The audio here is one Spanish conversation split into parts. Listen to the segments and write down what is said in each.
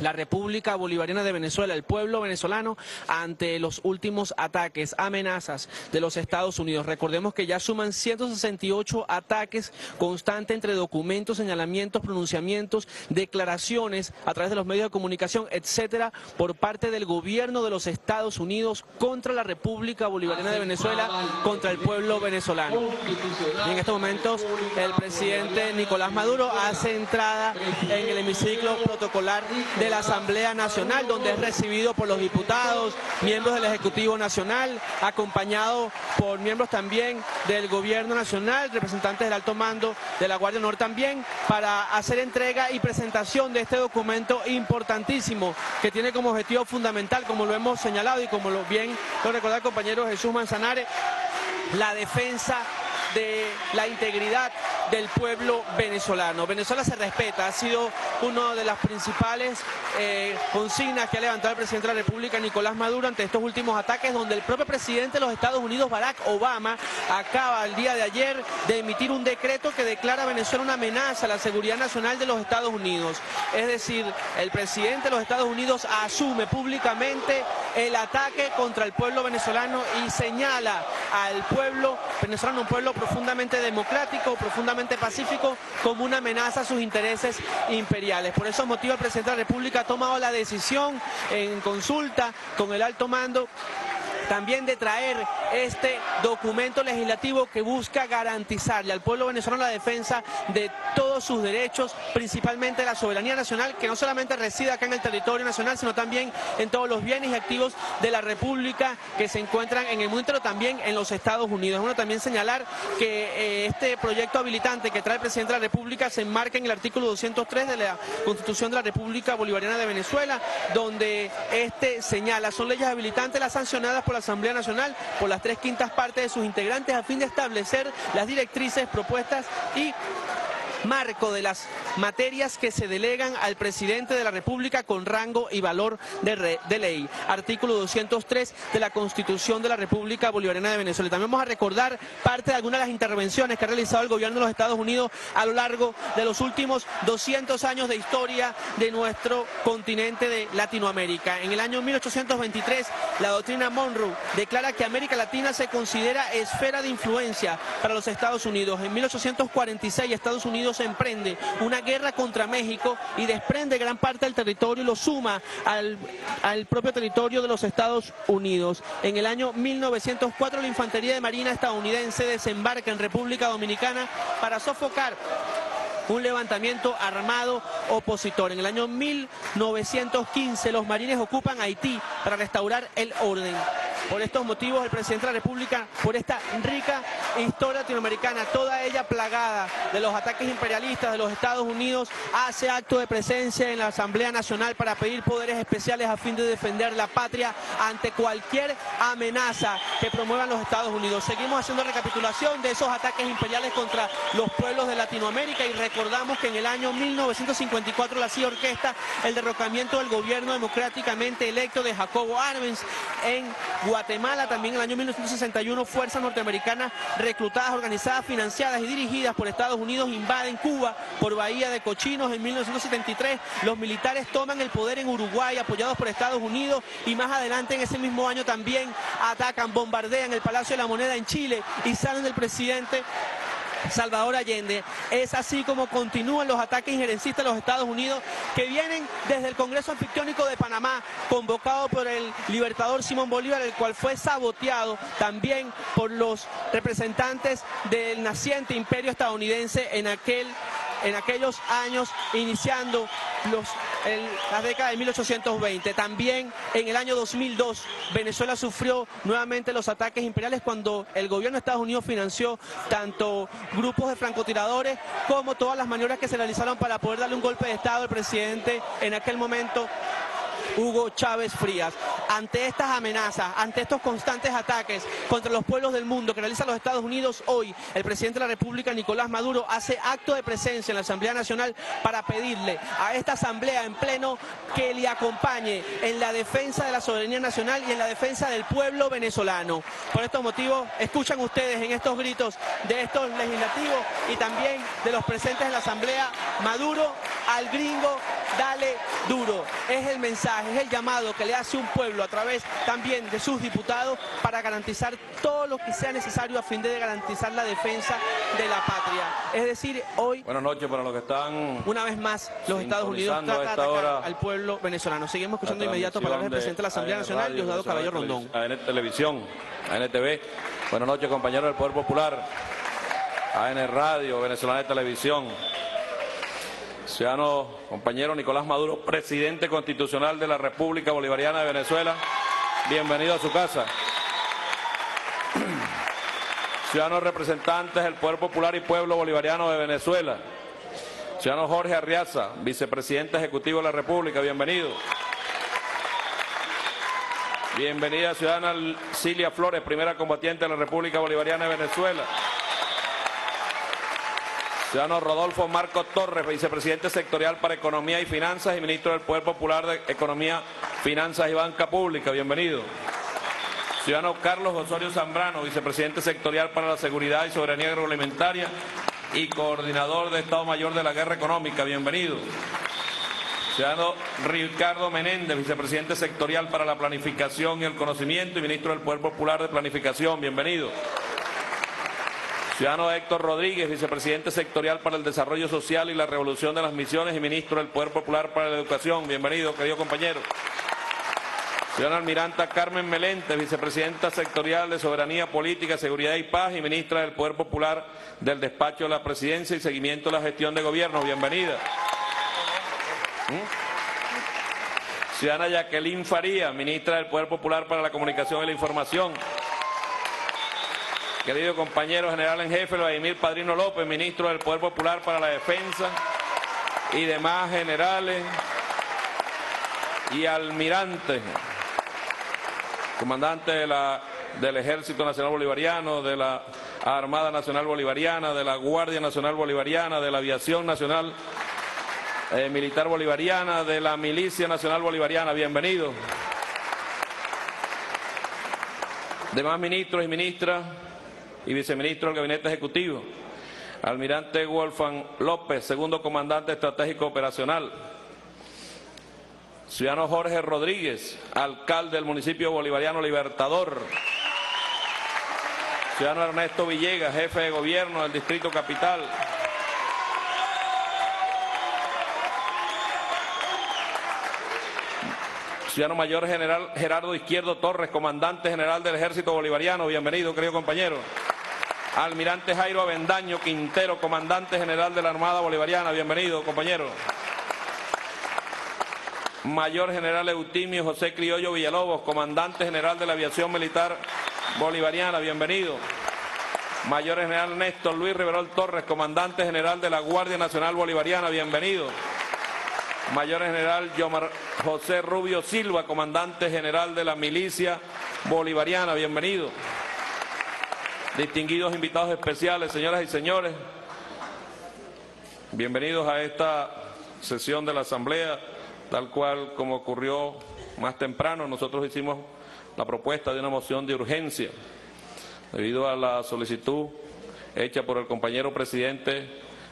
la República Bolivariana de Venezuela, el pueblo venezolano, ante los últimos ataques, amenazas de los Estados Unidos. Recordemos que ya suman 168 ataques constantes entre documentos, señalamientos, pronunciamientos, declaraciones a través de los medios de comunicación, etcétera, por parte del gobierno de los Estados Unidos contra la República Bolivariana de Venezuela, contra el pueblo venezolano. Y en estos momentos el presidente Nicolás Maduro hace entrada en el hemiciclo protocolar de la Asamblea Nacional, donde es recibido por los diputados, miembros del Ejecutivo Nacional, acompañado por miembros también del Gobierno Nacional, representantes del alto mando de la Guardia Honor también, para hacer entrega y presentación de este documento importantísimo que tiene como objetivo fundamental, como lo hemos señalado y como lo bien lo recuerda el compañero Jesús Manzanares, la defensa de la integridad del pueblo venezolano. Venezuela se respeta, ha sido una de las principales eh, consignas que ha levantado el presidente de la República, Nicolás Maduro, ante estos últimos ataques, donde el propio presidente de los Estados Unidos, Barack Obama, acaba el día de ayer de emitir un decreto que declara a Venezuela una amenaza a la seguridad nacional de los Estados Unidos. Es decir, el presidente de los Estados Unidos asume públicamente el ataque contra el pueblo venezolano y señala al pueblo venezolano, un pueblo profundamente democrático, profundamente pacífico, como una amenaza a sus intereses imperiales. Por esos motivos el presidente de la República ha tomado la decisión en consulta con el alto mando también de traer este documento legislativo que busca garantizarle al pueblo venezolano la defensa de todos sus derechos, principalmente la soberanía nacional, que no solamente reside acá en el territorio nacional, sino también en todos los bienes y activos de la República que se encuentran en el mundo, pero también en los Estados Unidos. Bueno, también señalar que eh, este proyecto habilitante que trae el presidente de la República se enmarca en el artículo 203 de la Constitución de la República Bolivariana de Venezuela, donde este señala, son leyes habilitantes las sancionadas por la Asamblea Nacional por las tres quintas partes de sus integrantes a fin de establecer las directrices, propuestas y marco de las materias que se delegan al presidente de la República con rango y valor de, de, ley. Artículo 203 de la Constitución de la República Bolivariana de Venezuela. También vamos a recordar parte de algunas de las intervenciones que ha realizado el gobierno de los Estados Unidos a lo largo de los últimos 200 años de historia de nuestro continente de Latinoamérica. En el año 1823, la doctrina Monroe declara que América Latina se considera esfera de influencia para los Estados Unidos. En 1846, Estados Unidos se emprende una guerra contra México y desprende gran parte del territorio y lo suma al, al propio territorio de los Estados Unidos. En el año 1904 la Infantería de Marina estadounidense desembarca en República Dominicana para sofocar un levantamiento armado opositor. En el año 1915 los marines ocupan Haití para restaurar el orden. Por estos motivos, el presidente de la República, por esta rica historia latinoamericana, toda ella plagada de los ataques imperialistas de los Estados Unidos, hace acto de presencia en la Asamblea Nacional para pedir poderes especiales a fin de defender la patria ante cualquier amenaza que promuevan los Estados Unidos. Seguimos haciendo recapitulación de esos ataques imperiales contra los pueblos de Latinoamérica y recordamos que en el año 1954 la CIA orquesta el derrocamiento del gobierno democráticamente electo de Jacobo Arbenz en Guatemala, también en el año 1961 fuerzas norteamericanas reclutadas, organizadas, financiadas y dirigidas por Estados Unidos invaden Cuba por Bahía de Cochinos en 1973. Los militares toman el poder en Uruguay apoyados por Estados Unidos y más adelante en ese mismo año también atacan, bombardean el Palacio de la Moneda en Chile y salen del presidente Salvador Allende. Es así como continúan los ataques injerencistas de los Estados Unidos que vienen desde el Congreso Anfictiónico de Panamá, convocado por el libertador Simón Bolívar, el cual fue saboteado también por los representantes del naciente imperio estadounidense en aquel en aquellos años iniciando los, el, la década de 1820. También en el año 2002 Venezuela sufrió nuevamente los ataques imperiales cuando el gobierno de Estados Unidos financió tanto grupos de francotiradores como todas las maniobras que se realizaron para poder darle un golpe de Estado al presidente en aquel momento Hugo Chávez Frías. Ante estas amenazas, ante estos constantes ataques contra los pueblos del mundo que realizan los Estados Unidos, hoy el presidente de la República, Nicolás Maduro, hace acto de presencia en la Asamblea Nacional para pedirle a esta Asamblea en pleno que le acompañe en la defensa de la soberanía nacional y en la defensa del pueblo venezolano. Por estos motivos, escuchan ustedes en estos gritos de estos legislativos y también de los presentes en la Asamblea, Maduro al gringo dale duro. Es el mensaje, es el llamado que le hace un pueblo a través también de sus diputados para garantizar todo lo que sea necesario a fin de garantizar la defensa de la patria. Es decir, hoy... Buenas noches para los que están... Una vez más, los Estados Unidos tratan de atacar al pueblo venezolano. Seguimos escuchando de inmediato palabras del presidente de la Asamblea Nacional, Diosdado Cabello Rondón. AN Televisión, ANTV. Buenas noches, compañeros del Poder Popular. AN Radio, Venezolana de Televisión. Ciudadano compañero Nicolás Maduro, presidente constitucional de la República Bolivariana de Venezuela. Bienvenido a su casa. Ciudadanos representantes del Poder Popular y Pueblo Bolivariano de Venezuela. Ciudadano Jorge Arriaza, vicepresidente ejecutivo de la República, bienvenido. Bienvenida ciudadana Cilia Flores, primera combatiente de la República Bolivariana de Venezuela. Ciudadano Rodolfo Marco Torres, vicepresidente sectorial para Economía y Finanzas y ministro del Poder Popular de Economía, Finanzas y Banca Pública. Bienvenido. Ciudadano Carlos Osorio Zambrano, vicepresidente sectorial para la Seguridad y Soberanía Agroalimentaria y coordinador de Estado Mayor de la Guerra Económica. Bienvenido. Ciudadano Ricardo Menéndez, vicepresidente sectorial para la Planificación y el Conocimiento y ministro del Poder Popular de Planificación. Bienvenido. Ciudadano Héctor Rodríguez, vicepresidente sectorial para el Desarrollo Social y la Revolución de las Misiones y ministro del Poder Popular para la Educación. Bienvenido, querido compañero. Ciudadana Almiranta Carmen Melente, vicepresidenta sectorial de Soberanía Política, Seguridad y Paz y ministra del Poder Popular del Despacho de la Presidencia y Seguimiento de la Gestión de Gobierno. Bienvenida. ¿Mm? Ciudadana Jacqueline Faría, ministra del Poder Popular para la Comunicación y la Información. Querido compañero general en jefe, Vladimir Padrino López, ministro del Poder Popular para la Defensa y demás generales y almirantes comandante de la, del Ejército Nacional Bolivariano, de la Armada Nacional Bolivariana, de la Guardia Nacional Bolivariana, de la Aviación Nacional eh, Militar Bolivariana, de la Milicia Nacional Bolivariana. Bienvenido. Demás ministros y ministras y viceministros del Gabinete Ejecutivo. Almirante Wolfgang López, segundo comandante estratégico operacional. Ciudadano Jorge Rodríguez, alcalde del municipio bolivariano Libertador. Ciudadano Ernesto Villegas, jefe de gobierno del Distrito Capital. Ciudadano Mayor General Gerardo Izquierdo Torres, comandante general del Ejército Bolivariano. Bienvenido, querido compañero. Almirante Jairo Avendaño Quintero, comandante general de la Armada Bolivariana. Bienvenido, compañero. Mayor General Eutimio José Criollo Villalobos, Comandante General de la Aviación Militar Bolivariana, bienvenido. Mayor General Néstor Luis Riverol Torres, Comandante General de la Guardia Nacional Bolivariana, bienvenido. Mayor General José Rubio Silva, Comandante General de la Milicia Bolivariana, bienvenido. Distinguidos invitados especiales, señoras y señores, bienvenidos a esta sesión de la Asamblea tal cual como ocurrió más temprano, nosotros hicimos la propuesta de una moción de urgencia debido a la solicitud hecha por el compañero presidente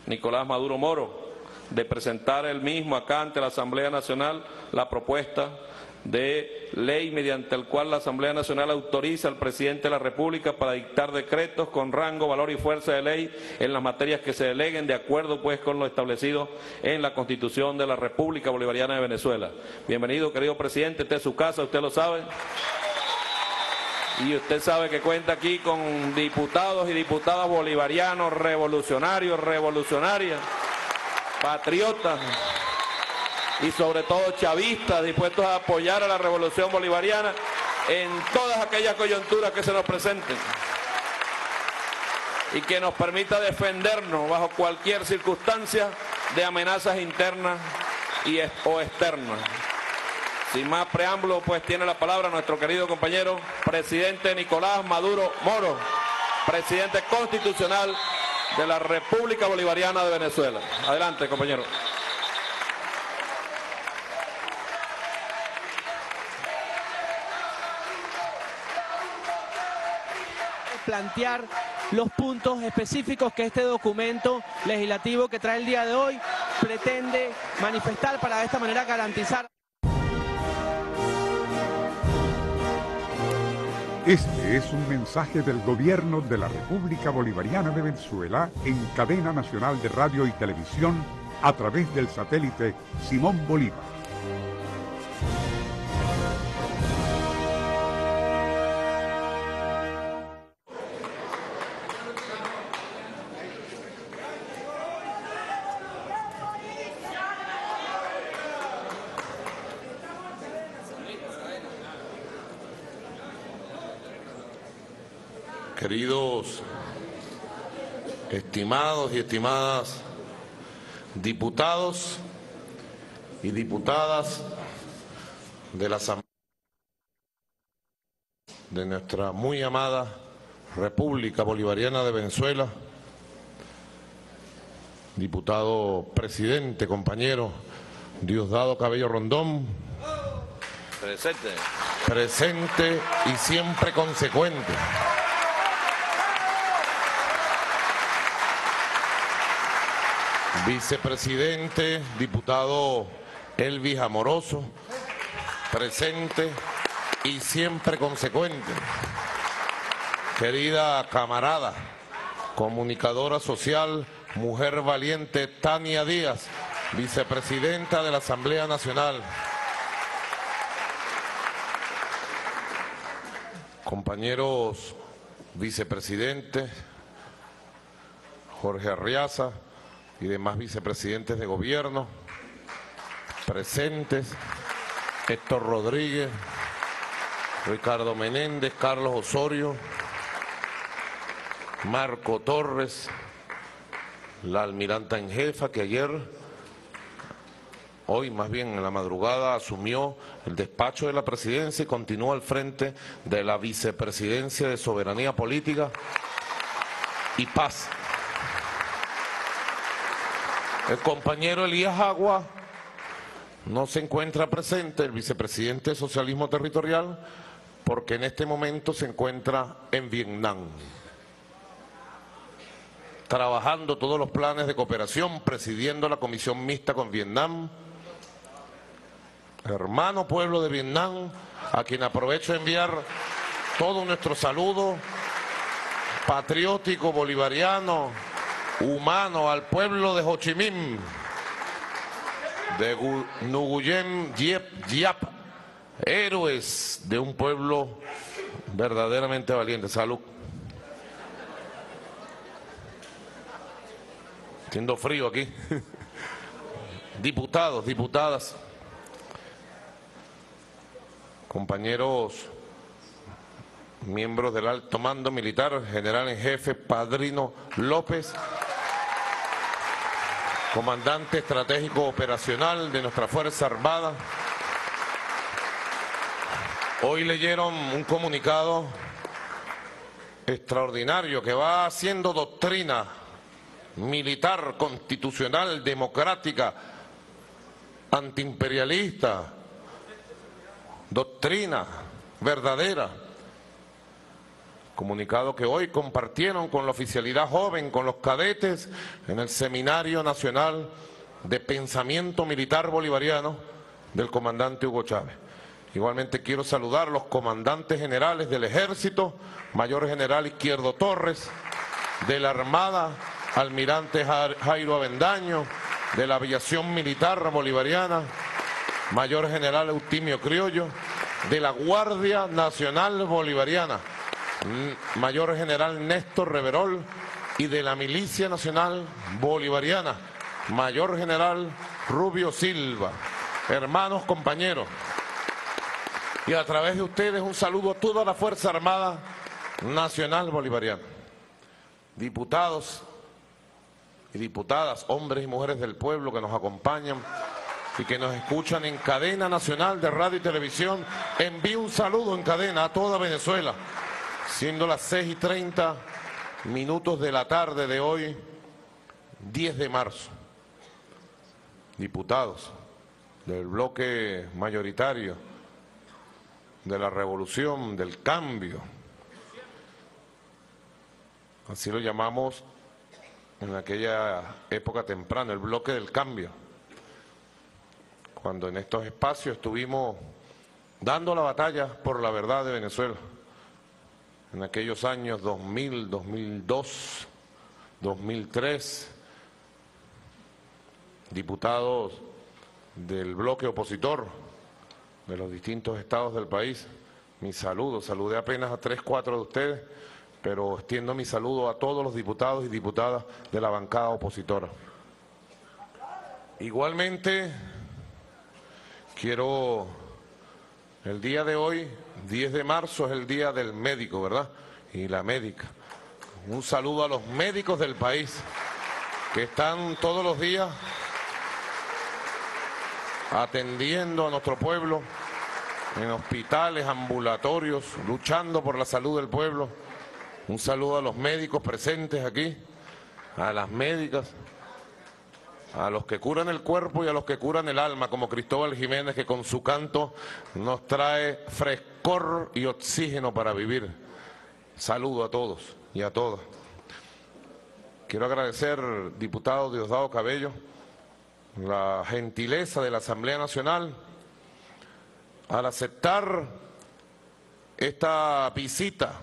Nicolás Maduro Moro de presentar él mismo acá ante la Asamblea Nacional la propuesta de ley mediante el cual la Asamblea Nacional autoriza al presidente de la República para dictar decretos con rango, valor y fuerza de ley en las materias que se deleguen de acuerdo pues con lo establecido en la Constitución de la República Bolivariana de Venezuela. Bienvenido, querido presidente, este es su casa, usted lo sabe. Y usted sabe que cuenta aquí con diputados y diputadas bolivarianos, revolucionarios, revolucionarias, patriotas y sobre todo chavistas dispuestos a apoyar a la revolución bolivariana en todas aquellas coyunturas que se nos presenten y que nos permita defendernos bajo cualquier circunstancia de amenazas internas y, o externas. Sin más preámbulo, pues tiene la palabra nuestro querido compañero, presidente Nicolás Maduro Moro, presidente constitucional de la República Bolivariana de Venezuela. Adelante, compañero. Plantear los puntos específicos que este documento legislativo que trae el día de hoy pretende manifestar para de esta manera garantizar. Este es un mensaje del gobierno de la República Bolivariana de Venezuela en cadena nacional de radio y televisión a través del satélite Simón Bolívar. Y estimadas diputados y diputadas de la Asamblea de nuestra muy amada República Bolivariana de Venezuela, diputado presidente, compañero Diosdado Cabello Rondón, Presente. presente y siempre consecuente. Vicepresidente, diputado Elvis Amoroso, presente y siempre consecuente. Querida camarada, comunicadora social, mujer valiente, Tania Díaz, vicepresidenta de la Asamblea Nacional. Compañeros vicepresidentes, Jorge Arriaza y demás vicepresidentes de gobierno presentes, Héctor Rodríguez, Ricardo Menéndez, Carlos Osorio, Marco Torres, la almiranta en jefa que ayer, hoy más bien en la madrugada, asumió el despacho de la presidencia y continúa al frente de la vicepresidencia de soberanía política y paz. El compañero Elías Agua no se encuentra presente, el vicepresidente de Socialismo Territorial, porque en este momento se encuentra en Vietnam, trabajando todos los planes de cooperación, presidiendo la comisión mixta con Vietnam. Hermano pueblo de Vietnam, a quien aprovecho de enviar todo nuestro saludo patriótico, bolivariano, humano al pueblo de Ho Chi Minh, de Diep Diap, héroes de un pueblo verdaderamente valiente. Salud. Siendo frío aquí. Diputados, diputadas, compañeros miembros del alto mando militar, general en jefe Padrino López, comandante estratégico operacional de nuestra Fuerza Armada. Hoy leyeron un comunicado extraordinario que va haciendo doctrina militar, constitucional, democrática, antiimperialista, doctrina verdadera comunicado que hoy compartieron con la oficialidad joven, con los cadetes, en el Seminario Nacional de Pensamiento Militar Bolivariano del comandante Hugo Chávez. Igualmente quiero saludar a los comandantes generales del Ejército, Mayor General Izquierdo Torres, de la Armada, Almirante Ja- Jairo Avendaño, de la Aviación Militar Bolivariana, Mayor General Eutimio Criollo, de la Guardia Nacional Bolivariana, Mayor General Néstor Reverol y de la Milicia Nacional Bolivariana, Mayor General Rubio Silva. Hermanos, compañeros, y a través de ustedes un saludo a toda la Fuerza Armada Nacional Bolivariana. Diputados y diputadas, hombres y mujeres del pueblo que nos acompañan y que nos escuchan en cadena nacional de radio y televisión, envío un saludo en cadena a toda Venezuela siendo las 6 y 30 minutos de la tarde de hoy, 10 de marzo. Diputados del bloque mayoritario de la revolución, del cambio, así lo llamamos en aquella época temprana, el bloque del cambio, cuando en estos espacios estuvimos dando la batalla por la verdad de Venezuela, en aquellos años 2000, 2002, 2003, diputados del bloque opositor de los distintos estados del país, mi saludo, saludé apenas a tres, cuatro de ustedes, pero extiendo mi saludo a todos los diputados y diputadas de la bancada opositora. Igualmente, quiero, el día de hoy, 10 de marzo, es el día del médico, ¿verdad? Y la médica. Un saludo a los médicos del país que están todos los días atendiendo a nuestro pueblo en hospitales, ambulatorios, luchando por la salud del pueblo. Un saludo a los médicos presentes aquí, a las médicas, a los que curan el cuerpo y a los que curan el alma, como Cristóbal Jiménez, que con su canto nos trae frescor y oxígeno para vivir. Saludo a todos y a todas. Quiero agradecer, diputado Diosdado Cabello, la gentileza de la Asamblea Nacional al aceptar esta visita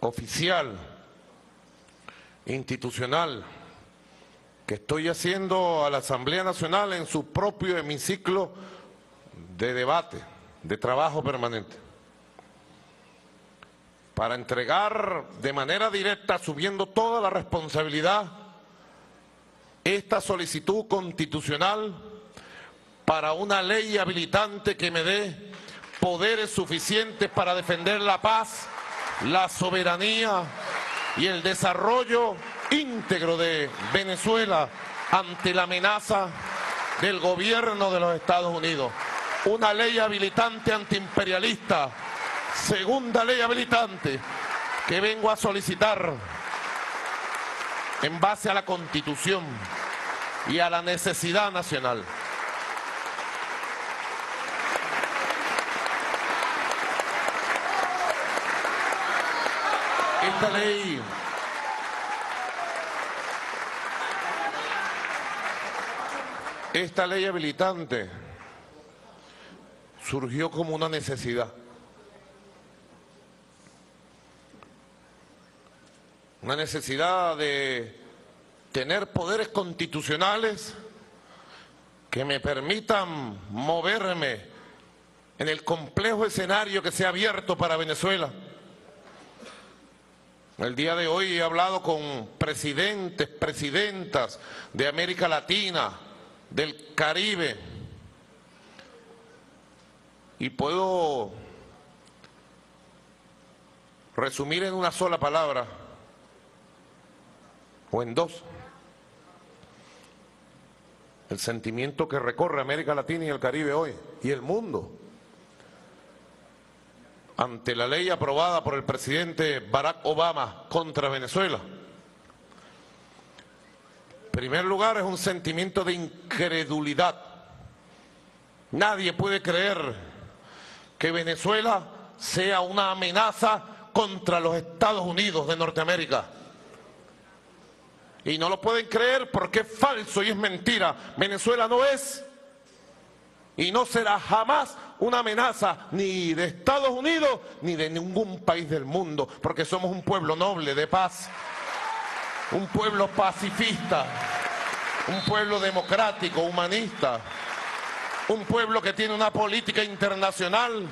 oficial, institucional, que estoy haciendo a la Asamblea Nacional en su propio hemiciclo de debate, de trabajo permanente, para entregar de manera directa, subiendo toda la responsabilidad, esta solicitud constitucional para una ley habilitante que me dé poderes suficientes para defender la paz, la soberanía y el desarrollo íntegro de Venezuela ante la amenaza del gobierno de los Estados Unidos. Una ley habilitante antiimperialista, segunda ley habilitante que vengo a solicitar en base a la Constitución y a la necesidad nacional. Esta ley Esta ley habilitante surgió como una necesidad. Una necesidad de tener poderes constitucionales que me permitan moverme en el complejo escenario que se ha abierto para Venezuela. El día de hoy he hablado con presidentes, presidentas de América Latina, del Caribe, y puedo resumir en una sola palabra, o en dos, el sentimiento que recorre América Latina y el Caribe hoy, y el mundo ante la ley aprobada por el presidente Barack Obama contra Venezuela. Primer lugar, es un sentimiento de incredulidad. Nadie puede creer que Venezuela sea una amenaza contra los Estados Unidos de Norteamérica. Y no lo pueden creer porque es falso y es mentira. Venezuela no es y no será jamás una amenaza ni de Estados Unidos ni de ningún país del mundo, porque somos un pueblo noble, de paz, un pueblo pacifista, un pueblo democrático, humanista, un pueblo que tiene una política internacional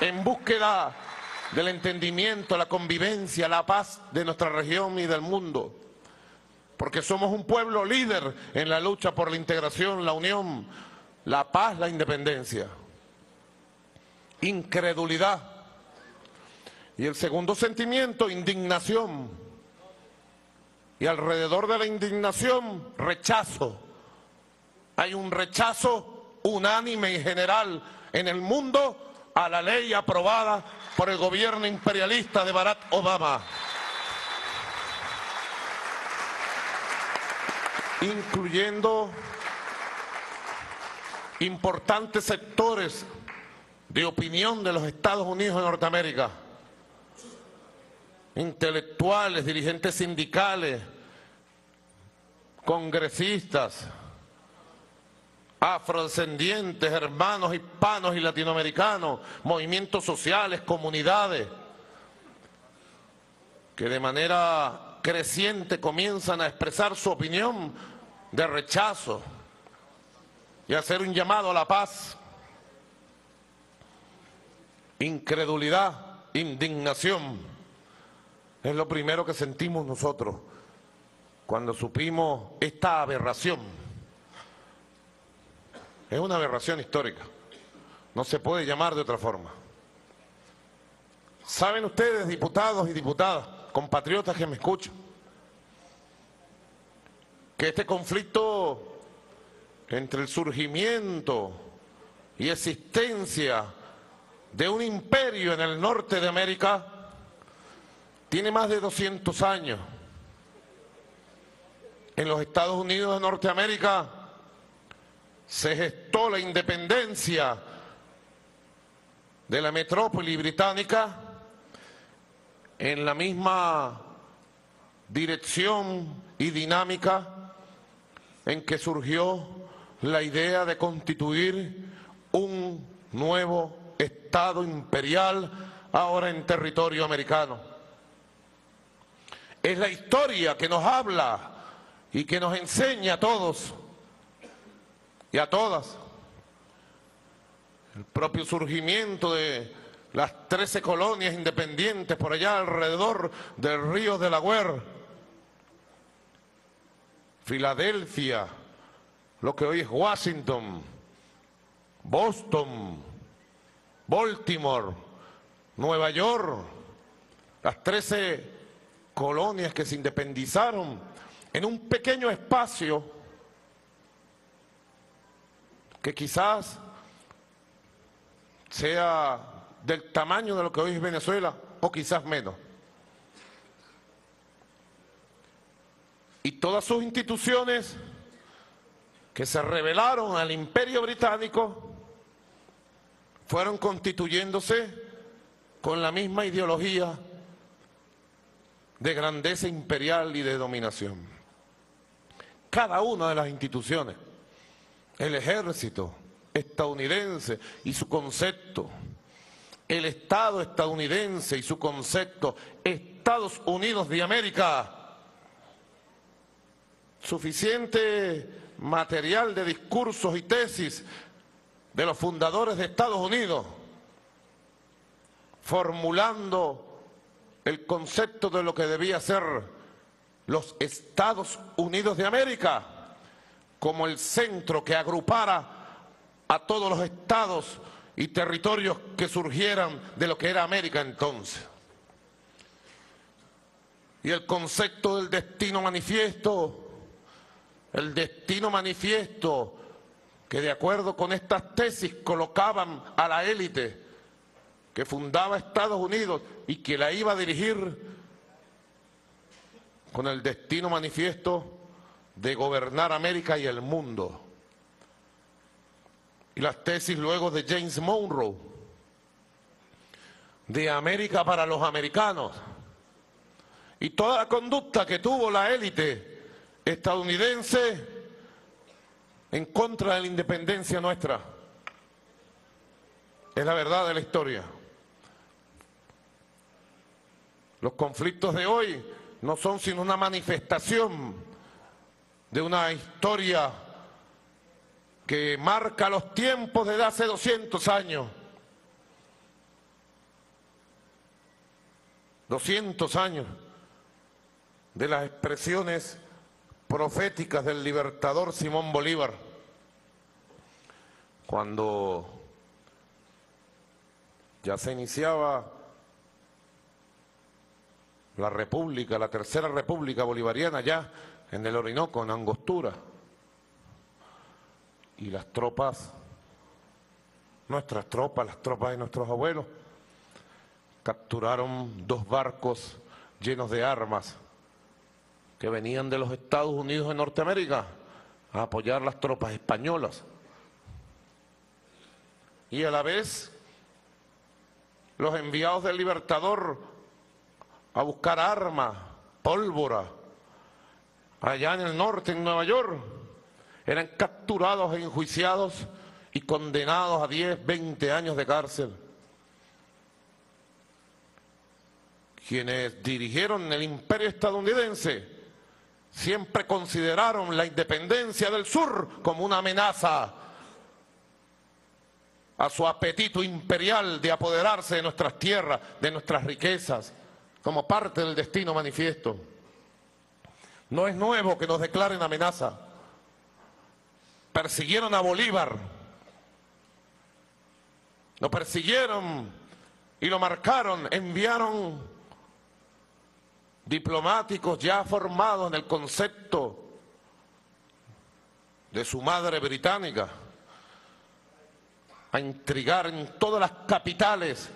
en búsqueda del entendimiento, la convivencia, la paz de nuestra región y del mundo porque somos un pueblo líder en la lucha por la integración, la unión, la paz, la independencia. Incredulidad. Y el segundo sentimiento, indignación. Y alrededor de la indignación, rechazo. Hay un rechazo unánime y general en el mundo a la ley aprobada por el gobierno imperialista de Barack Obama. incluyendo importantes sectores de opinión de los Estados Unidos de Norteamérica. Intelectuales, dirigentes sindicales, congresistas, afrodescendientes, hermanos hispanos y latinoamericanos, movimientos sociales, comunidades, que de manera creciente comienzan a expresar su opinión de rechazo y hacer un llamado a la paz. Incredulidad, indignación, es lo primero que sentimos nosotros cuando supimos esta aberración. Es una aberración histórica, no se puede llamar de otra forma. ¿Saben ustedes, diputados y diputadas, compatriotas que me escuchan, que este conflicto entre el surgimiento y existencia de un imperio en el norte de América tiene más de 200 años. En los Estados Unidos de Norteamérica se gestó la independencia de la metrópoli británica en la misma dirección y dinámica en que surgió la idea de constituir un nuevo Estado imperial ahora en territorio americano. Es la historia que nos habla y que nos enseña a todos y a todas. El propio surgimiento de las trece colonias independientes por allá alrededor del río de la Guerra, Filadelfia, lo que hoy es Washington, Boston, Baltimore, Nueva York, las trece colonias que se independizaron en un pequeño espacio que quizás sea del tamaño de lo que hoy es Venezuela o quizás menos. Y todas sus instituciones que se rebelaron al imperio británico fueron constituyéndose con la misma ideología de grandeza imperial y de dominación. Cada una de las instituciones, el ejército estadounidense y su concepto, el Estado estadounidense y su concepto, Estados Unidos de América, suficiente material de discursos y tesis de los fundadores de Estados Unidos, formulando el concepto de lo que debía ser los Estados Unidos de América como el centro que agrupara a todos los estados y territorios que surgieran de lo que era América entonces. Y el concepto del destino manifiesto, el destino manifiesto que de acuerdo con estas tesis colocaban a la élite que fundaba Estados Unidos y que la iba a dirigir con el destino manifiesto de gobernar América y el mundo. Y las tesis luego de James Monroe, de América para los americanos, y toda la conducta que tuvo la élite estadounidense en contra de la independencia nuestra. Es la verdad de la historia. Los conflictos de hoy no son sino una manifestación de una historia que marca los tiempos de hace 200 años. 200 años de las expresiones proféticas del libertador Simón Bolívar, cuando ya se iniciaba la república, la tercera república bolivariana ya en el Orinoco, en Angostura, y las tropas, nuestras tropas, las tropas de nuestros abuelos, capturaron dos barcos llenos de armas que venían de los Estados Unidos de Norteamérica a apoyar las tropas españolas. Y a la vez los enviados del Libertador a buscar armas, pólvora, allá en el norte, en Nueva York, eran capturados e enjuiciados y condenados a 10, 20 años de cárcel. Quienes dirigieron el imperio estadounidense siempre consideraron la independencia del sur como una amenaza a su apetito imperial de apoderarse de nuestras tierras, de nuestras riquezas, como parte del destino manifiesto. No es nuevo que nos declaren amenaza. Persiguieron a Bolívar, lo persiguieron y lo marcaron, enviaron diplomáticos ya formados en el concepto de su madre británica a intrigar en todas las capitales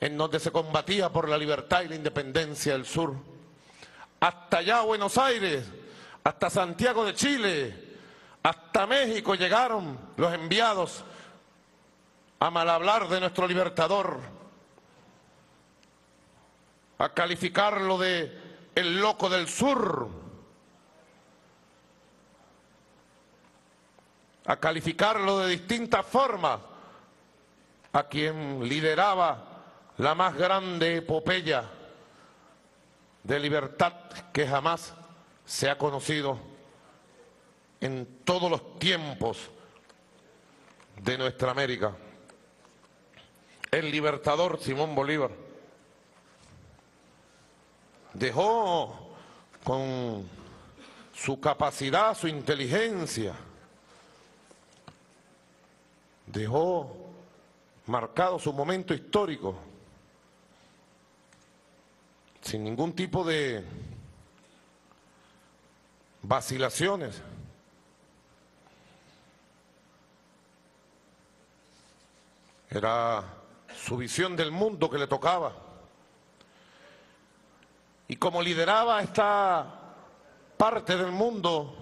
en donde se combatía por la libertad y la independencia del sur. Hasta allá Buenos Aires, hasta Santiago de Chile, hasta México llegaron los enviados a mal hablar de nuestro libertador, a calificarlo de el loco del sur, a calificarlo de distintas formas, a quien lideraba la más grande epopeya de libertad que jamás se ha conocido en todos los tiempos de nuestra América. El libertador Simón Bolívar dejó con su capacidad, su inteligencia, dejó marcado su momento histórico, sin ningún tipo de vacilaciones. Era su visión del mundo que le tocaba. Y como lideraba esta parte del mundo,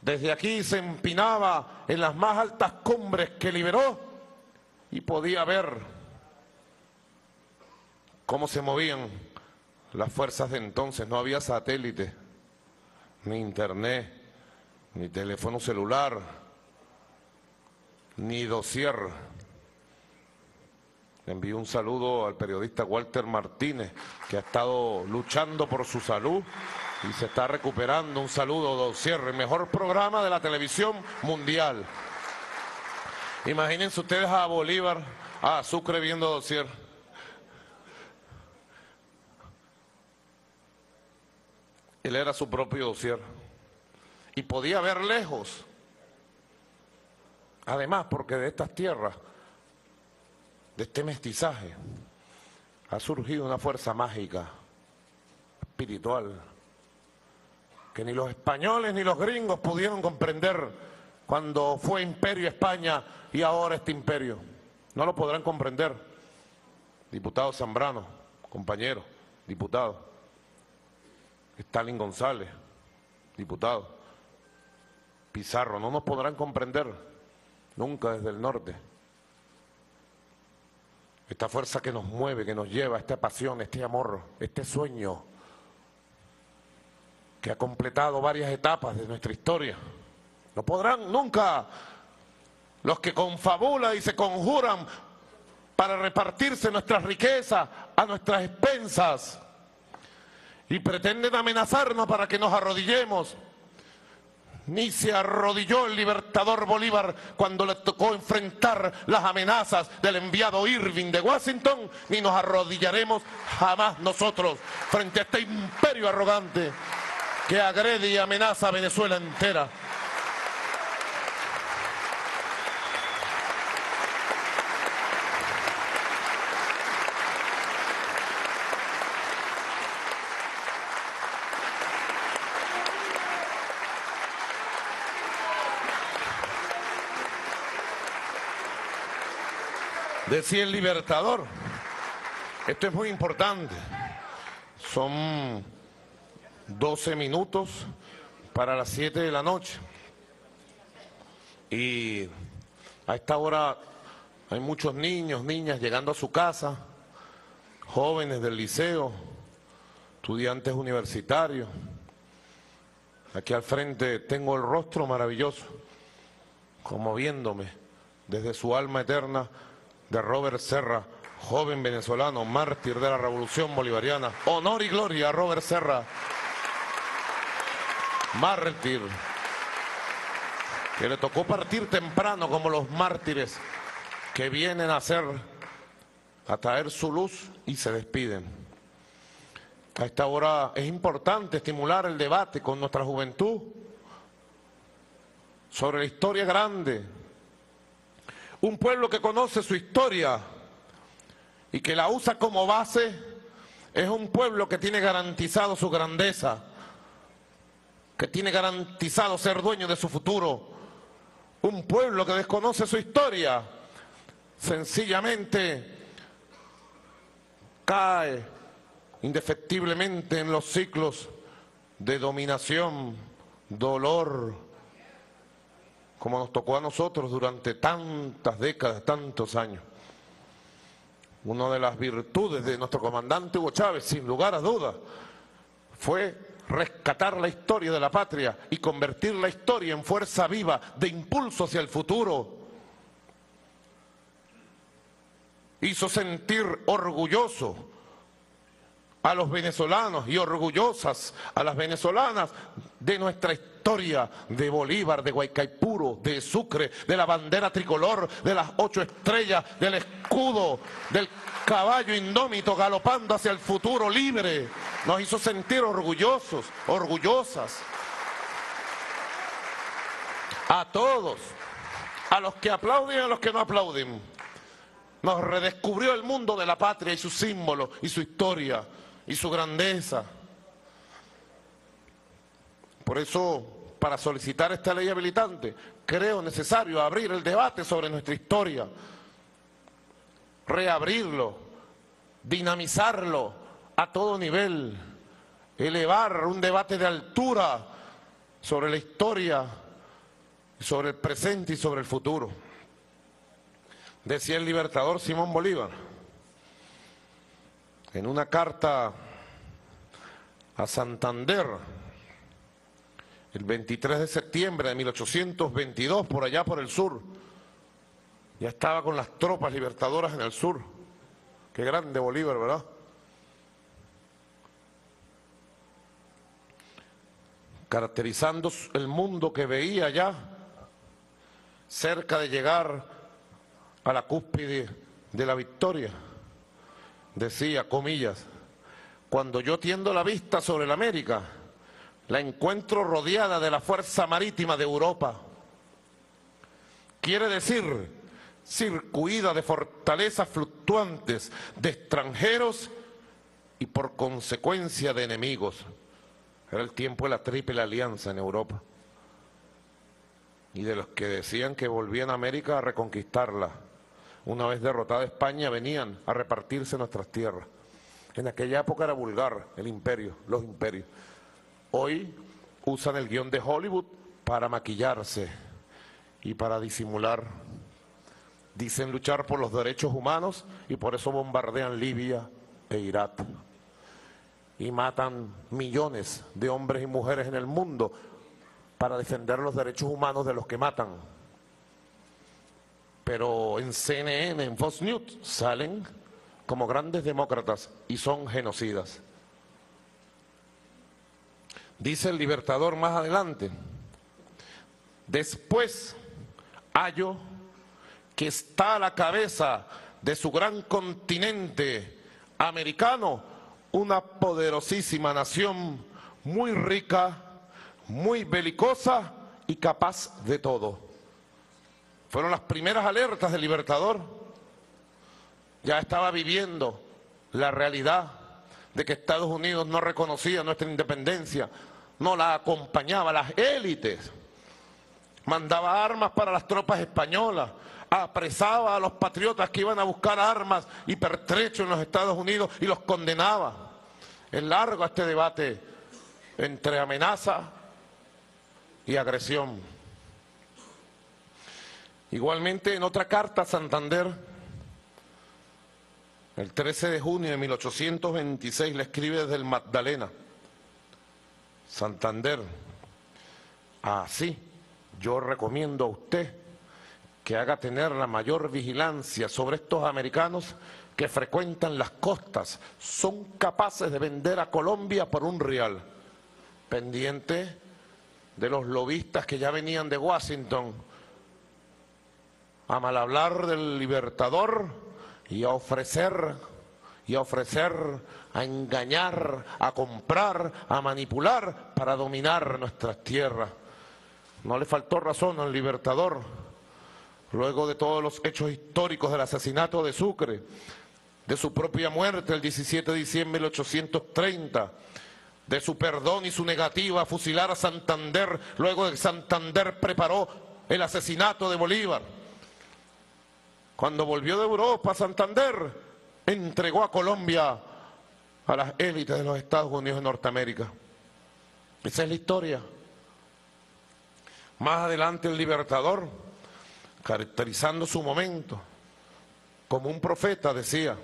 desde aquí se empinaba en las más altas cumbres que liberó y podía ver cómo se movían las fuerzas de entonces. No había satélite, ni internet, ni teléfono celular, ni dossier. Envío un saludo al periodista Walter Martínez, que ha estado luchando por su salud y se está recuperando. Un saludo, dossier, el mejor programa de la televisión mundial. Imagínense ustedes a Bolívar, a Sucre viendo dossier. Él era su propio dossier. Y podía ver lejos. Además, porque de estas tierras, de este mestizaje, ha surgido una fuerza mágica, espiritual, que ni los españoles ni los gringos pudieron comprender cuando fue imperio España y ahora este imperio. No lo podrán comprender. Diputado Zambrano, compañero, diputado. Stalin González, diputado. Pizarro, no nos podrán comprender nunca desde el norte. Esta fuerza que nos mueve, que nos lleva, esta pasión, este amor, este sueño que ha completado varias etapas de nuestra historia. No podrán nunca los que confabulan y se conjuran para repartirse nuestras riquezas a nuestras expensas y pretenden amenazarnos para que nos arrodillemos. Ni se arrodilló el libertador Bolívar cuando le tocó enfrentar las amenazas del enviado Irving de Washington, ni nos arrodillaremos jamás nosotros frente a este imperio arrogante que agrede y amenaza a Venezuela entera. Decía el libertador, esto es muy importante, son 12 minutos para las 7 de la noche. Y a esta hora hay muchos niños, niñas llegando a su casa, jóvenes del liceo, estudiantes universitarios. Aquí al frente tengo el rostro maravilloso, como viéndome desde su alma eterna de Robert Serra, joven venezolano, mártir de la revolución bolivariana. Honor y gloria a Robert Serra, mártir, que le tocó partir temprano como los mártires que vienen a hacer, a traer su luz y se despiden. A esta hora es importante estimular el debate con nuestra juventud sobre la historia grande. Un pueblo que conoce su historia y que la usa como base es un pueblo que tiene garantizado su grandeza, que tiene garantizado ser dueño de su futuro. Un pueblo que desconoce su historia sencillamente cae indefectiblemente en los ciclos de dominación, dolor, como nos tocó a nosotros durante tantas décadas, tantos años. Una de las virtudes de nuestro comandante Hugo Chávez, sin lugar a dudas, fue rescatar la historia de la patria y convertir la historia en fuerza viva de impulso hacia el futuro hizo sentir orgulloso a los venezolanos y orgullosas a las venezolanas de nuestra historia de Bolívar, de Guaycaipuro, de Sucre, de la bandera tricolor, de las ocho estrellas, del escudo, del caballo indómito galopando hacia el futuro libre. Nos hizo sentir orgullosos, orgullosas. A todos, a los que aplauden y a los que no aplauden nos redescubrió el mundo de la patria y su símbolo y su historia y su grandeza. Por eso, para solicitar esta ley habilitante, creo necesario abrir el debate sobre nuestra historia, reabrirlo, dinamizarlo a todo nivel, elevar un debate de altura sobre la historia, sobre el presente y sobre el futuro. Decía el libertador Simón Bolívar en una carta a Santander el 23 de septiembre de 1822, por allá por el sur. Ya estaba con las tropas libertadoras en el sur. Qué grande Bolívar, ¿verdad? Caracterizando el mundo que veía ya, cerca de llegar a la cúspide de la victoria. Decía, comillas, cuando yo tiendo la vista sobre la América, la encuentro rodeada de la fuerza marítima de Europa. Quiere decir, circuida de fortalezas fluctuantes, de extranjeros y por consecuencia de enemigos. Era el tiempo de la triple alianza en Europa. Y de los que decían que volvían a América a reconquistarla una vez derrotada España, venían a repartirse nuestras tierras. En aquella época era vulgar el imperio, los imperios. Hoy usan el guion de Hollywood para maquillarse y para disimular. Dicen luchar por los derechos humanos y por eso bombardean Libia e Irak. Y matan millones de hombres y mujeres en el mundo para defender los derechos humanos de los que matan pero en CNN, en Fox News, salen como grandes demócratas y son genocidas. Dice el libertador más adelante, después hallo que está a la cabeza de su gran continente americano una poderosísima nación muy rica, muy belicosa y capaz de todo. Fueron las primeras alertas del Libertador. Ya estaba viviendo la realidad de que Estados Unidos no reconocía nuestra independencia, no la acompañaba, las élites. Mandaba armas para las tropas españolas, apresaba a los patriotas que iban a buscar armas y pertrechos en los Estados Unidos y los condenaba. Es largo este debate entre amenaza y agresión. Igualmente, en otra carta, Santander El 13 de junio de 1826 le escribe desde el Magdalena, Santander. Así, yo recomiendo a usted que haga tener la mayor vigilancia sobre estos americanos que frecuentan las costas. Son capaces de vender a Colombia por un real. Pendiente de los lobistas que ya venían de Washington a mal hablar del libertador y a ofrecer y a ofrecer, a engañar, a comprar, a manipular para dominar nuestras tierras. No le faltó razón al libertador, luego de todos los hechos históricos del asesinato de Sucre, de su propia muerte el 17 de diciembre de 1830, de su perdón y su negativa a fusilar a Santander, luego de que Santander preparó el asesinato de Bolívar. Cuando volvió de Europa, Santander entregó a Colombia a las élites de los Estados Unidos de Norteamérica. Esa es la historia. Más adelante el libertador, caracterizando su momento como un profeta, decía,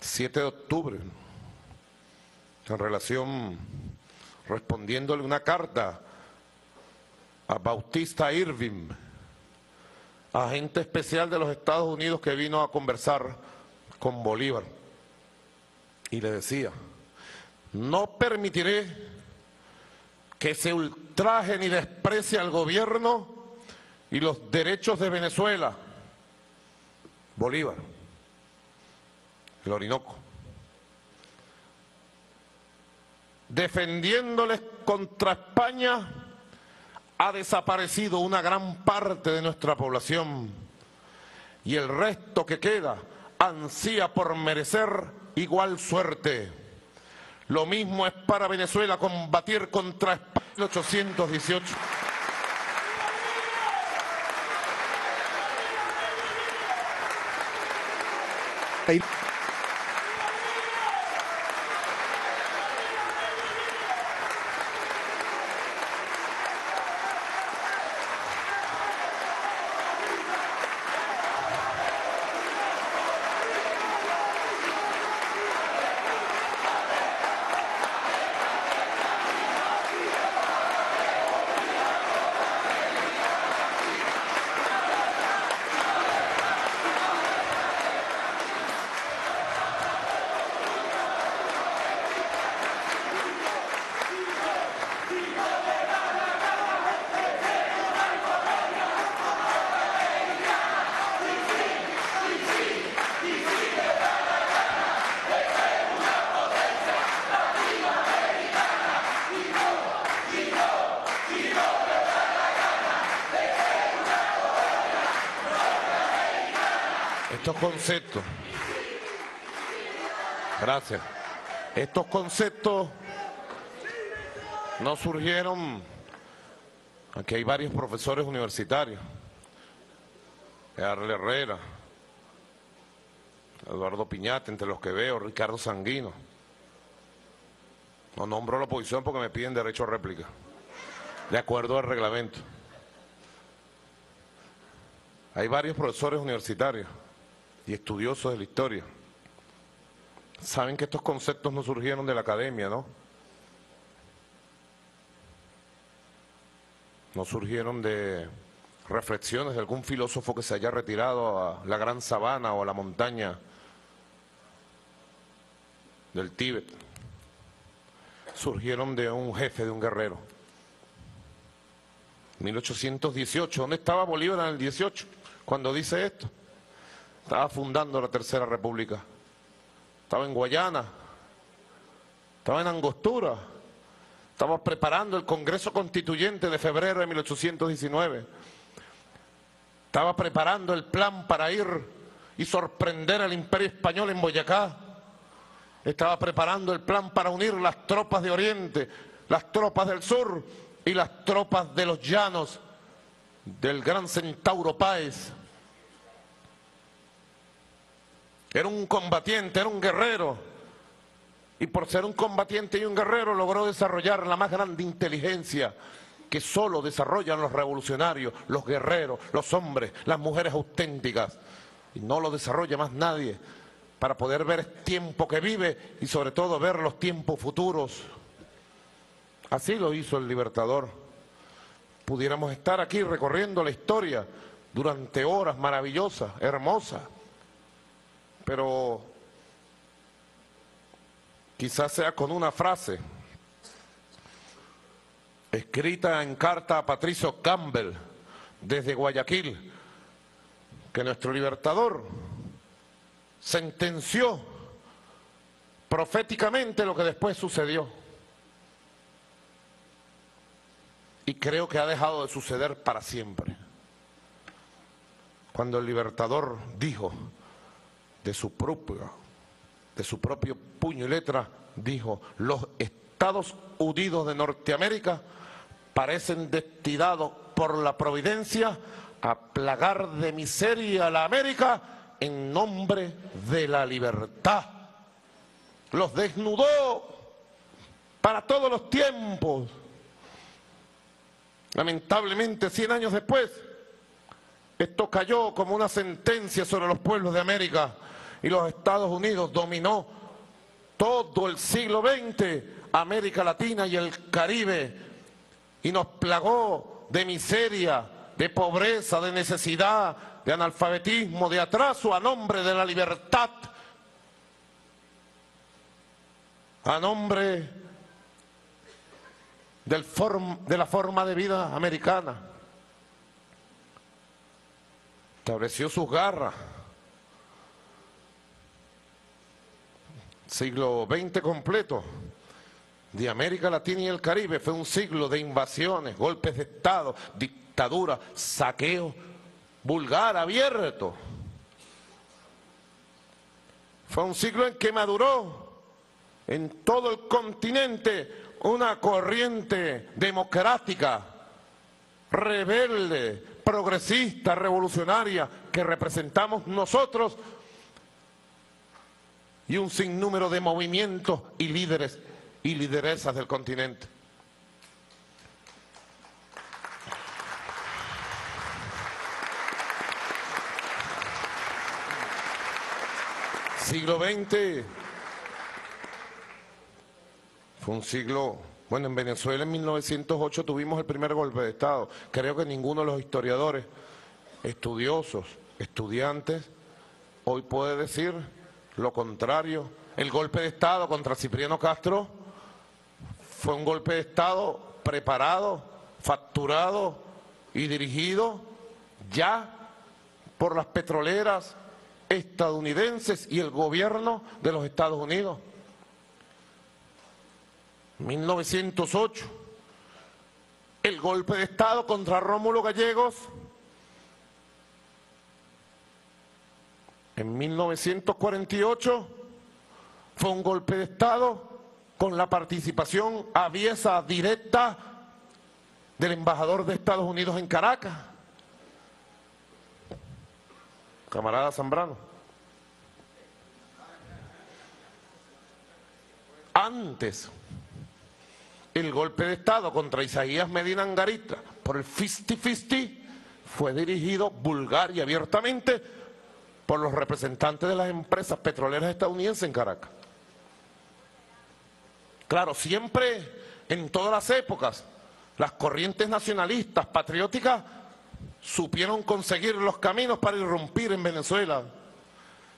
7 de octubre, en relación, respondiéndole una carta a Bautista Irving, agente especial de los Estados Unidos que vino a conversar con Bolívar. Y le decía, no permitiré que se ultraje ni desprecie al gobierno y los derechos de Venezuela. Bolívar, el Orinoco. Defendiéndoles contra España ha desaparecido una gran parte de nuestra población y el resto que queda ansía por merecer igual suerte. Lo mismo es para Venezuela combatir contra España en 1818. Conceptos, gracias, estos conceptos no surgieron, aquí hay varios profesores universitarios, Arle Herrera, Eduardo Piñate, entre los que veo, Ricardo Sanguino. No nombro la oposición porque me piden derecho a réplica, de acuerdo al reglamento. Hay varios profesores universitarios y estudiosos de la historia. Saben que estos conceptos no surgieron de la academia, ¿no? No surgieron de reflexiones de algún filósofo que se haya retirado a la gran sabana o a la montaña del Tíbet. Surgieron de un jefe, de un guerrero. 1818, ¿dónde estaba Bolívar en el 18 cuando dice esto? Estaba fundando la Tercera República. Estaba en Guayana. Estaba en Angostura. Estaba preparando el Congreso Constituyente de febrero de 1819. Estaba preparando el plan para ir y sorprender al Imperio Español en Boyacá. Estaba preparando el plan para unir las tropas de Oriente, las tropas del sur y las tropas de los llanos del gran Centauro Páez. Era un combatiente, era un guerrero. Y por ser un combatiente y un guerrero logró desarrollar la más grande inteligencia que solo desarrollan los revolucionarios, los guerreros, los hombres, las mujeres auténticas. y no lo desarrolla más nadie para poder ver el tiempo que vive y sobre todo ver los tiempos futuros. Así lo hizo el Libertador. Pudiéramos estar aquí recorriendo la historia durante horas maravillosas, hermosas, pero quizás sea con una frase escrita en carta a Patricio Campbell desde Guayaquil, que nuestro libertador sentenció proféticamente lo que después sucedió. Y creo que ha dejado de suceder para siempre. Cuando el libertador dijo de su propio, de su propio puño y letra, dijo, los Estados Unidos de Norteamérica parecen destinados por la providencia a plagar de miseria a la América en nombre de la libertad. Los desnudó para todos los tiempos. Lamentablemente, cien años después, esto cayó como una sentencia sobre los pueblos de América y los Estados Unidos dominó todo el siglo XX, América Latina y el Caribe y nos plagó de miseria, de pobreza, de necesidad, de analfabetismo, de atraso a nombre de la libertad, a nombre del de la forma de vida americana. Estableció sus garras. Siglo XX completo de América Latina y el Caribe fue un siglo de invasiones, golpes de Estado, dictadura, saqueo, vulgar, abierto. Fue un siglo en que maduró en todo el continente una corriente democrática, rebelde, progresista, revolucionaria, que representamos nosotros, y un sinnúmero de movimientos y líderes y lideresas del continente. Siglo XX fue un siglo, bueno, en Venezuela en 1908 tuvimos el primer golpe de Estado. Creo que ninguno de los historiadores, estudiosos, estudiantes, hoy puede decir lo contrario. El golpe de Estado contra Cipriano Castro fue un golpe de Estado preparado, facturado y dirigido ya por las petroleras estadounidenses y el gobierno de los Estados Unidos. 1908, el golpe de Estado contra Rómulo Gallegos. En 1948 fue un golpe de Estado con la participación aviesa directa del embajador de Estados Unidos en Caracas, camarada Zambrano. Antes, el golpe de Estado contra Isaías Medina Angarita por el Fisti-Fisti fue dirigido vulgar y abiertamente por los representantes de las empresas petroleras estadounidenses en Caracas. Claro, siempre, en todas las épocas, las corrientes nacionalistas, patrióticas, supieron conseguir los caminos para irrumpir en Venezuela.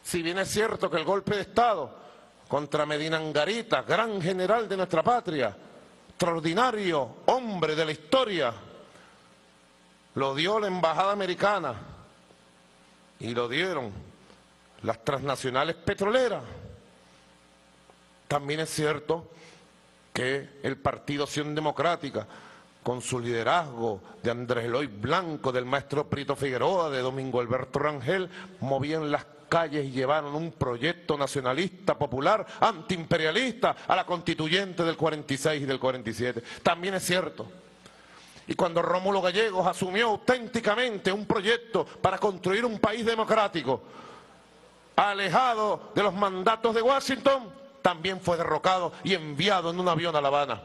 Si bien es cierto que el golpe de Estado contra Medina Angarita, gran general de nuestra patria, extraordinario hombre de la historia, lo dio la embajada americana y lo dieron las transnacionales petroleras. También es cierto que el Partido Acción Democrática, con su liderazgo de Andrés Eloy Blanco, del maestro Prito Figueroa, de Domingo Alberto Rangel, movían las calles y llevaron un proyecto nacionalista, popular, antiimperialista a la constituyente del 46 y del 47. También es cierto. Y cuando Rómulo Gallegos asumió auténticamente un proyecto para construir un país democrático, alejado de los mandatos de Washington, también fue derrocado y enviado en un avión a La Habana.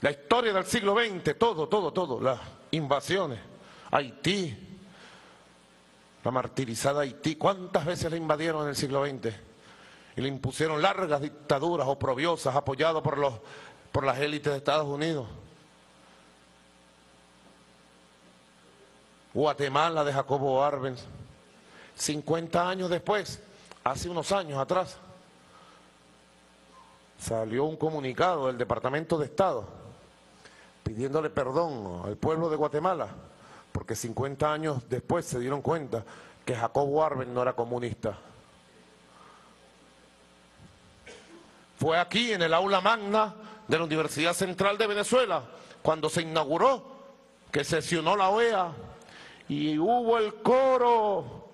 La historia del siglo XX, todo, todo, todo, las invasiones, Haití, la martirizada Haití. ¿Cuántas veces la invadieron en el siglo XX? Y le impusieron largas dictaduras oprobiosas apoyadas por, los, por las élites de Estados Unidos. Guatemala de Jacobo Arbenz. 50 años después, hace unos años atrás, salió un comunicado del Departamento de Estado pidiéndole perdón al pueblo de Guatemala, porque 50 años después se dieron cuenta que Jacobo Arbenz no era comunista. Fue aquí, en el aula magna de la Universidad Central de Venezuela, cuando se inauguró, que sesionó la OEA y hubo el coro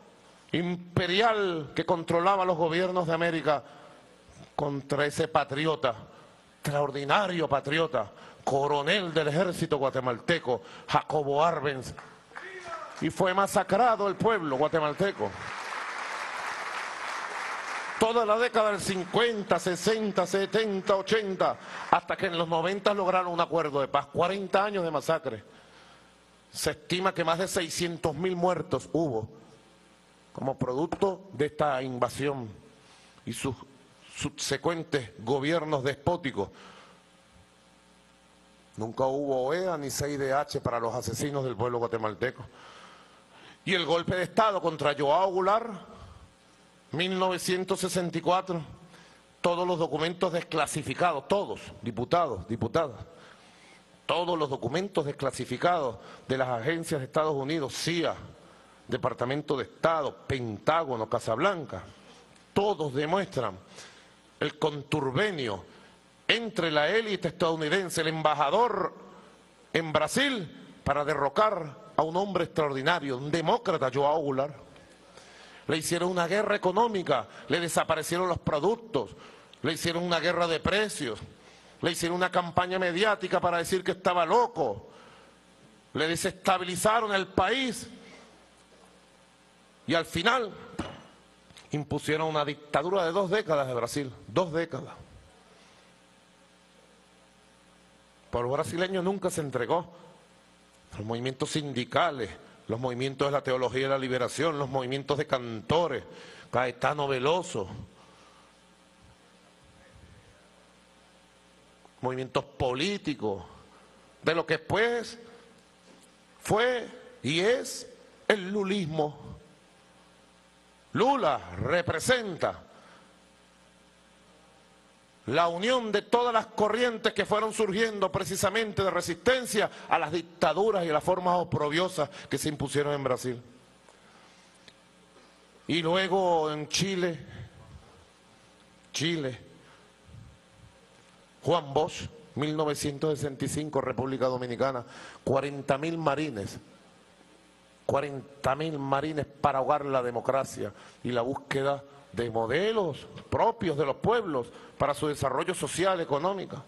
imperial que controlaba los gobiernos de América contra ese patriota, extraordinario patriota, coronel del ejército guatemalteco, Jacobo Arbenz. Y fue masacrado el pueblo guatemalteco. Toda la década del 50, 60, 70, 80, hasta que en los 90 lograron un acuerdo de paz. 40 años de masacre. Se estima que más de 600 mil muertos hubo como producto de esta invasión y sus subsecuentes gobiernos despóticos. Nunca hubo OEA ni CIDH para los asesinos del pueblo guatemalteco. Y el golpe de Estado contra Joao Goulart, 1964, todos los documentos desclasificados, todos, diputados, diputadas, todos los documentos desclasificados de las agencias de Estados Unidos, CIA, Departamento de Estado, Pentágono, Casablanca, todos demuestran el conturbenio entre la élite estadounidense, el embajador en Brasil, para derrocar a un hombre extraordinario, un demócrata, Joao Goulart. Le hicieron una guerra económica, le desaparecieron los productos, le hicieron una guerra de precios, le hicieron una campaña mediática para decir que estaba loco, le desestabilizaron el país y al final impusieron una dictadura de dos décadas de Brasil, dos décadas. Pero el brasileño nunca se entregó. Los movimientos sindicales, los movimientos de la teología de la liberación, los movimientos de cantores, Caetano Veloso, movimientos políticos, de lo que después fue y es el lulismo. Lula representa la unión de todas las corrientes que fueron surgiendo precisamente de resistencia a las dictaduras y a las formas oprobiosas que se impusieron en Brasil. Y luego en Chile, Chile, Juan Bosch, 1965, República Dominicana, 40 mil marines, 40 mil marines para ahogar la democracia y la búsqueda de modelos propios de los pueblos para su desarrollo social, económico.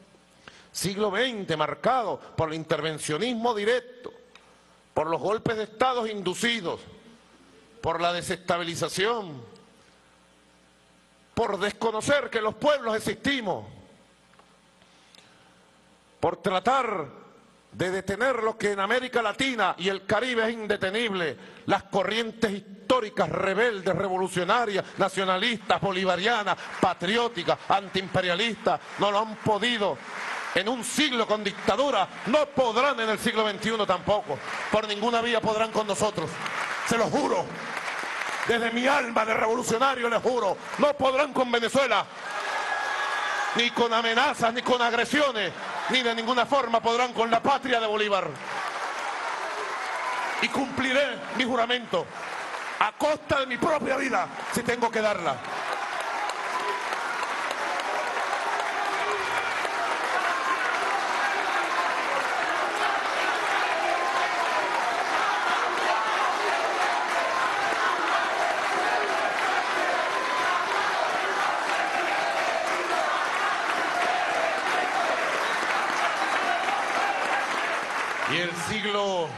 Siglo XX marcado por el intervencionismo directo, por los golpes de estados inducidos, por la desestabilización, por desconocer que los pueblos existimos, por tratar de detener lo que en América Latina y el Caribe es indetenible, las corrientes históricas rebeldes, revolucionarias, nacionalistas, bolivarianas, patrióticas, antiimperialistas, no lo han podido. En un siglo con dictadura, no podrán en el siglo XXI tampoco, por ninguna vía podrán con nosotros, se lo juro, desde mi alma de revolucionario les juro, no podrán con Venezuela, ni con amenazas, ni con agresiones, ni de ninguna forma podrán con la patria de Bolívar. Y cumpliré mi juramento a costa de mi propia vida si tengo que darla. Y el siglo...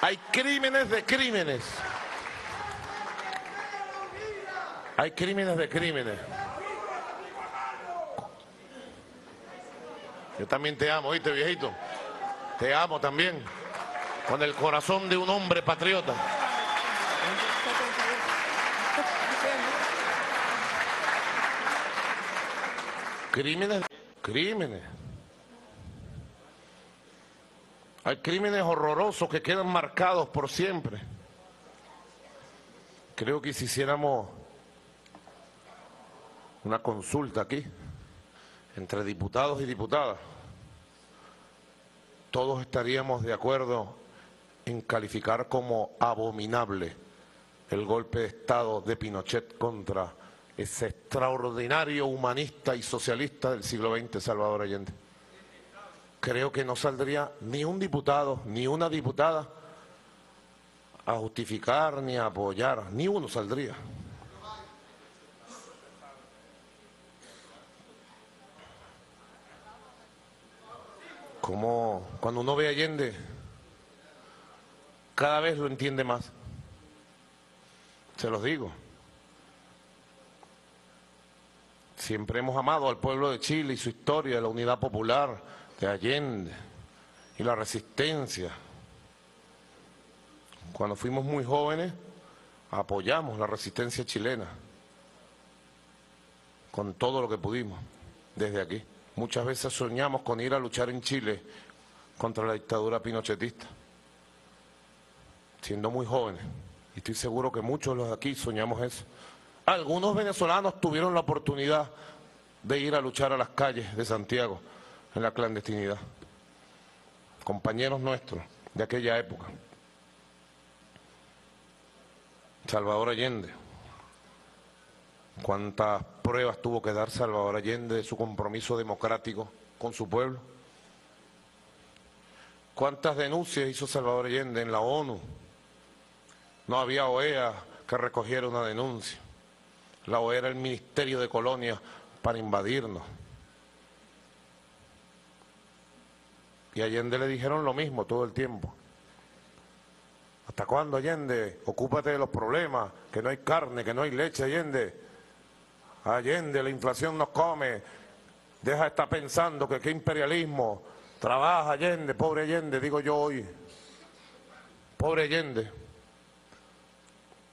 Hay crímenes de crímenes. Hay crímenes de crímenes. Yo también te amo, ¿viste, viejito? Te amo también. Con el corazón de un hombre patriota. Crímenes, crímenes. Hay crímenes horrorosos que quedan marcados por siempre. Creo que si hiciéramos una consulta aquí entre diputados y diputadas, todos estaríamos de acuerdo en calificar como abominable el golpe de Estado de Pinochet contra ese extraordinario humanista y socialista del siglo XX, Salvador Allende. Creo que no saldría ni un diputado, ni una diputada a justificar ni a apoyar, ni uno saldría. Como cuando uno ve a Allende, cada vez lo entiende más. Se los digo. Siempre hemos amado al pueblo de Chile y su historia, la unidad popular de Allende y la resistencia. Cuando fuimos muy jóvenes, apoyamos la resistencia chilena con todo lo que pudimos desde aquí. Muchas veces soñamos con ir a luchar en Chile contra la dictadura pinochetista, siendo muy jóvenes. Y estoy seguro que muchos de los aquí soñamos eso. Algunos venezolanos tuvieron la oportunidad de ir a luchar a las calles de Santiago en la clandestinidad. Compañeros nuestros de aquella época. Salvador Allende. ¿Cuántas pruebas tuvo que dar Salvador Allende de su compromiso democrático con su pueblo? ¿Cuántas denuncias hizo Salvador Allende en la ONU? No había OEA que recogiera una denuncia. La OEA era el Ministerio de Colonia para invadirnos. Y Allende le dijeron lo mismo todo el tiempo. ¿Hasta cuándo, Allende? Ocúpate de los problemas, que no hay carne, que no hay leche, Allende. Allende, la inflación nos come. Deja de estar pensando que qué imperialismo. Trabaja, Allende, pobre Allende, digo yo hoy. Pobre Allende.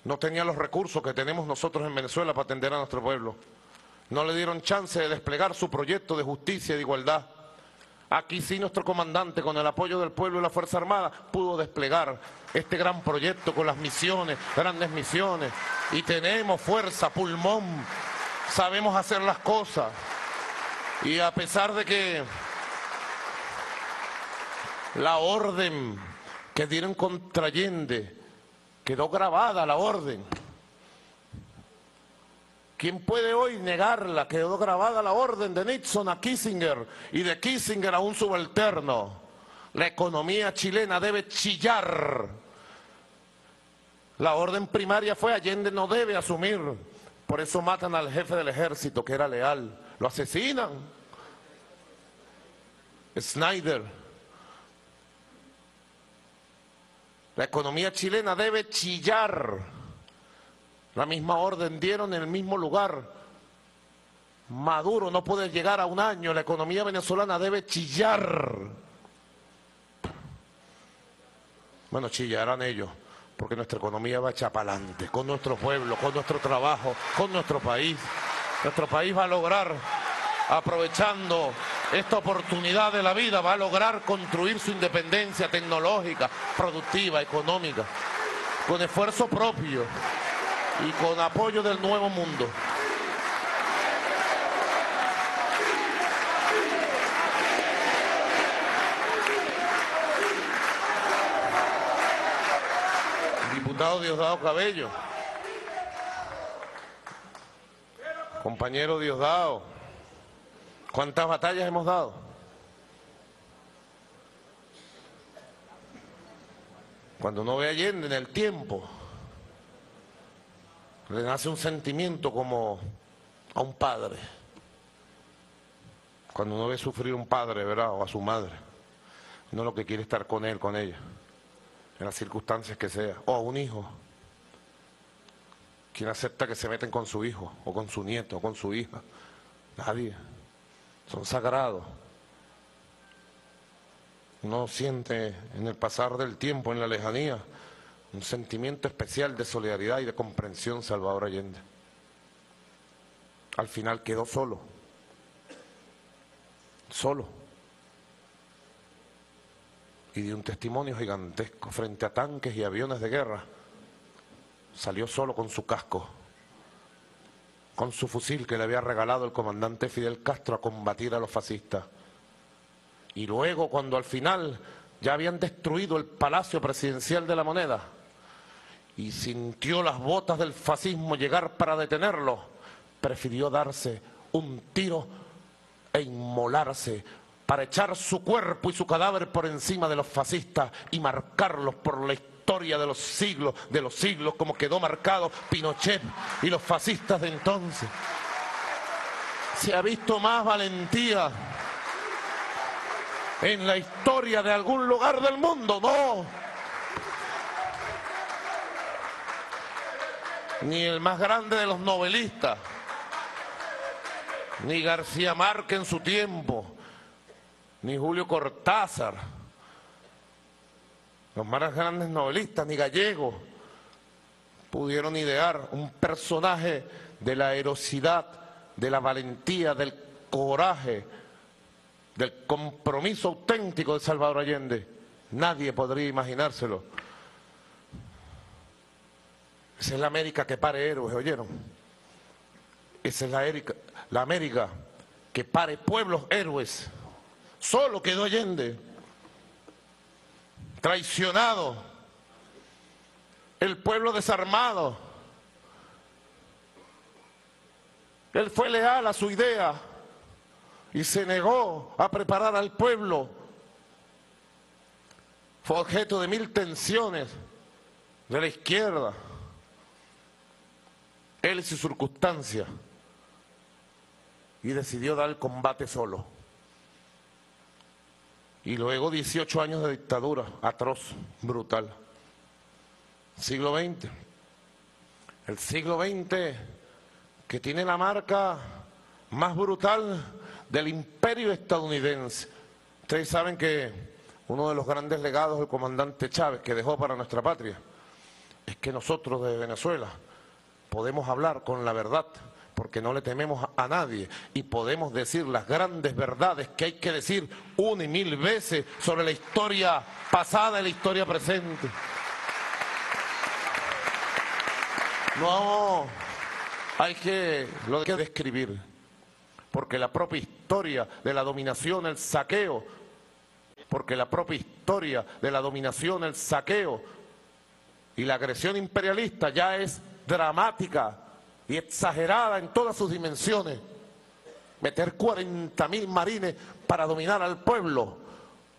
No tenía los recursos que tenemos nosotros en Venezuela para atender a nuestro pueblo. No le dieron chance de desplegar su proyecto de justicia y de igualdad. Aquí sí nuestro comandante, con el apoyo del pueblo y la Fuerza Armada, pudo desplegar este gran proyecto con las misiones, grandes misiones. Y tenemos fuerza, pulmón, sabemos hacer las cosas. Y a pesar de que la orden que dieron contra Allende quedó grabada, la orden. ¿Quién puede hoy negarla? Quedó grabada la orden de Nixon a Kissinger y de Kissinger a un subalterno. La economía chilena debe chillar. La orden primaria fue Allende no debe asumir. Por eso matan al jefe del ejército que era leal. Lo asesinan. Snyder. La economía chilena debe chillar. La misma orden dieron en el mismo lugar. Maduro no puede llegar a un año, la economía venezolana debe chillar. Bueno, chillarán ellos, porque nuestra economía va chapalante, con nuestro pueblo, con nuestro trabajo, con nuestro país. Nuestro país va a lograr, aprovechando esta oportunidad de la vida, va a lograr construir su independencia tecnológica, productiva, económica, con esfuerzo propio y con apoyo del nuevo mundo. Diputado Diosdado Cabello. Compañero Diosdado, ¿cuántas batallas hemos dado? Cuando uno ve Allende en el tiempo, le nace un sentimiento como a un padre. Cuando uno ve sufrir a un padre, ¿verdad? O a su madre, uno lo que quiere estar con él, con ella, en las circunstancias que sea. O a un hijo. ¿Quién acepta que se meten con su hijo, o con su nieto, o con su hija? Nadie. Son sagrados. Uno siente en el pasar del tiempo, en la lejanía, un sentimiento especial de solidaridad y de comprensión Salvador Allende. Al final quedó solo, solo, y dio un testimonio gigantesco frente a tanques y aviones de guerra. Salió solo con su casco, con su fusil que le había regalado el comandante Fidel Castro a combatir a los fascistas. Y luego, cuando al final ya habían destruido el Palacio Presidencial de la Moneda y sintió las botas del fascismo llegar para detenerlo, prefirió darse un tiro e inmolarse para echar su cuerpo y su cadáver por encima de los fascistas y marcarlos por la historia de los siglos, de los siglos, como quedó marcado Pinochet y los fascistas de entonces. Se ha visto más valentía en la historia de algún lugar del mundo, no. Ni el más grande de los novelistas, ni García Márquez en su tiempo, ni Julio Cortázar, los más grandes novelistas, ni Gallego, pudieron idear un personaje de la heroicidad, de la valentía, del coraje, del compromiso auténtico de Salvador Allende. Nadie podría imaginárselo. Esa es la América que pare héroes, ¿oyeron? Esa es la, América, la América que pare pueblos héroes. Solo quedó Allende, traicionado, el pueblo desarmado. Él fue leal a su idea y se negó a preparar al pueblo. Fue objeto de mil tensiones de la izquierda. Él y su circunstancia. Y decidió dar el combate solo. Y luego 18 años de dictadura, atroz, brutal. Siglo XX. El siglo XX que tiene la marca más brutal del imperio estadounidense. Ustedes saben que uno de los grandes legados del comandante Chávez que dejó para nuestra patria es que nosotros de Venezuela podemos hablar con la verdad porque no le tememos a nadie y podemos decir las grandes verdades que hay que decir una y mil veces sobre la historia pasada y la historia presente. No, hay que, lo que describir porque la propia historia de la dominación, el saqueo, porque la propia historia de la dominación, el saqueo y la agresión imperialista ya es dramática y exagerada en todas sus dimensiones. Meter 40 mil marines para dominar al pueblo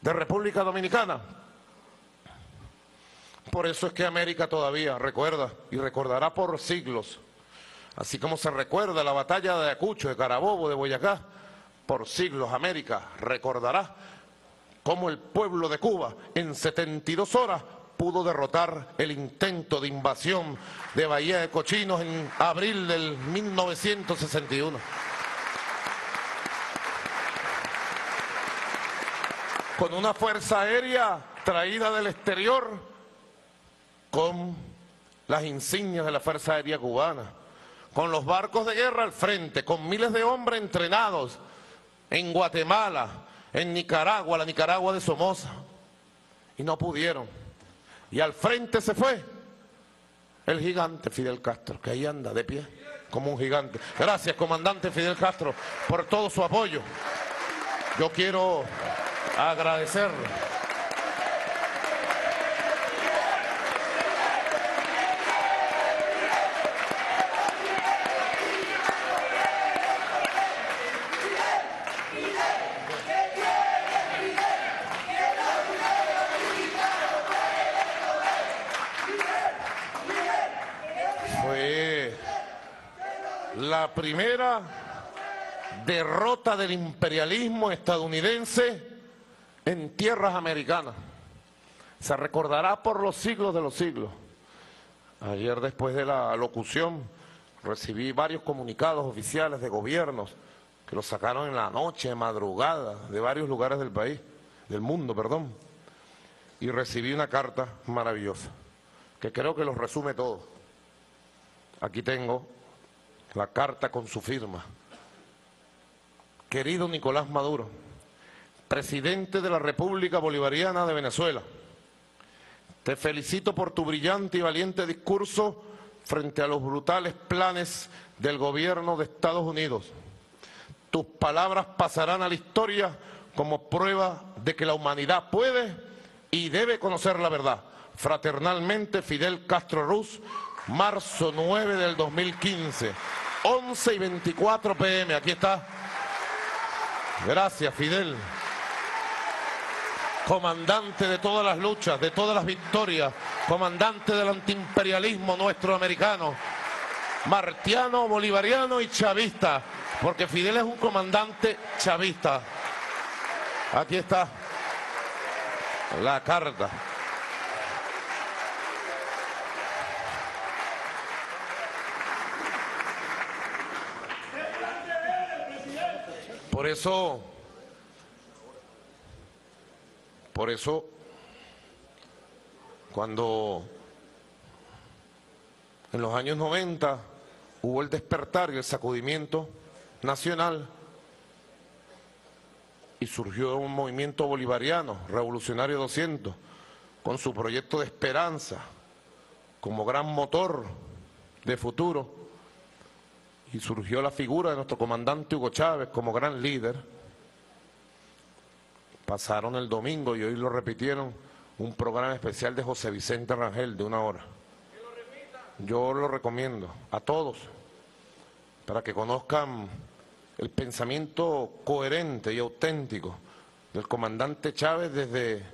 de República Dominicana. Por eso es que América todavía recuerda y recordará por siglos Así como se recuerda la batalla de Ayacucho, de Carabobo, de Boyacá, por siglos América recordará cómo el pueblo de Cuba en 72 horas pudo derrotar el intento de invasión de Bahía de Cochinos en abril del 1961. Con una fuerza aérea traída del exterior con las insignias de la Fuerza Aérea Cubana con los barcos de guerra al frente, con miles de hombres entrenados en Guatemala, en Nicaragua, la Nicaragua de Somoza, y no pudieron. Y al frente se fue el gigante Fidel Castro, que ahí anda de pie, como un gigante. Gracias, comandante Fidel Castro, por todo su apoyo. Yo quiero agradecerle primera derrota del imperialismo estadounidense en tierras americanas. Se recordará por los siglos de los siglos. Ayer después de la locución recibí varios comunicados oficiales de gobiernos que los sacaron en la noche, madrugada, de varios lugares del país, del mundo, perdón. Y recibí una carta maravillosa que creo que los resume todo. Aquí tengo la carta con su firma. Querido Nicolás Maduro, presidente de la República Bolivariana de Venezuela, te felicito por tu brillante y valiente discurso frente a los brutales planes del gobierno de Estados Unidos. Tus palabras pasarán a la historia como prueba de que la humanidad puede y debe conocer la verdad. Fraternalmente, Fidel Castro Ruz, marzo 9 del 2015, 11 y 24 pm. Aquí está. Gracias, Fidel. Comandante de todas las luchas, de todas las victorias, comandante del antiimperialismo nuestro americano, martiano, bolivariano y chavista, porque Fidel es un comandante chavista. Aquí está la carta. Por eso, por eso, cuando en los años 90 hubo el despertar y el sacudimiento nacional y surgió un movimiento bolivariano, Revolucionario 200, con su proyecto de esperanza como gran motor de futuro y surgió la figura de nuestro comandante Hugo Chávez como gran líder. Pasaron el domingo y hoy lo repitieron un programa especial de José Vicente Rangel de una hora. Yo lo recomiendo a todos para que conozcan el pensamiento coherente y auténtico del comandante Chávez desde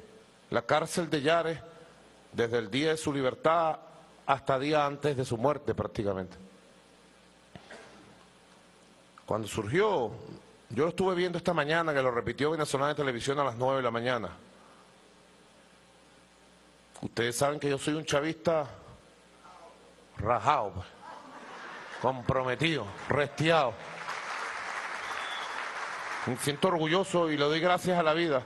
la cárcel de Yares, desde el día de su libertad hasta día antes de su muerte prácticamente. Cuando surgió, yo lo estuve viendo esta mañana, que lo repitió Venezolana de Televisión a las 9 de la mañana. Ustedes saben que yo soy un chavista rajado, pues, comprometido, restiado. Me siento orgulloso y le doy gracias a la vida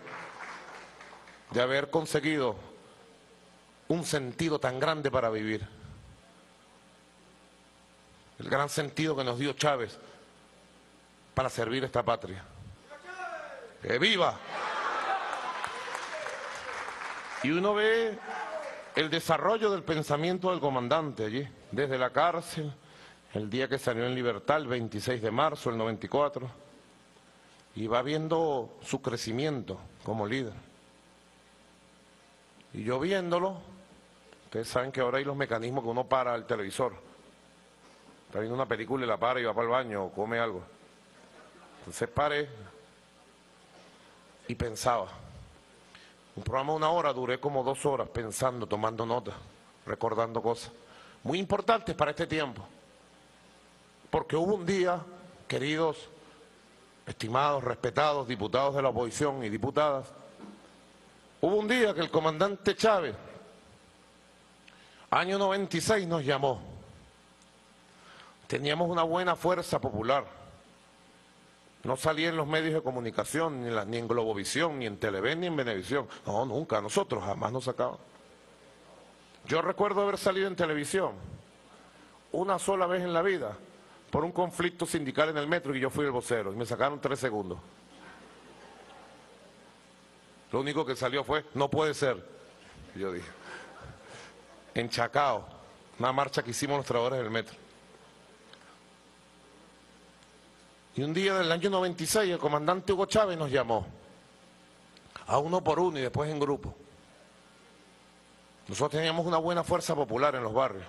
de haber conseguido un sentido tan grande para vivir. El gran sentido que nos dio Chávez para servir a esta patria. ¡Que viva! Y uno ve el desarrollo del pensamiento del comandante allí, desde la cárcel, el día que salió en libertad, el 26 de marzo del 94, y va viendo su crecimiento como líder. Y yo viéndolo, ustedes saben que ahora hay los mecanismos que uno para el televisor. Está viendo una película y la para y va para el baño o come algo. Entonces y pensaba. Un programa de una hora, duré como dos horas pensando, tomando notas, recordando cosas muy importantes para este tiempo. Porque hubo un día, queridos, estimados, respetados diputados de la oposición y diputadas, hubo un día que el comandante Chávez, año 96, nos llamó. Teníamos una buena fuerza popular no salía en los medios de comunicación, ni, en, Globovisión, ni en Televen, ni en Venevisión. No, nunca, nosotros jamás nos sacaban. Yo recuerdo haber salido en televisión una sola vez en la vida por un conflicto sindical en el metro y yo fui el vocero y me sacaron tres segundos. Lo único que salió fue, no puede ser. yo dije, en Chacao, una marcha que hicimos los trabajadores del metro. Y un día del año 96 el comandante Hugo Chávez nos llamó, a uno por uno y después en grupo. Nosotros teníamos una buena fuerza popular en los barrios.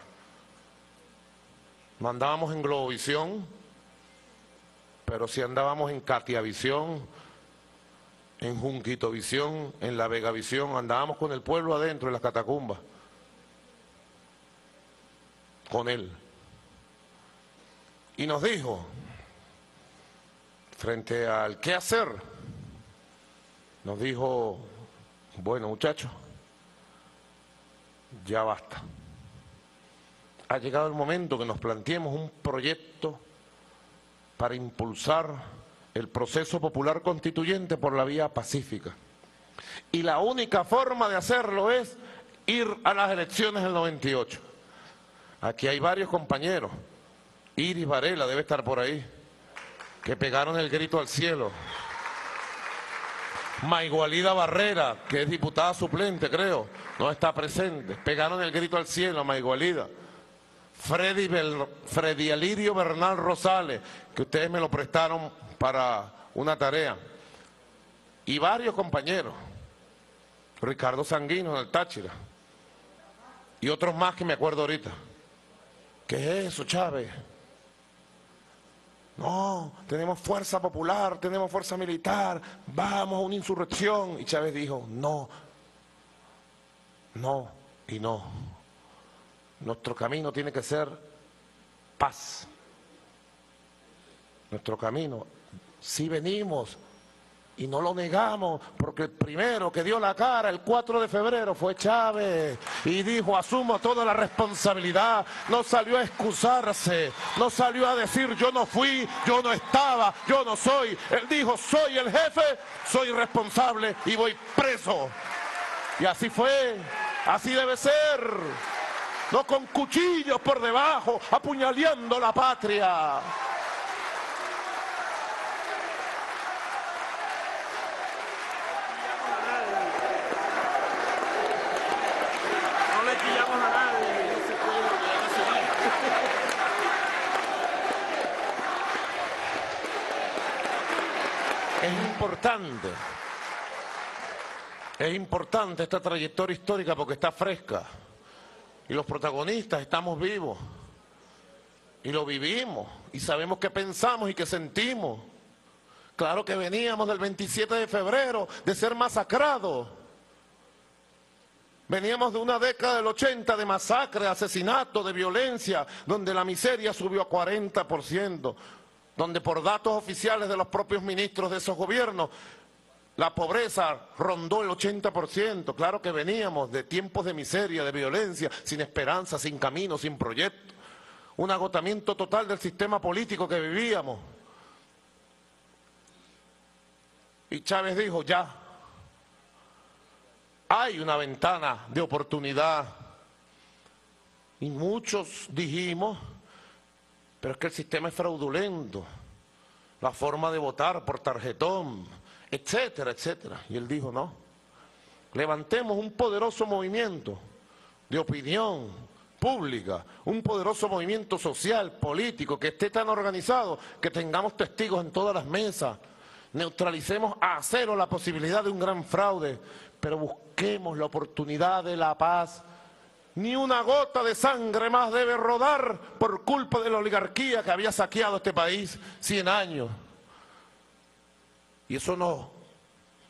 No andábamos en Globovisión, pero sí andábamos en Catiavisión, en Junquitovisión, en La Vegavisión, andábamos con el pueblo adentro, en las catacumbas, con él. Y nos dijo, frente al qué hacer, nos dijo, bueno muchachos, ya basta. Ha llegado el momento que nos planteemos un proyecto para impulsar el proceso popular constituyente por la vía pacífica. Y la única forma de hacerlo es ir a las elecciones del 98. Aquí hay varios compañeros. Iris Varela debe estar por ahí, que pegaron el grito al cielo. Maigualida Barrera, que es diputada suplente, creo, no está presente. Pegaron el grito al cielo, Maigualida. Freddy, Freddy Alirio Bernal Rosales, que ustedes me lo prestaron para una tarea. Y varios compañeros. Ricardo Sanguino en el Táchira. Y otros más que me acuerdo ahorita. ¿Qué es eso, Chávez? No, tenemos fuerza popular, tenemos fuerza militar, vamos a una insurrección. Y Chávez dijo, no, no y no. Nuestro camino tiene que ser paz. Nuestro camino, si venimos y no lo negamos, porque el primero que dio la cara el 4 de febrero fue Chávez y dijo, asumo toda la responsabilidad. No salió a excusarse, no salió a decir, yo no fui, yo no estaba, yo no soy. Él dijo, soy el jefe, soy responsable y voy preso. Y así fue, así debe ser. No con cuchillos por debajo, apuñaleando la patria. Importante. Es importante esta trayectoria histórica porque está fresca. Y los protagonistas estamos vivos. Y lo vivimos. Y sabemos qué pensamos y qué sentimos. Claro que veníamos del 27 de febrero de ser masacrados. Veníamos de una década del 80 de masacre, asesinato, de violencia, donde la miseria subió a 40% donde por datos oficiales de los propios ministros de esos gobiernos, la pobreza rondó el 80%. Claro que veníamos de tiempos de miseria, de violencia, sin esperanza, sin camino, sin proyecto. Un agotamiento total del sistema político que vivíamos. Y Chávez dijo, ya, hay una ventana de oportunidad. Y muchos dijimos, pero es que el sistema es fraudulento, la forma de votar por tarjetón, etcétera, etcétera. Y él dijo, no, levantemos un poderoso movimiento de opinión pública, un poderoso movimiento social, político, que esté tan organizado que tengamos testigos en todas las mesas, neutralicemos a cero la posibilidad de un gran fraude, pero busquemos la oportunidad de la paz ni una gota de sangre más debe rodar por culpa de la oligarquía que había saqueado este país 100 años. Y eso nos,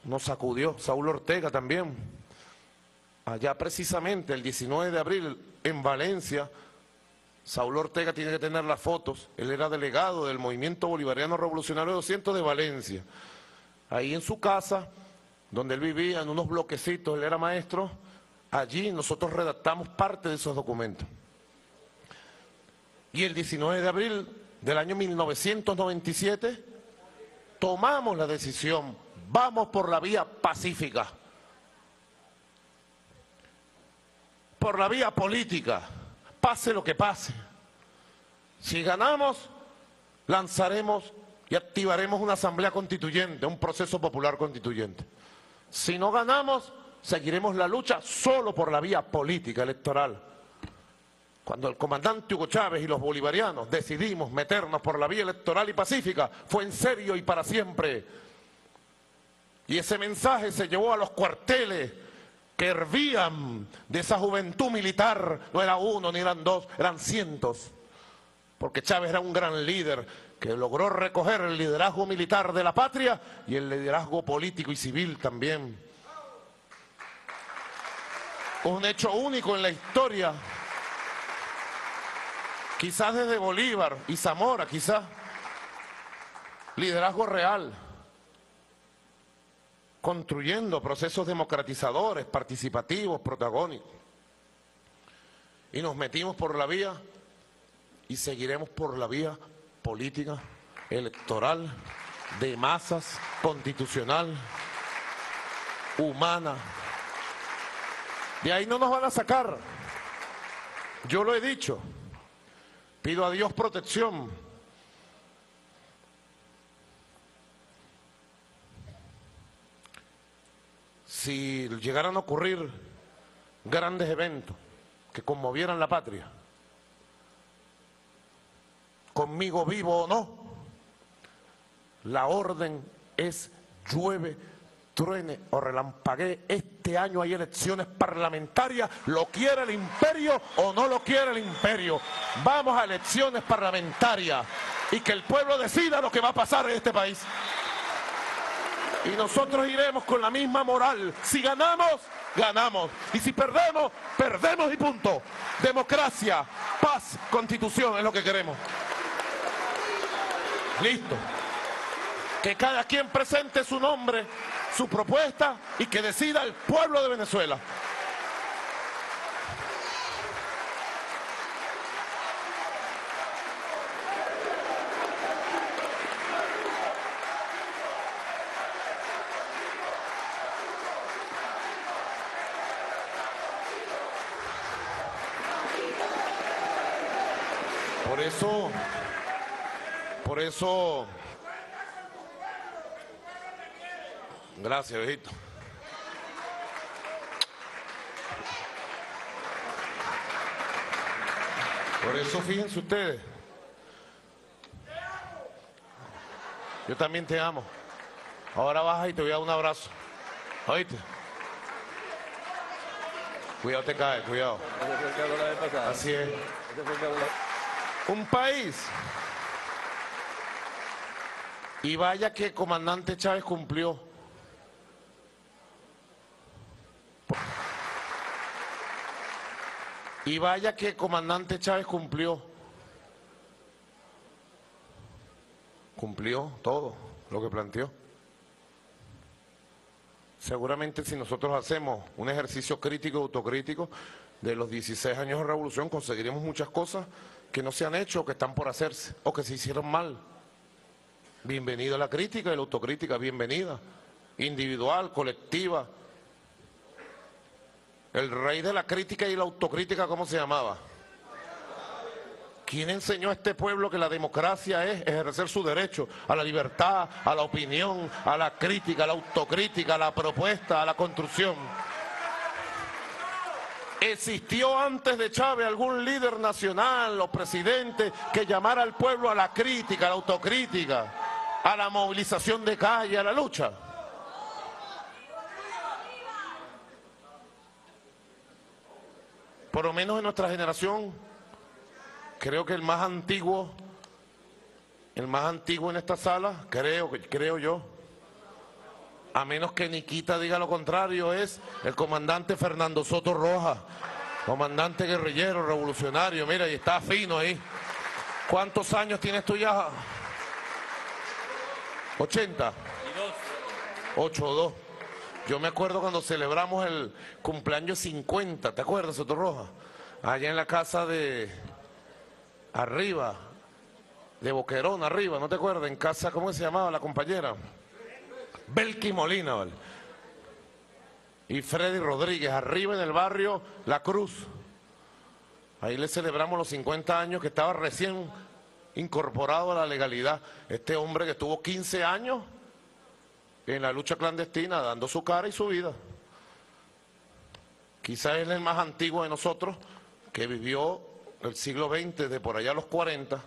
nos sacudió. Saúl Ortega también. Allá precisamente el 19 de abril en Valencia, Saúl Ortega tiene que tener las fotos. Él era delegado del Movimiento Bolivariano Revolucionario 200 de Valencia. Ahí en su casa, donde él vivía en unos bloquecitos, él era maestro, Allí nosotros redactamos parte de esos documentos. Y el 19 de abril del año 1997 tomamos la decisión, vamos por la vía pacífica, por la vía política, pase lo que pase. Si ganamos, lanzaremos y activaremos una asamblea constituyente, un proceso popular constituyente. Si no ganamos, seguiremos la lucha solo por la vía política electoral. Cuando el comandante Hugo Chávez y los bolivarianos decidimos meternos por la vía electoral y pacífica, fue en serio y para siempre. Y ese mensaje se llevó a los cuarteles que hervían de esa juventud militar. No era uno ni eran dos, eran cientos. Porque Chávez era un gran líder que logró recoger el liderazgo militar de la patria y el liderazgo político y civil también un hecho único en la historia. Quizás desde Bolívar y Zamora, quizás. Liderazgo real. Construyendo procesos democratizadores, participativos, protagónicos. Y nos metimos por la vía y seguiremos por la vía política, electoral, de masas, constitucional, humana, De ahí no nos van a sacar. Yo lo he dicho. Pido a Dios protección. Si llegaran a ocurrir grandes eventos que conmovieran la patria, conmigo vivo o no, la orden es llueve, truene o relampaguee. Este año hay elecciones parlamentarias, ¿lo quiere el imperio o no lo quiere el imperio? Vamos a elecciones parlamentarias y que el pueblo decida lo que va a pasar en este país. Y nosotros iremos con la misma moral. Si ganamos, ganamos. Y si perdemos, perdemos y punto. Democracia, paz, constitución es lo que queremos. Listo. Que cada quien presente su nombre, su propuesta y que decida el pueblo de Venezuela. Por eso, por eso, gracias, viejito. Por eso, fíjense ustedes, yo también te amo. Ahora baja y te voy a dar un abrazo. ¿Oíste? Cuidado, te cae, cuidado. Así es. Un país. Y vaya que comandante Chávez cumplió. Y vaya que el comandante Chávez cumplió. Cumplió todo lo que planteó. Seguramente si nosotros hacemos un ejercicio crítico, autocrítico, de los 16 años de revolución conseguiremos muchas cosas que no se han hecho, que están por hacerse, o que se hicieron mal. Bienvenida la crítica y la autocrítica, bienvenida. Individual, colectiva. El rey de la crítica y la autocrítica, ¿cómo se llamaba? ¿Quién enseñó a este pueblo que la democracia es ejercer su derecho a la libertad, a la opinión, a la crítica, a la autocrítica, a la propuesta, a la construcción? ¿Existió antes de Chávez algún líder nacional o presidente que llamara al pueblo a la crítica, a la autocrítica, a la movilización de calle, a la lucha? Por lo menos en nuestra generación, creo que el más antiguo, el más antiguo en esta sala, creo, creo yo, a menos que Niquita diga lo contrario, es el comandante Fernando Soto Roja, comandante guerrillero, revolucionario, mira, y está fino ahí. ¿Cuántos años tienes tú ya? 80. 8 o 2. Yo me acuerdo cuando celebramos el cumpleaños 50, ¿te acuerdas, Soto Roja? Allá en la casa de arriba, de Boquerón, arriba, ¿no te acuerdas? En casa, ¿cómo se llamaba la compañera? Belki Molina, ¿vale? Y Freddy Rodríguez, arriba en el barrio La Cruz. Ahí le celebramos los 50 años que estaba recién incorporado a la legalidad. Este hombre que tuvo 15 años en la lucha clandestina, dando su cara y su vida. Quizás es el más antiguo de nosotros que vivió el siglo XX, de por allá a los 40,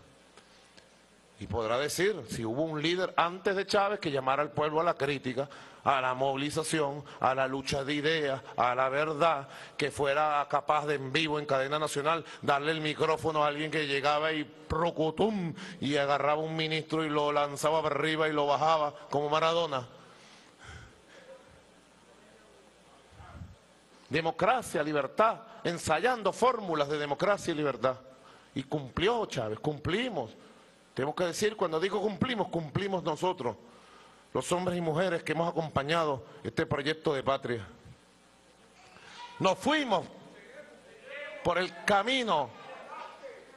y podrá decir si hubo un líder antes de Chávez que llamara al pueblo a la crítica, a la movilización, a la lucha de ideas, a la verdad, que fuera capaz de en vivo, en cadena nacional, darle el micrófono a alguien que llegaba y procutum y agarraba un ministro y lo lanzaba arriba y lo bajaba como Maradona. Democracia, libertad, ensayando fórmulas de democracia y libertad. Y cumplió Chávez, cumplimos. Tenemos que decir, cuando digo cumplimos, cumplimos nosotros, los hombres y mujeres que hemos acompañado este proyecto de patria. Nos fuimos por el camino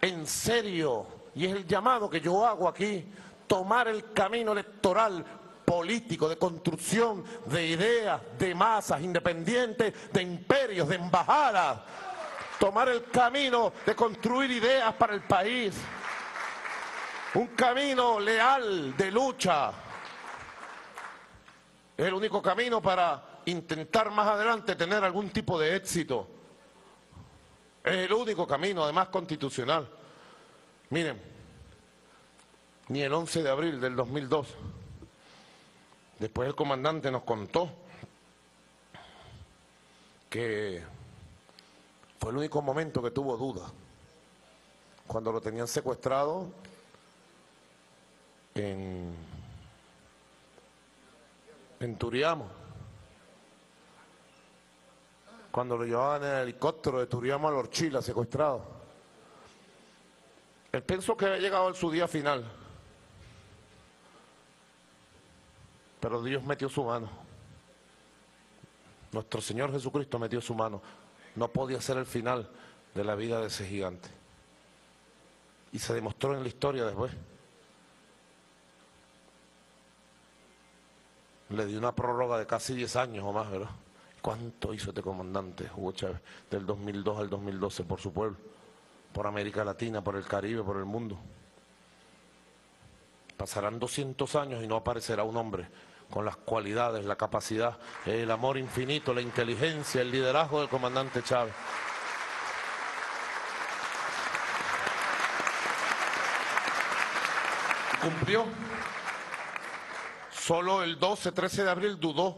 en serio, y es el llamado que yo hago aquí, tomar el camino electoral político, de construcción de ideas, de masas independientes, de imperios, de embajadas. Tomar el camino de construir ideas para el país. Un camino leal de lucha. Es el único camino para intentar más adelante tener algún tipo de éxito. Es el único camino, además constitucional. Miren, ni el 11 de abril del 2002, después el comandante nos contó que fue el único momento que tuvo duda, cuando lo tenían secuestrado en, en Turiamo, cuando lo llevaban en el helicóptero de Turiamo a Lorchila secuestrado. Él pensó que había llegado su día final. Pero Dios metió su mano. Nuestro Señor Jesucristo metió su mano. No podía ser el final de la vida de ese gigante. Y se demostró en la historia después. Le dio una prórroga de casi 10 años o más, ¿verdad? ¿Cuánto hizo este comandante Hugo Chávez del 2002 al 2012 por su pueblo, por América Latina, por el Caribe, por el mundo? Pasarán 200 años y no aparecerá un hombre con las cualidades, la capacidad, el amor infinito, la inteligencia, el liderazgo del comandante Chávez. Cumplió. Solo el 12, 13 de abril dudó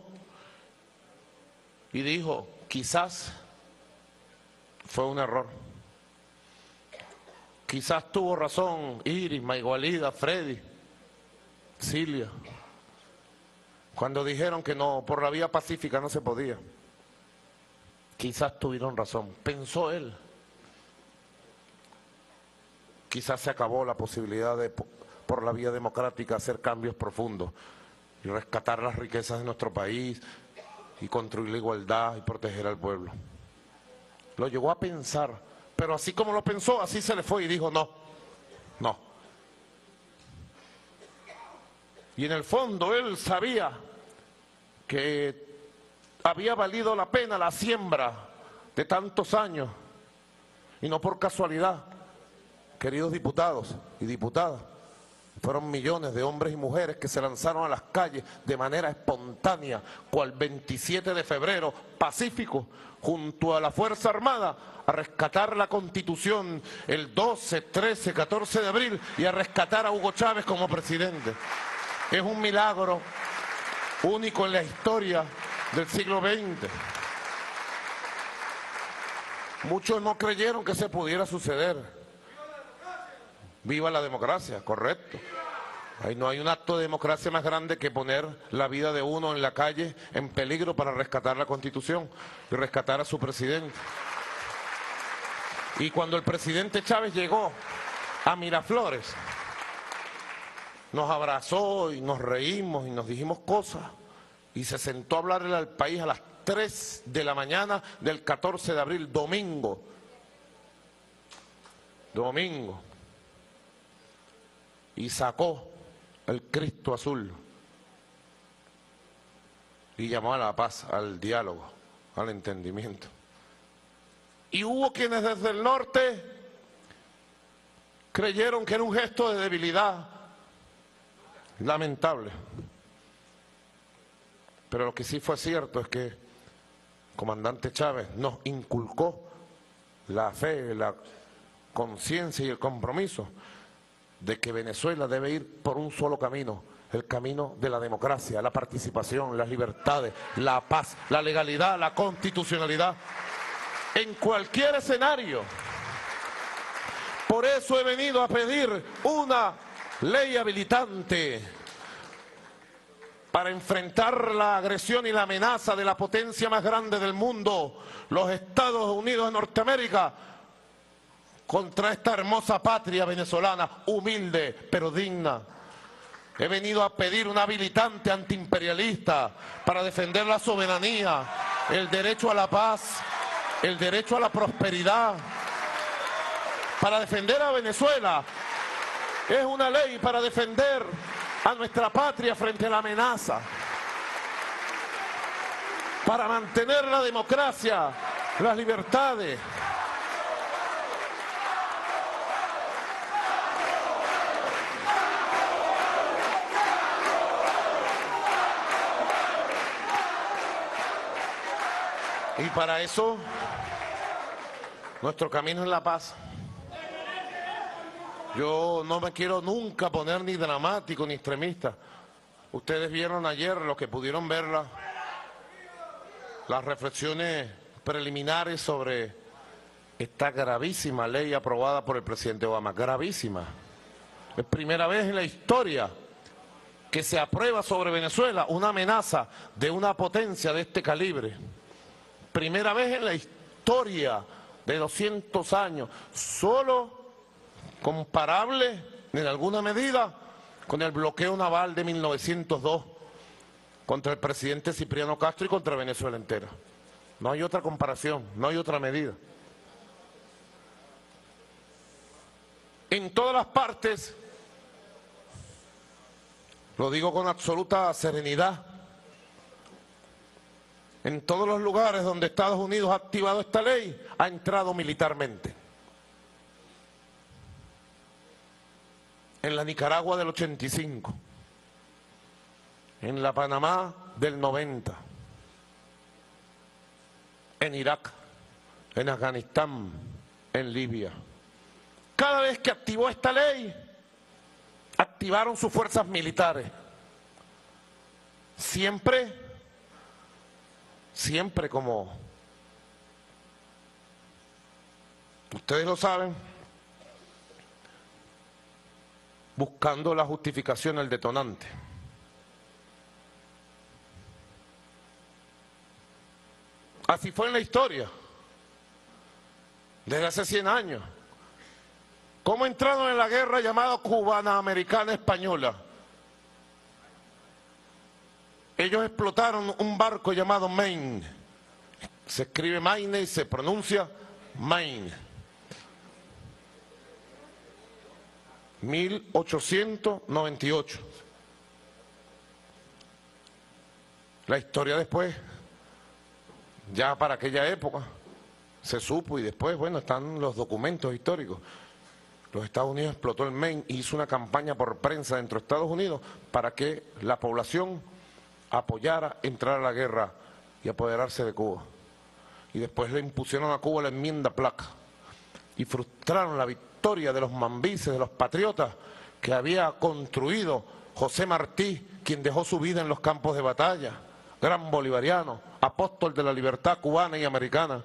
y dijo, quizás fue un error. Quizás tuvo razón Iris, Maigualida, Freddy, Silvia, cuando dijeron que no, por la vía pacífica no se podía. Quizás tuvieron razón, pensó él. Quizás se acabó la posibilidad de, por la vía democrática, hacer cambios profundos y rescatar las riquezas de nuestro país, y construir la igualdad y proteger al pueblo. Lo llegó a pensar, pero así como lo pensó, así se le fue y dijo no, no. Y en el fondo él sabía que había valido la pena la siembra de tantos años y no por casualidad, queridos diputados y diputadas. Fueron millones de hombres y mujeres que se lanzaron a las calles de manera espontánea, cual 27 de febrero, pacífico, junto a la Fuerza Armada, a rescatar la Constitución el 12, 13, 14 de abril y a rescatar a Hugo Chávez como presidente. Es un milagro único en la historia del siglo XX. Muchos no creyeron que se pudiera suceder. Viva la democracia, correcto. Ahí no hay un acto de democracia más grande que poner la vida de uno en la calle en peligro para rescatar la Constitución y rescatar a su presidente. Y cuando el presidente Chávez llegó a Miraflores, nos abrazó y nos reímos y nos dijimos cosas y se sentó a hablarle al país a las 3 de la mañana del 14 de abril, domingo. Domingo y sacó el Cristo azul y llamó a la paz, al diálogo, al entendimiento. Y hubo quienes desde el norte creyeron que era un gesto de debilidad lamentable. Pero lo que sí fue cierto es que el comandante Chávez nos inculcó la fe, la conciencia y el compromiso de que Venezuela debe ir por un solo camino, el camino de la democracia, la participación, las libertades, la paz, la legalidad, la constitucionalidad, en cualquier escenario. Por eso he venido a pedir una ley habilitante para enfrentar la agresión y la amenaza de la potencia más grande del mundo, los Estados Unidos de Norteamérica, contra esta hermosa patria venezolana, humilde pero digna. He venido a pedir un habilitante antiimperialista para defender la soberanía, el derecho a la paz, el derecho a la prosperidad, para defender a Venezuela. Es una ley para defender a nuestra patria frente a la amenaza, para mantener la democracia, las libertades. Y para eso, nuestro camino es la paz. Yo no me quiero nunca poner ni dramático ni extremista. Ustedes vieron ayer, los que pudieron verla, las reflexiones preliminares sobre esta gravísima ley aprobada por el presidente Obama. Gravísima. Es primera vez en la historia que se aprueba sobre Venezuela una amenaza de una potencia de este calibre. Primera vez en la historia de 200 años. Solo comparable en alguna medida con el bloqueo naval de 1902 contra el presidente Cipriano Castro y contra Venezuela entera. No hay otra comparación, no hay otra medida. En todas las partes, lo digo con absoluta serenidad, en todos los lugares donde Estados Unidos ha activado esta ley, ha entrado militarmente. En la Nicaragua del 85, en la Panamá del 90, en Irak, en Afganistán, en Libia. Cada vez que activó esta ley, activaron sus fuerzas militares. Siempre, siempre como ustedes lo saben, buscando la justificación, el detonante. Así fue en la historia, desde hace 100 años. ¿Cómo entraron en la guerra llamada cubana americana española? Ellos explotaron un barco llamado Maine. Se escribe Maine y se pronuncia Maine. 1898. La historia después, ya para aquella época, se supo y después, bueno, están los documentos históricos. Los Estados Unidos explotó el Maine y hizo una campaña por prensa dentro de Estados Unidos para que la población apoyara entrar a la guerra y apoderarse de Cuba. Y después le impusieron a Cuba la enmienda placa y frustraron la victoria historia de los mambises, de los patriotas que había construido José Martí, quien dejó su vida en los campos de batalla, gran bolivariano, apóstol de la libertad cubana y americana.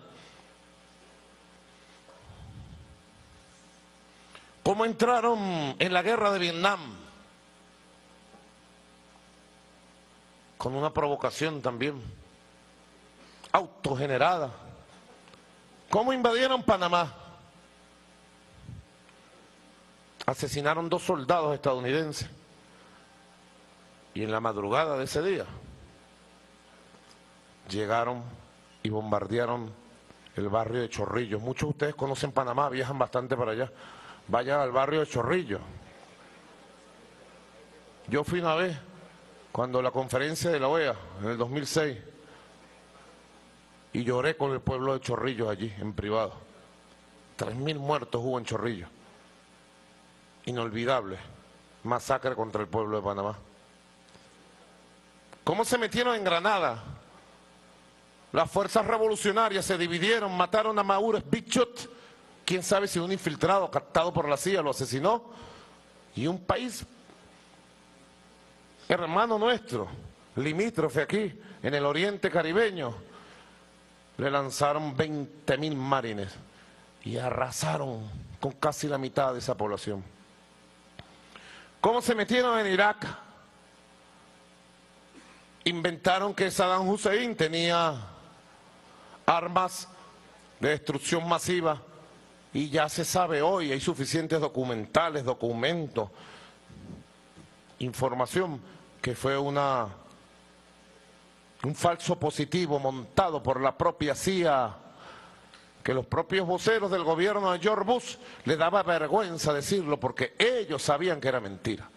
¿Cómo entraron en la guerra de Vietnam? Con una provocación también, autogenerada. ¿Cómo invadieron Panamá? Asesinaron dos soldados estadounidenses. Y en la madrugada de ese día llegaron y bombardearon el barrio de Chorrillos. Muchos de ustedes conocen Panamá, viajan bastante para allá. Vayan al barrio de Chorrillos. Yo fui una vez, cuando la conferencia de la OEA, en el 2006, y lloré con el pueblo de Chorrillos allí, en privado. Tres mil muertos hubo en Chorrillos inolvidable masacre contra el pueblo de Panamá. ¿Cómo se metieron en Granada? Las fuerzas revolucionarias se dividieron, mataron a Mauro Bichot, quién sabe si un infiltrado captado por la CIA lo asesinó, y un país hermano nuestro, limítrofe aquí, en el oriente caribeño, le lanzaron 20 mil marines y arrasaron con casi la mitad de esa población. ¿Cómo se metieron en Irak? Inventaron que Saddam Hussein tenía armas de destrucción masiva y ya se sabe hoy, hay suficientes documentales, documentos, información que fue una un falso positivo montado por la propia CIA que los propios voceros del gobierno de George Bush le daba vergüenza decirlo porque ellos sabían que era mentira.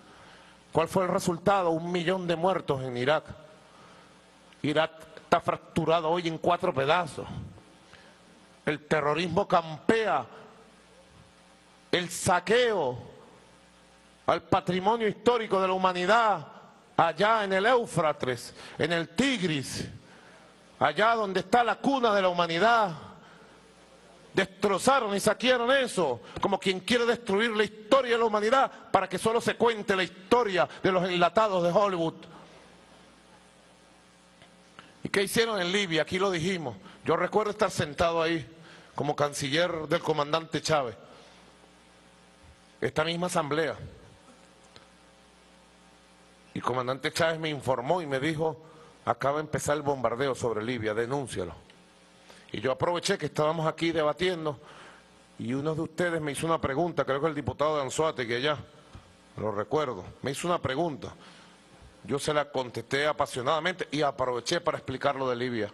¿Cuál fue el resultado? Un millón de muertos en Irak. Irak está fracturado hoy en cuatro pedazos. El terrorismo campea. El saqueo al patrimonio histórico de la humanidad allá en el Éufrates, en el Tigris, allá donde está la cuna de la humanidad. Destrozaron y saquearon eso, como quien quiere destruir la historia de la humanidad para que solo se cuente la historia de los enlatados de Hollywood. ¿Y qué hicieron en Libia? Aquí lo dijimos. Yo recuerdo estar sentado ahí como canciller del comandante Chávez. Esta misma asamblea. Y el comandante Chávez me informó y me dijo, acaba de empezar el bombardeo sobre Libia, denúncialo. Y yo aproveché que estábamos aquí debatiendo y uno de ustedes me hizo una pregunta, creo que el diputado de Anzuate, que allá, lo recuerdo, me hizo una pregunta. Yo se la contesté apasionadamente y aproveché para explicar lo de Libia.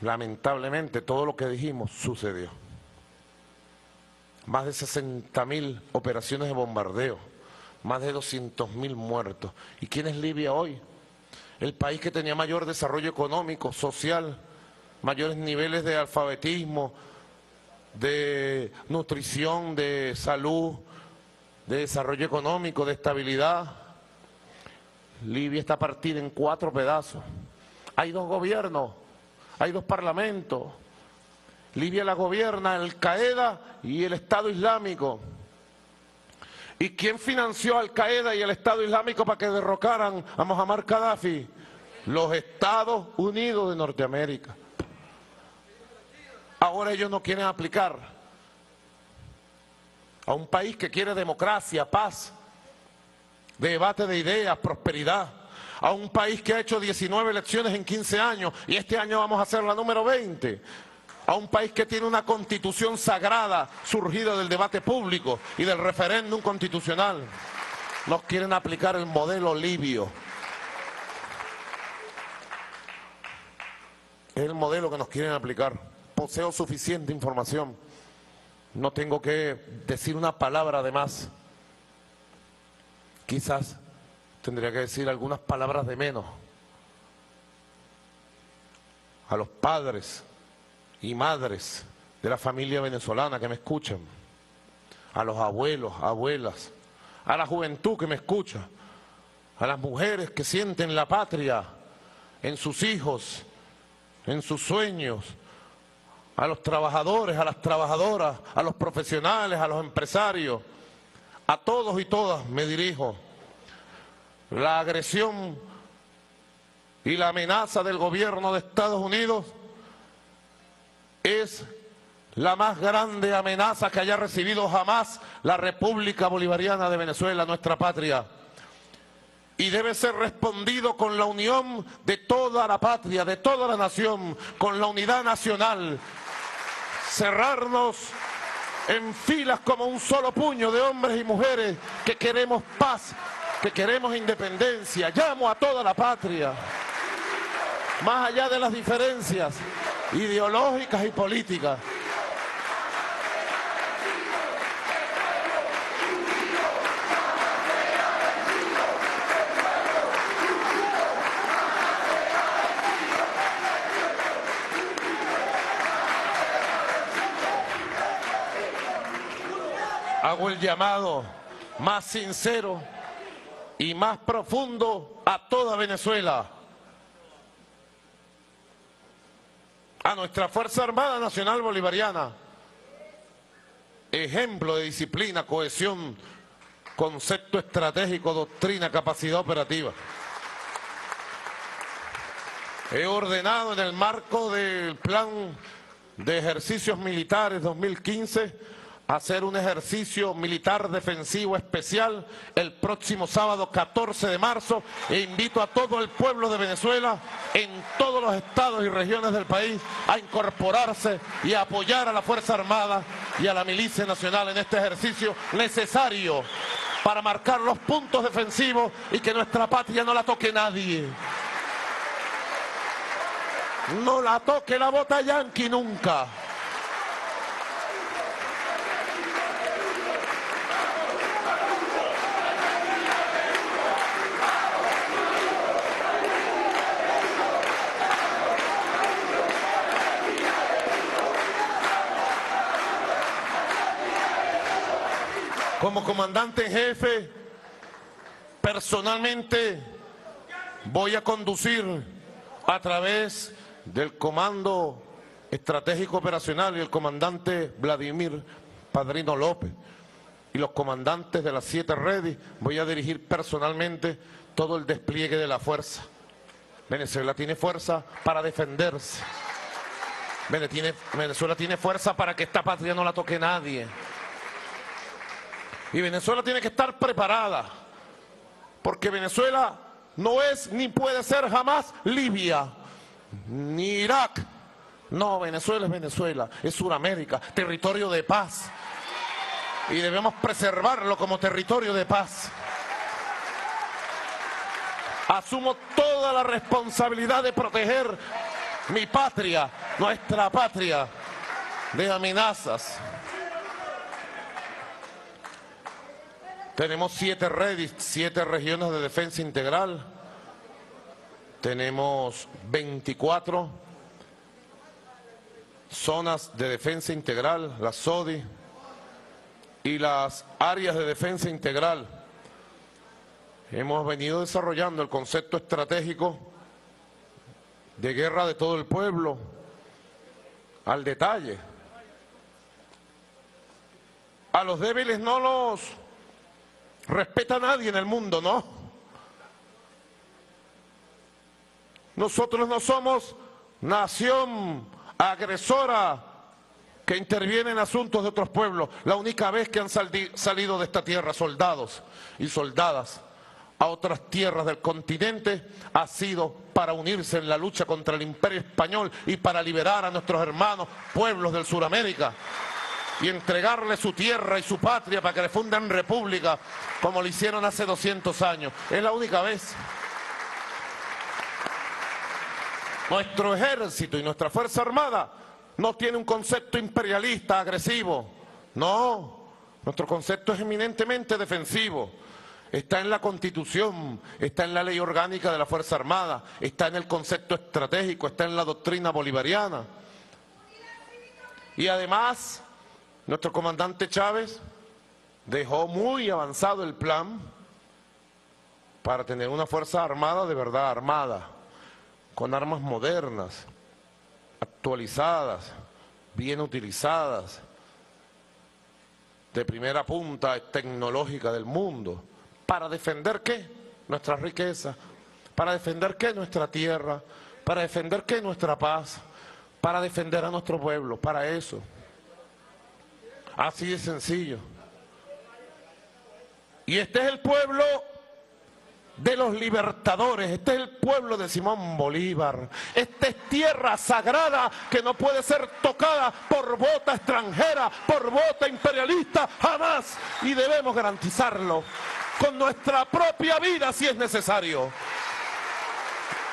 Lamentablemente todo lo que dijimos sucedió. Más de 60 mil operaciones de bombardeo, más de 200 mil muertos. ¿Y quién es Libia hoy? El país que tenía mayor desarrollo económico, social, mayores niveles de alfabetismo, de nutrición, de salud, de desarrollo económico, de estabilidad. Libia está partida en cuatro pedazos. Hay dos gobiernos, hay dos parlamentos. Libia la gobierna Al Qaeda y el Estado Islámico. ¿Y quién financió Al Qaeda y el Estado Islámico para que derrocaran a Muammar Gaddafi? Los Estados Unidos de Norteamérica. Ahora ellos no quieren aplicar a un país que quiere democracia, paz, debate de ideas, prosperidad, a un país que ha hecho 19 elecciones en 15 años y este año vamos a hacer la número 20 a un país que tiene una constitución sagrada surgida del debate público y del referéndum constitucional. Nos quieren aplicar el modelo libio. Es el modelo que nos quieren aplicar. Poseo suficiente información. No tengo que decir una palabra de más. Quizás tendría que decir algunas palabras de menos. A los padres, y madres de la familia venezolana que me escuchan, a los abuelos, abuelas, a la juventud que me escucha, a las mujeres que sienten la patria en sus hijos, en sus sueños, a los trabajadores, a las trabajadoras, a los profesionales, a los empresarios, a todos y todas me dirijo. La agresión y la amenaza del gobierno de Estados Unidos es la más grande amenaza que haya recibido jamás la República Bolivariana de Venezuela, nuestra patria. Y debe ser respondido con la unión de toda la patria, de toda la nación, con la unidad nacional. Cerrarnos en filas como un solo puño de hombres y mujeres que queremos paz, que queremos independencia. Llamo a toda la patria, más allá de las diferencias, ideológicas y políticas. Hago el llamado más sincero y más profundo a toda Venezuela a nuestra Fuerza Armada Nacional Bolivariana, ejemplo de disciplina, cohesión, concepto estratégico, doctrina, capacidad operativa. He ordenado en el marco del plan de ejercicios militares 2015 hacer un ejercicio militar defensivo especial el próximo sábado 14 de marzo e invito a todo el pueblo de Venezuela en todos los estados y regiones del país a incorporarse y a apoyar a la Fuerza Armada y a la Milicia Nacional en este ejercicio necesario para marcar los puntos defensivos y que nuestra patria no la toque nadie. No la toque la bota yanqui nunca. Como comandante en jefe, personalmente voy a conducir a través del Comando Estratégico Operacional y el comandante Vladimir Padrino López y los comandantes de las siete redes, voy a dirigir personalmente todo el despliegue de la fuerza. Venezuela tiene fuerza para defenderse. Venezuela tiene fuerza para que esta patria no la toque nadie. Y Venezuela tiene que estar preparada, porque Venezuela no es ni puede ser jamás Libia, ni Irak. No, Venezuela es Venezuela, es Sudamérica, territorio de paz. Y debemos preservarlo como territorio de paz. Asumo toda la responsabilidad de proteger mi patria, nuestra patria, de amenazas. Tenemos siete redes, siete regiones de defensa integral. Tenemos 24 zonas de defensa integral, las SODI, y las áreas de defensa integral. Hemos venido desarrollando el concepto estratégico de guerra de todo el pueblo al detalle. A los débiles no los respeta nadie en el mundo, ¿no? Nosotros no somos nación agresora que interviene en asuntos de otros pueblos. La única vez que han salido de esta tierra soldados y soldadas a otras tierras del continente ha sido para unirse en la lucha contra el imperio español y para liberar a nuestros hermanos pueblos del Suramérica y entregarle su tierra y su patria para que le fundan república como lo hicieron hace 200 años. Es la única vez. Nuestro ejército y nuestra Fuerza Armada no tiene un concepto imperialista, agresivo. No, nuestro concepto es eminentemente defensivo. Está en la Constitución, está en la ley orgánica de la Fuerza Armada, está en el concepto estratégico, está en la doctrina bolivariana. Y además nuestro comandante Chávez dejó muy avanzado el plan para tener una fuerza armada de verdad armada, con armas modernas, actualizadas, bien utilizadas, de primera punta tecnológica del mundo, para defender qué? Nuestra riqueza, para defender qué? Nuestra tierra, para defender qué? Nuestra paz, para defender a nuestro pueblo, para eso. Así de sencillo. Y este es el pueblo de los libertadores, este es el pueblo de Simón Bolívar, esta es tierra sagrada que no puede ser tocada por bota extranjera, por bota imperialista, jamás, y debemos garantizarlo con nuestra propia vida si es necesario.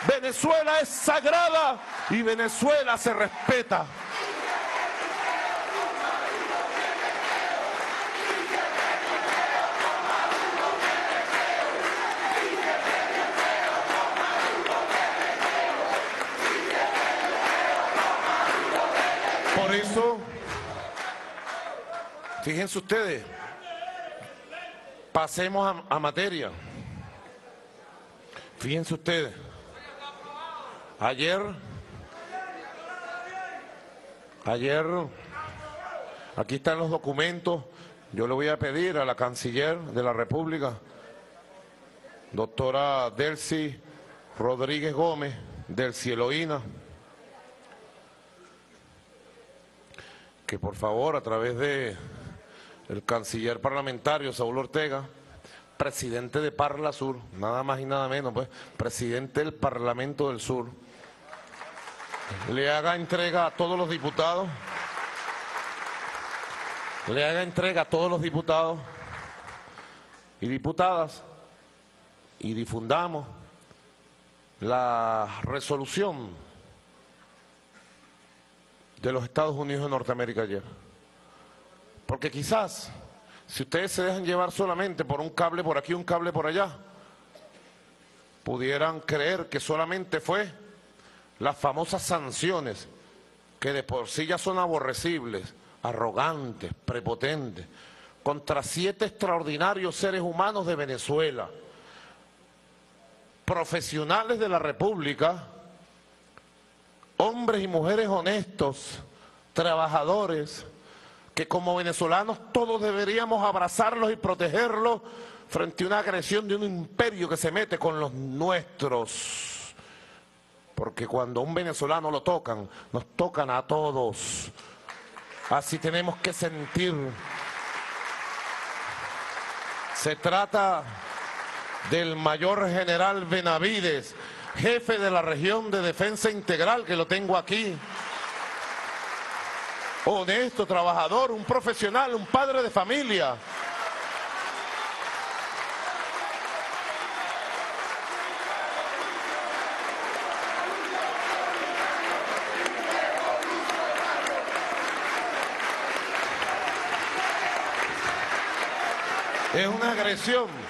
Venezuela es sagrada y Venezuela se respeta. Eso, fíjense ustedes, pasemos a, materia. Fíjense ustedes, ayer, ayer, aquí están los documentos, yo le voy a pedir a la canciller de la República, doctora Delcy Rodríguez Gómez, del Cieloína, que por favor a través de el canciller parlamentario Saúl Ortega, presidente de Parla Sur, nada más y nada menos, pues, presidente del Parlamento del Sur, le haga entrega a todos los diputados, le haga entrega a todos los diputados y diputadas y difundamos la resolución de los Estados Unidos de Norteamérica ayer. Porque quizás, si ustedes se dejan llevar solamente por un cable por aquí, un cable por allá, pudieran creer que solamente fue las famosas sanciones, que de por sí ya son aborrecibles, arrogantes, prepotentes, contra siete extraordinarios seres humanos de Venezuela, profesionales de la República, hombres y mujeres honestos, trabajadores, que como venezolanos todos deberíamos abrazarlos y protegerlos frente a una agresión de un imperio que se mete con los nuestros. Porque cuando a un venezolano lo tocan, nos tocan a todos. Así tenemos que sentir. Se trata del mayor general Benavides, jefe de la región de defensa integral, que lo tengo aquí. Honesto, trabajador, un profesional, un padre de familia. Es una agresión.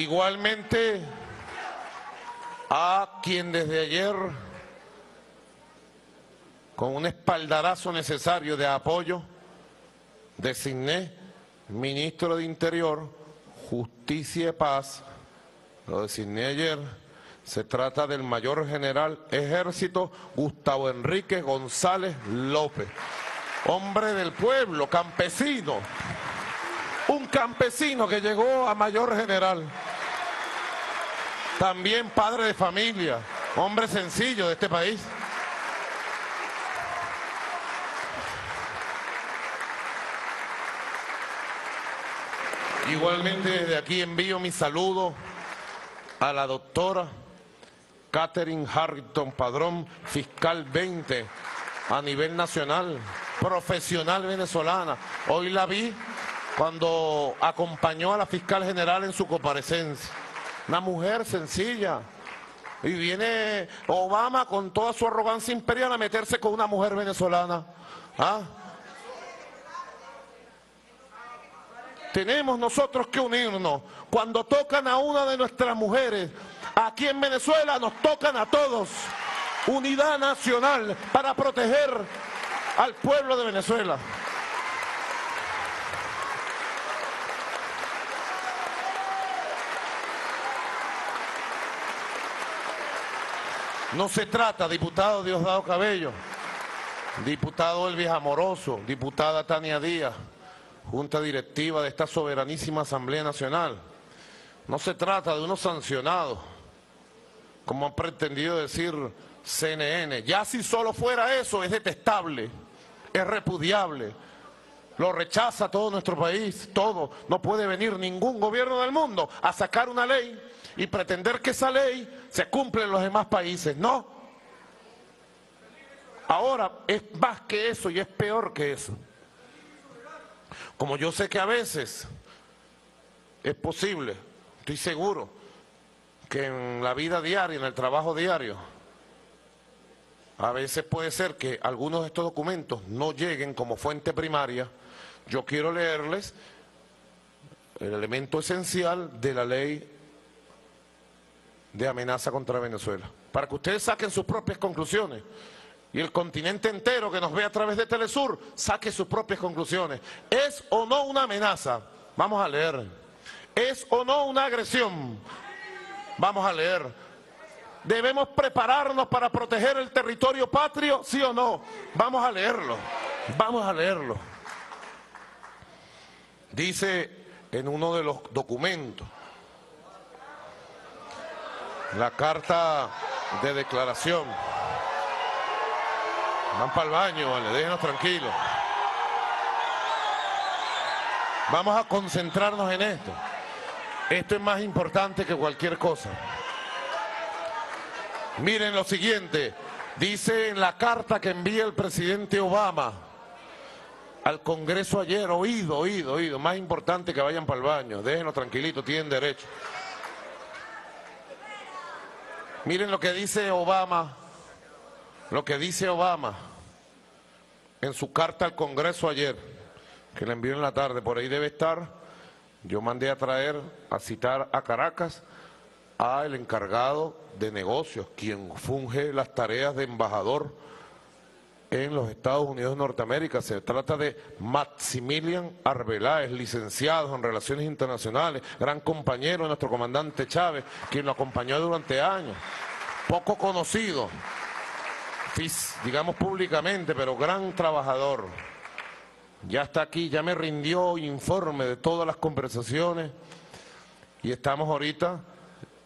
Igualmente a quien desde ayer, con un espaldarazo necesario de apoyo, designé ministro de Interior, Justicia y Paz, lo designé ayer, se trata del mayor general ejército Gustavo Enrique González López. Hombre del pueblo, campesino, un campesino que llegó a mayor general, también padre de familia, hombre sencillo de este país. Igualmente desde aquí envío mi saludo a la doctora Catherine Harrington Padrón, fiscal 20 a nivel nacional profesional venezolana. Hoy la vi cuando acompañó a la fiscal general en su comparecencia. Una mujer sencilla. Y viene Obama con toda su arrogancia imperial a meterse con una mujer venezolana. ¿Ah? Tenemos nosotros que unirnos. Cuando tocan a una de nuestras mujeres, aquí en Venezuela nos tocan a todos. Unidad nacional para proteger al pueblo de Venezuela. No se trata, diputado Diosdado Cabello, diputado Elvis Amoroso, diputada Tania Díaz, junta directiva de esta soberanísima Asamblea Nacional. No se trata de unos sancionados, como han pretendido decir CNN. Ya si solo fuera eso, es detestable es repudiable. Lo rechaza todo nuestro país, todo. No puede venir ningún gobierno del mundo a sacar una ley y pretender que esa ley se cumple en los demás países. No. Ahora es más que eso y es peor que eso. Como yo sé que a veces es posible, estoy seguro, que en la vida diaria, en el trabajo diario, a veces puede ser que algunos de estos documentos no lleguen como fuente primaria. Yo quiero leerles el elemento esencial de la ley de amenaza contra Venezuela, para que ustedes saquen sus propias conclusiones y el continente entero que nos ve a través de Telesur saque sus propias conclusiones. ¿Es o no una amenaza? Vamos a leer. ¿Es o no una agresión? Vamos a leer. ¿Debemos prepararnos para proteger el territorio patrio? ¿Sí o no? Vamos a leerlo. Vamos a leerlo. Dice en uno de los documentos, la carta de declaración. Van para el baño, vale, déjenos tranquilos. Vamos a concentrarnos en esto. Esto es más importante que cualquier cosa. Miren lo siguiente, dice en la carta que envía el presidente Obama al Congreso ayer, oído, oído, oído, más importante que vayan para el baño, déjenlo tranquilito, tienen derecho. Miren lo que dice Obama, lo que dice Obama en su carta al Congreso ayer, que le envió en la tarde, por ahí debe estar, yo mandé a traer, a citar a Caracas, al encargado de negocios, quien funge las tareas de embajador en los Estados Unidos de Norteamérica. Se trata de Maximilian Arbeláez, licenciado en Relaciones Internacionales, gran compañero de nuestro comandante Chávez, quien lo acompañó durante años. Poco conocido, digamos públicamente, pero gran trabajador. Ya está aquí, ya me rindió informe de todas las conversaciones y estamos ahorita,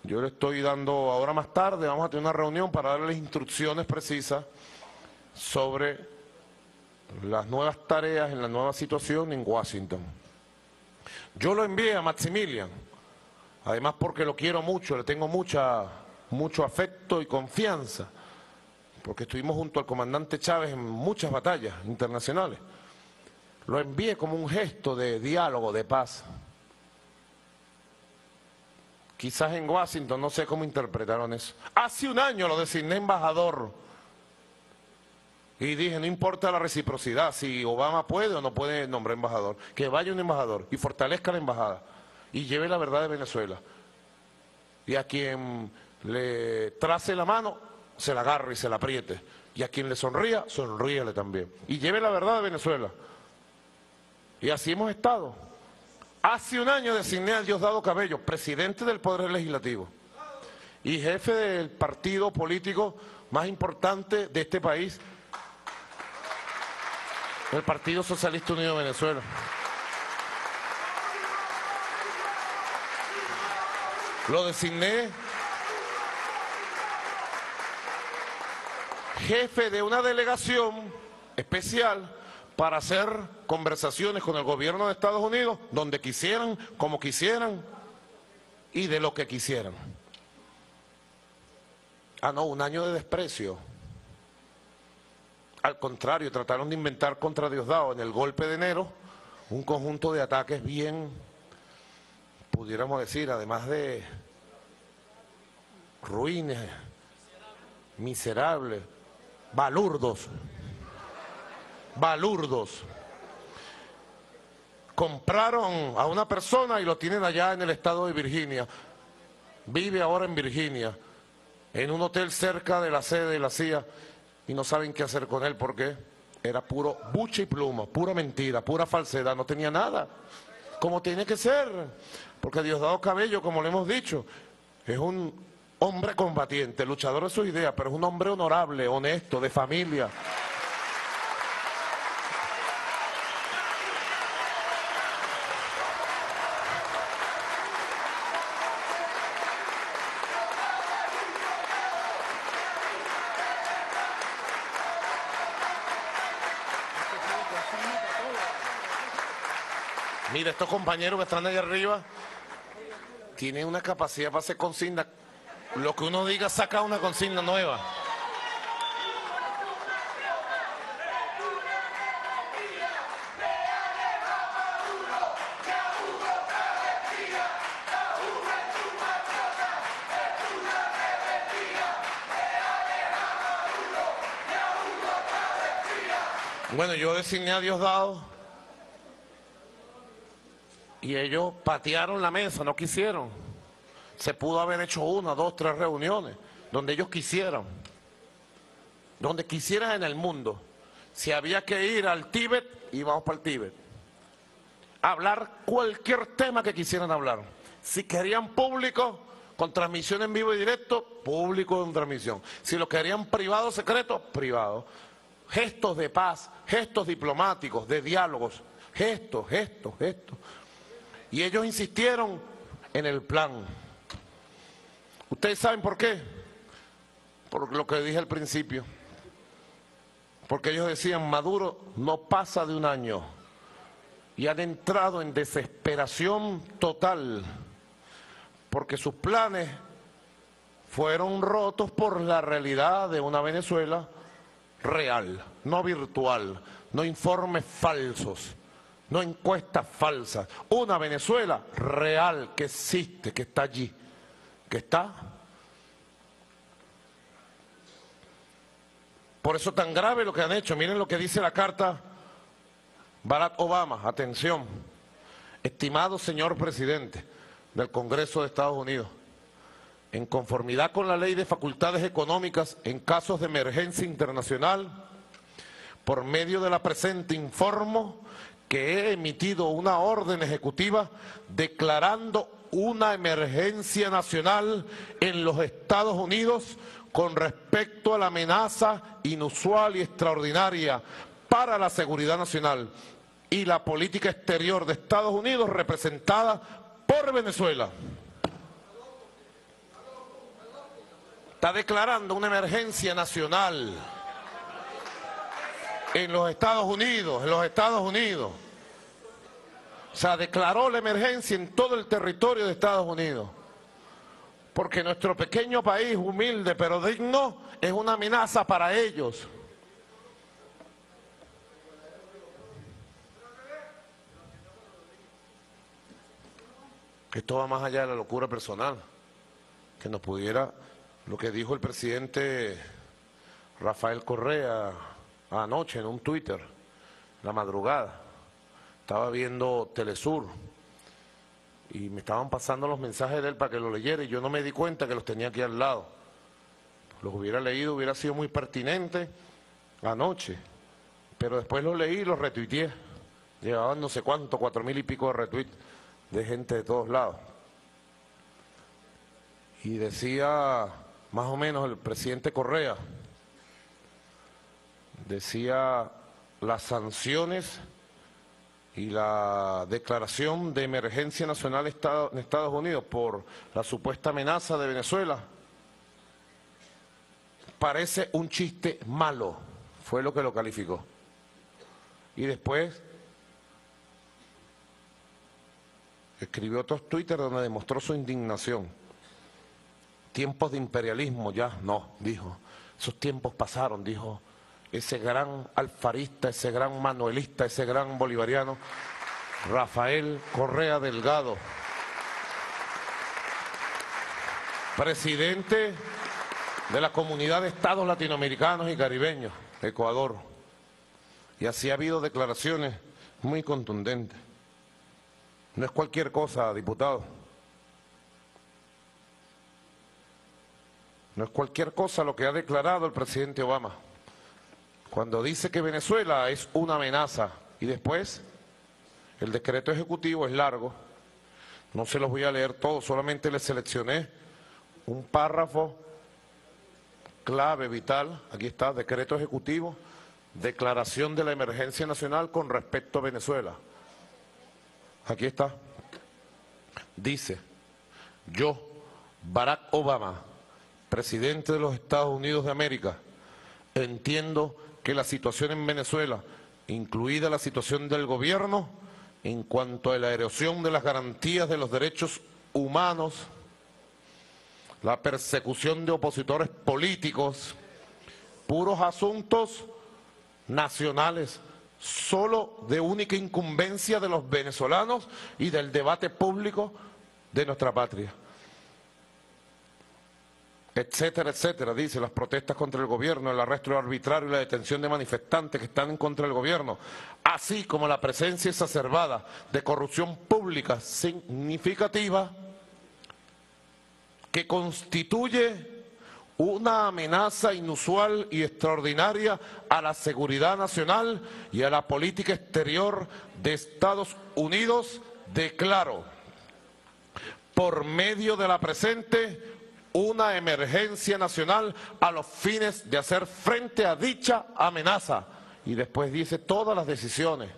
yo le estoy dando ahora más tarde, vamos a tener una reunión para darles instrucciones precisas sobre las nuevas tareas en la nueva situación en Washington. Yo lo envié a Maximilian, además porque lo quiero mucho, le tengo mucha, mucho afecto y confianza, porque estuvimos junto al comandante Chávez en muchas batallas internacionales. Lo envié como un gesto de diálogo, de paz. Quizás en Washington, no sé cómo interpretaron eso. Hace un año lo designé embajador y dije, no importa la reciprocidad, si Obama puede o no puede nombrar embajador, que vaya un embajador y fortalezca la embajada y lleve la verdad de Venezuela. Y a quien le trace la mano, se la agarre y se la apriete. Y a quien le sonría, sonríele también. Y lleve la verdad de Venezuela. Y así hemos estado. Hace un año designé a Diosdado Cabello, presidente del Poder Legislativo y jefe del partido político más importante de este país, el Partido Socialista Unido de Venezuela. Lo designé jefe de una delegación especial para hacer conversaciones con el gobierno de Estados Unidos donde quisieran, como quisieran y de lo que quisieran. Ah, no, un año de desprecio. Al contrario, trataron de inventar contra Diosdado en el golpe de enero un conjunto de ataques bien, pudiéramos decir, además de ruines, miserables, balurdos, balurdos. Compraron a una persona y lo tienen allá en el estado de Virginia. Vive ahora en Virginia, en un hotel cerca de la sede de la CIA y no saben qué hacer con él porque era puro buche y pluma, pura mentira, pura falsedad, no tenía nada, como tiene que ser, porque Diosdado Cabello, como le hemos dicho, es un hombre combatiente, luchador de sus ideas, pero es un hombre honorable, honesto, de familia. Mira, estos compañeros que están ahí arriba tienen una capacidad para hacer consigna. Lo que uno diga saca una consigna nueva. Bueno, yo designé a Diosdado y ellos patearon la mesa, no quisieron. Se pudo haber hecho una, dos, tres reuniones, donde ellos quisieran, donde quisieran en el mundo. Si había que ir al Tíbet, íbamos para el Tíbet. Hablar cualquier tema que quisieran hablar. Si querían público, con transmisión en vivo y directo, público en transmisión. Si lo querían privado, secreto, privado. Gestos de paz, gestos diplomáticos, de diálogos, gestos, gestos, gestos. Y ellos insistieron en el plan. ¿Ustedes saben por qué? Por lo que dije al principio. Porque ellos decían, Maduro no pasa de un año. Y han entrado en desesperación total. Porque sus planes fueron rotos por la realidad de una Venezuela real, no virtual, no informes falsos no encuestas falsas. Una Venezuela real que existe, que está allí, que está. Por eso tan grave lo que han hecho. Miren lo que dice la carta Barack Obama. Atención. Estimado señor presidente del Congreso de Estados Unidos, en conformidad con la ley de facultades económicas en casos de emergencia internacional, Por medio de la presente informo que he emitido una orden ejecutiva declarando una emergencia nacional en los Estados Unidos con respecto a la amenaza inusual y extraordinaria para la seguridad nacional y la política exterior de Estados Unidos representada por Venezuela. Está declarando una emergencia nacional en los Estados Unidos, en los Estados Unidos. O sea, declaró la emergencia en todo el territorio de Estados Unidos. Porque nuestro pequeño país, humilde pero digno, es una amenaza para ellos. Esto va más allá de la locura personal. Que nos pudiera, lo que dijo el presidente Rafael Correa anoche en un Twitter, la madrugada. Estaba viendo Telesur y me estaban pasando los mensajes de él para que lo leyera y yo no me di cuenta que los tenía aquí al lado. Los hubiera leído, hubiera sido muy pertinente anoche, pero después los leí y los retuiteé. Llevaban no sé cuánto, cuatro mil y pico de retweets de gente de todos lados. Y decía más o menos el presidente Correa, decía las sanciones y la declaración de emergencia nacional en Estados Unidos por la supuesta amenaza de Venezuela parece un chiste malo, fue lo que lo calificó. Y después escribió otros Twitter donde demostró su indignación. Tiempos de imperialismo ya, no, dijo. Esos tiempos pasaron, dijo ese gran alfarista, ese gran manuelista, ese gran bolivariano, Rafael Correa Delgado, presidente de la Comunidad de Estados Latinoamericanos y Caribeños, Ecuador. Y así ha habido declaraciones muy contundentes. No es cualquier cosa, diputado. No es cualquier cosa lo que ha declarado el presidente Obama. Cuando dice que Venezuela es una amenaza y después el decreto ejecutivo es largo, no se los voy a leer todos, solamente les seleccioné un párrafo clave, vital, aquí está, decreto ejecutivo, declaración de la emergencia nacional con respecto a Venezuela. Aquí está. Dice, yo, Barack Obama, presidente de los Estados Unidos de América, entiendo que la situación en Venezuela, incluida la situación del gobierno, en cuanto a la erosión de las garantías de los derechos humanos, la persecución de opositores políticos, puros asuntos nacionales, solo de única incumbencia de los venezolanos y del debate público de nuestra patria. Etcétera, etcétera, dice, las protestas contra el gobierno, el arresto arbitrario y la detención de manifestantes que están en contra del gobierno, así como la presencia exacerbada de corrupción pública significativa que constituye una amenaza inusual y extraordinaria a la seguridad nacional y a la política exterior de Estados Unidos, declaro, por medio de la presente, una emergencia nacional a los fines de hacer frente a dicha amenaza. Y después dice todas las decisiones.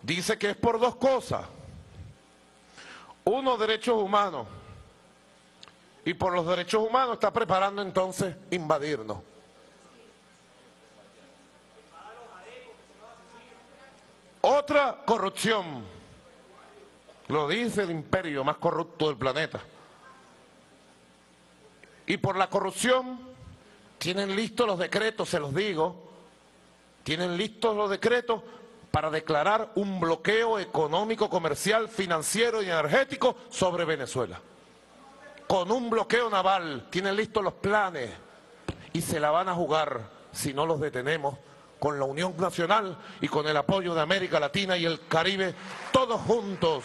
Dice que es por dos cosas. Uno, derechos humanos y por los derechos humanos está preparando entonces invadirnos. Otra corrupción, lo dice el imperio más corrupto del planeta. Y por la corrupción tienen listos los decretos, se los digo, tienen listos los decretos para declarar un bloqueo económico, comercial, financiero y energético sobre Venezuela con un bloqueo naval, tienen listos los planes y se la van a jugar si no los detenemos con la Unión Nacional y con el apoyo de América Latina y el Caribe, todos juntos.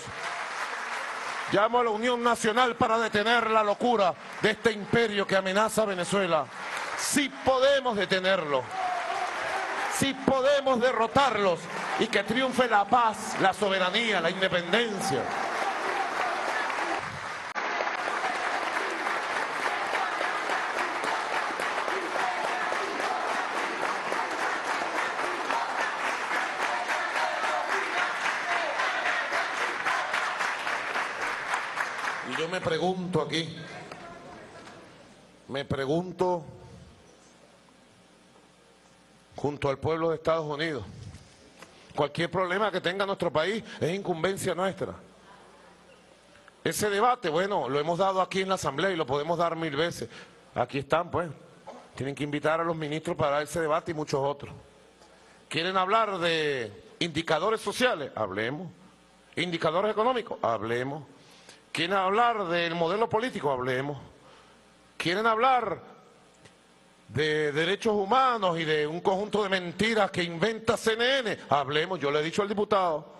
Llamo a la Unión Nacional para detener la locura de este imperio que amenaza a Venezuela. sí podemos detenerlo, sí podemos derrotarlos y que triunfe la paz, la soberanía, la independencia. Me pregunto aquí, me pregunto junto al pueblo de Estados Unidos, cualquier problema que tenga nuestro país es incumbencia nuestra. Ese debate, bueno, lo hemos dado aquí en la Asamblea y lo podemos dar mil veces. Aquí están, pues. Tienen que invitar a los ministros para ese debate y muchos otros. ¿Quieren hablar de indicadores sociales? Hablemos. ¿Indicadores económicos? Hablemos. ¿Quieren hablar del modelo político? Hablemos. ¿Quieren hablar de derechos humanos y de un conjunto de mentiras que inventa CNN? Hablemos, yo le he dicho al diputado.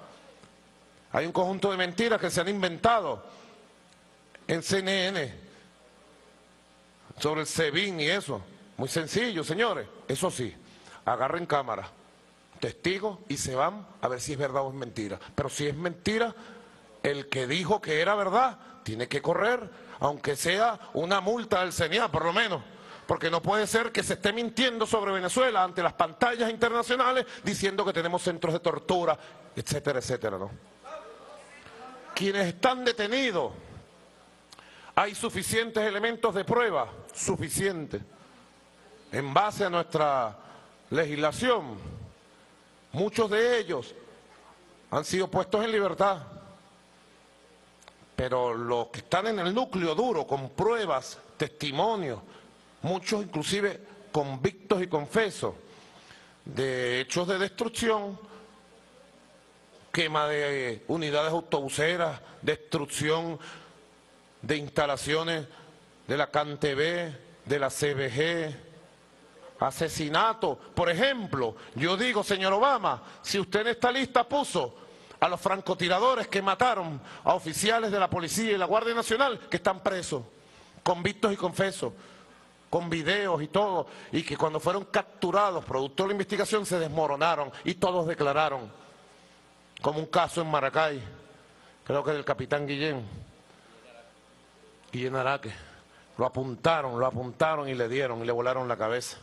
Hay un conjunto de mentiras que se han inventado en CNN sobre el SEBIN y eso. Muy sencillo, señores. Eso sí, agarren cámara, testigos y se van a ver si es verdad o es mentira. Pero si es mentira, el que dijo que era verdad tiene que correr, aunque sea una multa del CENIA, por lo menos. Porque no puede ser que se esté mintiendo sobre Venezuela ante las pantallas internacionales diciendo que tenemos centros de tortura, etcétera, etcétera, ¿no? Quienes están detenidos, hay suficientes elementos de prueba, suficientes. En base a nuestra legislación, muchos de ellos han sido puestos en libertad pero los que están en el núcleo duro, con pruebas, testimonios, muchos inclusive convictos y confesos de hechos de destrucción, quema de unidades autobuseras, destrucción de instalaciones de la CanTV, de la CBG, asesinato. Por ejemplo, yo digo, señor Obama, si usted en esta lista puso a los francotiradores que mataron a oficiales de la policía y la Guardia Nacional que están presos, convictos y confesos, con videos y todo, y que cuando fueron capturados, producto de la investigación, se desmoronaron y todos declararon, como un caso en Maracay, creo que del capitán Guillén, Guillén Araque, lo apuntaron, lo apuntaron y le dieron y le volaron la cabeza.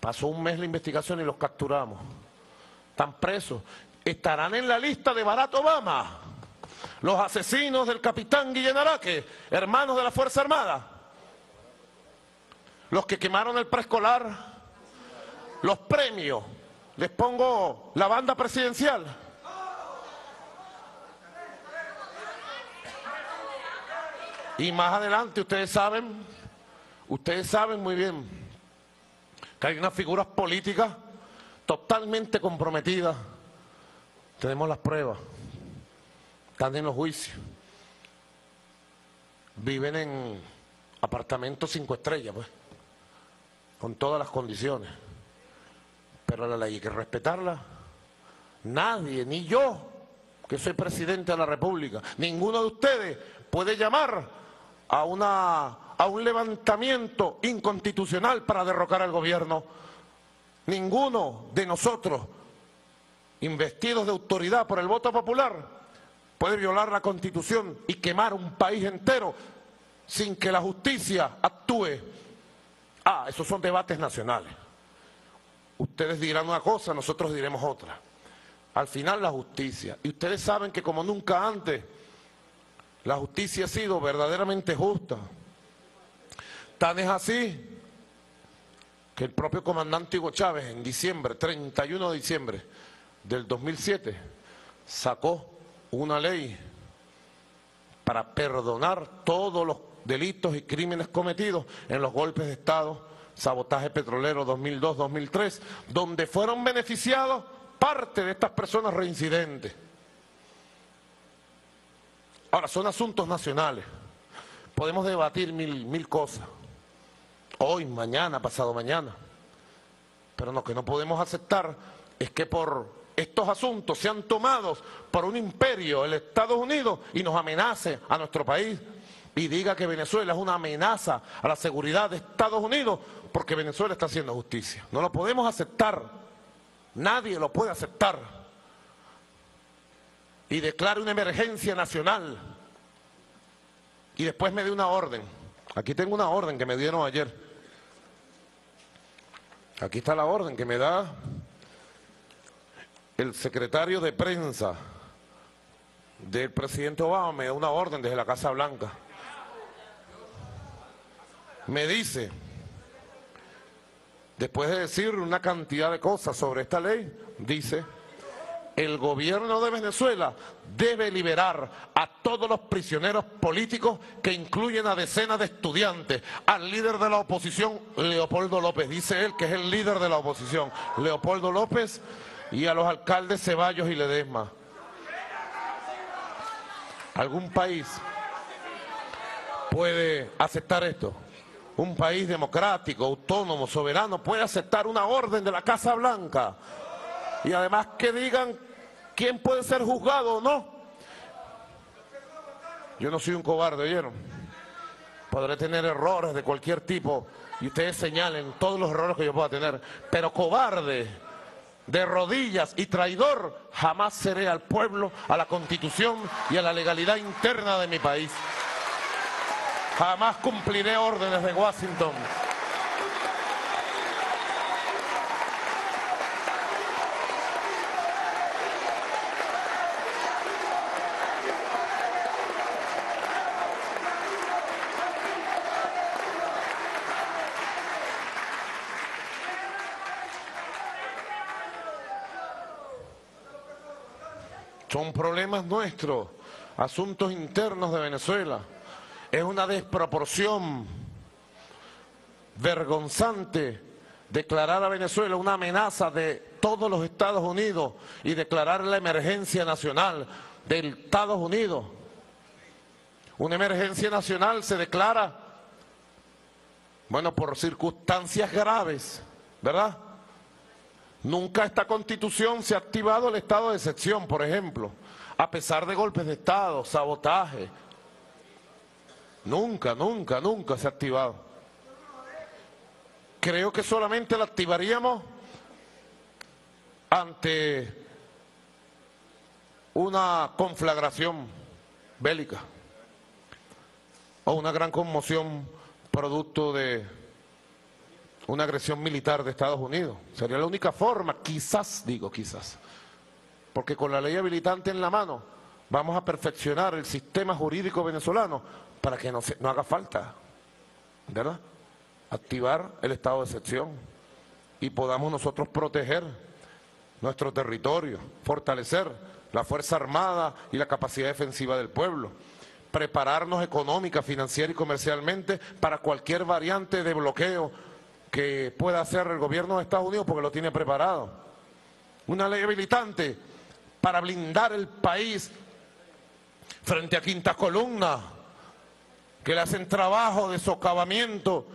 Pasó un mes la investigación y los capturamos. Están presos estarán en la lista de Barack Obama. Los asesinos del capitán Guillén Araque, hermanos de la Fuerza Armada, los que quemaron el preescolar, los premios, les pongo la banda presidencial. Y más adelante ustedes saben, ustedes saben muy bien que hay unas figuras políticas totalmente comprometidas tenemos las pruebas. Están en los juicios. Viven en apartamentos cinco estrellas, pues. Con todas las condiciones. Pero la ley hay que respetarla. Nadie, ni yo, que soy presidente de la República, ninguno de ustedes puede llamar a, una, a un levantamiento inconstitucional para derrocar al gobierno. Ninguno de nosotros investidos de autoridad por el voto popular, puede violar la Constitución y quemar un país entero sin que la justicia actúe. Ah, esos son debates nacionales. Ustedes dirán una cosa, nosotros diremos otra. Al final la justicia. Y ustedes saben que como nunca antes, la justicia ha sido verdaderamente justa. Tan es así que el propio comandante Hugo Chávez en diciembre, 31 de diciembre, del 2007 sacó una ley para perdonar todos los delitos y crímenes cometidos en los golpes de Estado, sabotaje petrolero 2002-2003, donde fueron beneficiados parte de estas personas reincidentes. Ahora, son asuntos nacionales. Podemos debatir mil, mil cosas. Hoy, mañana, pasado mañana. Pero lo que no podemos aceptar es que por estos asuntos sean tomados por un imperio, el Estados Unidos, y nos amenace a nuestro país y diga que Venezuela es una amenaza a la seguridad de Estados Unidos porque Venezuela está haciendo justicia. No lo podemos aceptar. Nadie lo puede aceptar. Y declare una emergencia nacional. Y después me dé una orden. Aquí tengo una orden que me dieron ayer. Aquí está la orden que me da el secretario de prensa del presidente Obama, me da una orden desde la Casa Blanca. Me dice, después de decir una cantidad de cosas sobre esta ley, dice, el gobierno de Venezuela debe liberar a todos los prisioneros políticos que incluyen a decenas de estudiantes, al líder de la oposición, Leopoldo López, dice él que es el líder de la oposición, Leopoldo López, y a los alcaldes Ceballos y Ledesma. ¿Algún país puede aceptar esto? un país democrático, autónomo, soberano, puede aceptar una orden de la Casa Blanca y además que digan quién puede ser juzgado o no. Yo no soy un cobarde, ¿oyeron? Podré tener errores de cualquier tipo y ustedes señalen todos los errores que yo pueda tener, pero cobarde, de rodillas y traidor, jamás seré al pueblo, a la constitución y a la legalidad interna de mi país. Jamás cumpliré órdenes de Washington. Son problemas nuestros, asuntos internos de Venezuela. Es una desproporción vergonzante declarar a Venezuela una amenaza de todos los Estados Unidos y declarar la emergencia nacional de Estados Unidos. Una emergencia nacional se declara, bueno, por circunstancias graves, ¿verdad? Nunca esta constitución se ha activado el estado de excepción, por ejemplo, a pesar de golpes de Estado, sabotaje, Nunca, nunca, nunca se ha activado. Creo que solamente la activaríamos ante una conflagración bélica o una gran conmoción producto de una agresión militar de Estados Unidos. Sería la única forma, quizás, digo quizás, porque con la ley habilitante en la mano vamos a perfeccionar el sistema jurídico venezolano para que no, haga falta, ¿verdad? Activar el estado de excepción y podamos nosotros proteger nuestro territorio, fortalecer la Fuerza Armada y la capacidad defensiva del pueblo, prepararnos económica, financiera y comercialmente para cualquier variante de bloqueo que pueda hacer el gobierno de Estados Unidos porque lo tiene preparado. Una ley habilitante para blindar el país frente a quintas columnas que le hacen trabajo de socavamiento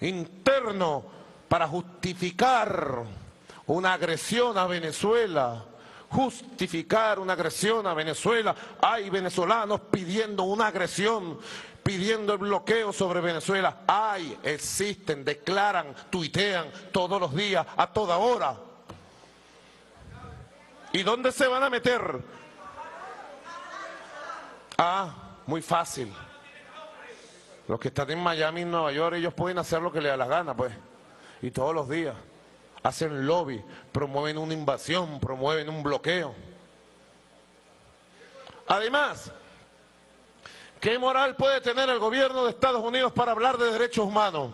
interno para justificar una agresión a Venezuela, justificar una agresión a Venezuela. Hay venezolanos pidiendo una agresión, pidiendo el bloqueo sobre Venezuela. Hay, existen, declaran, tuitean todos los días, a toda hora. ¿Y dónde se van a meter? Ah, muy fácil. Los que están en Miami, en Nueva York, ellos pueden hacer lo que les da la gana, pues. Y todos los días hacen lobby, promueven una invasión, promueven un bloqueo. Además, ¿qué moral puede tener el gobierno de Estados Unidos para hablar de derechos humanos?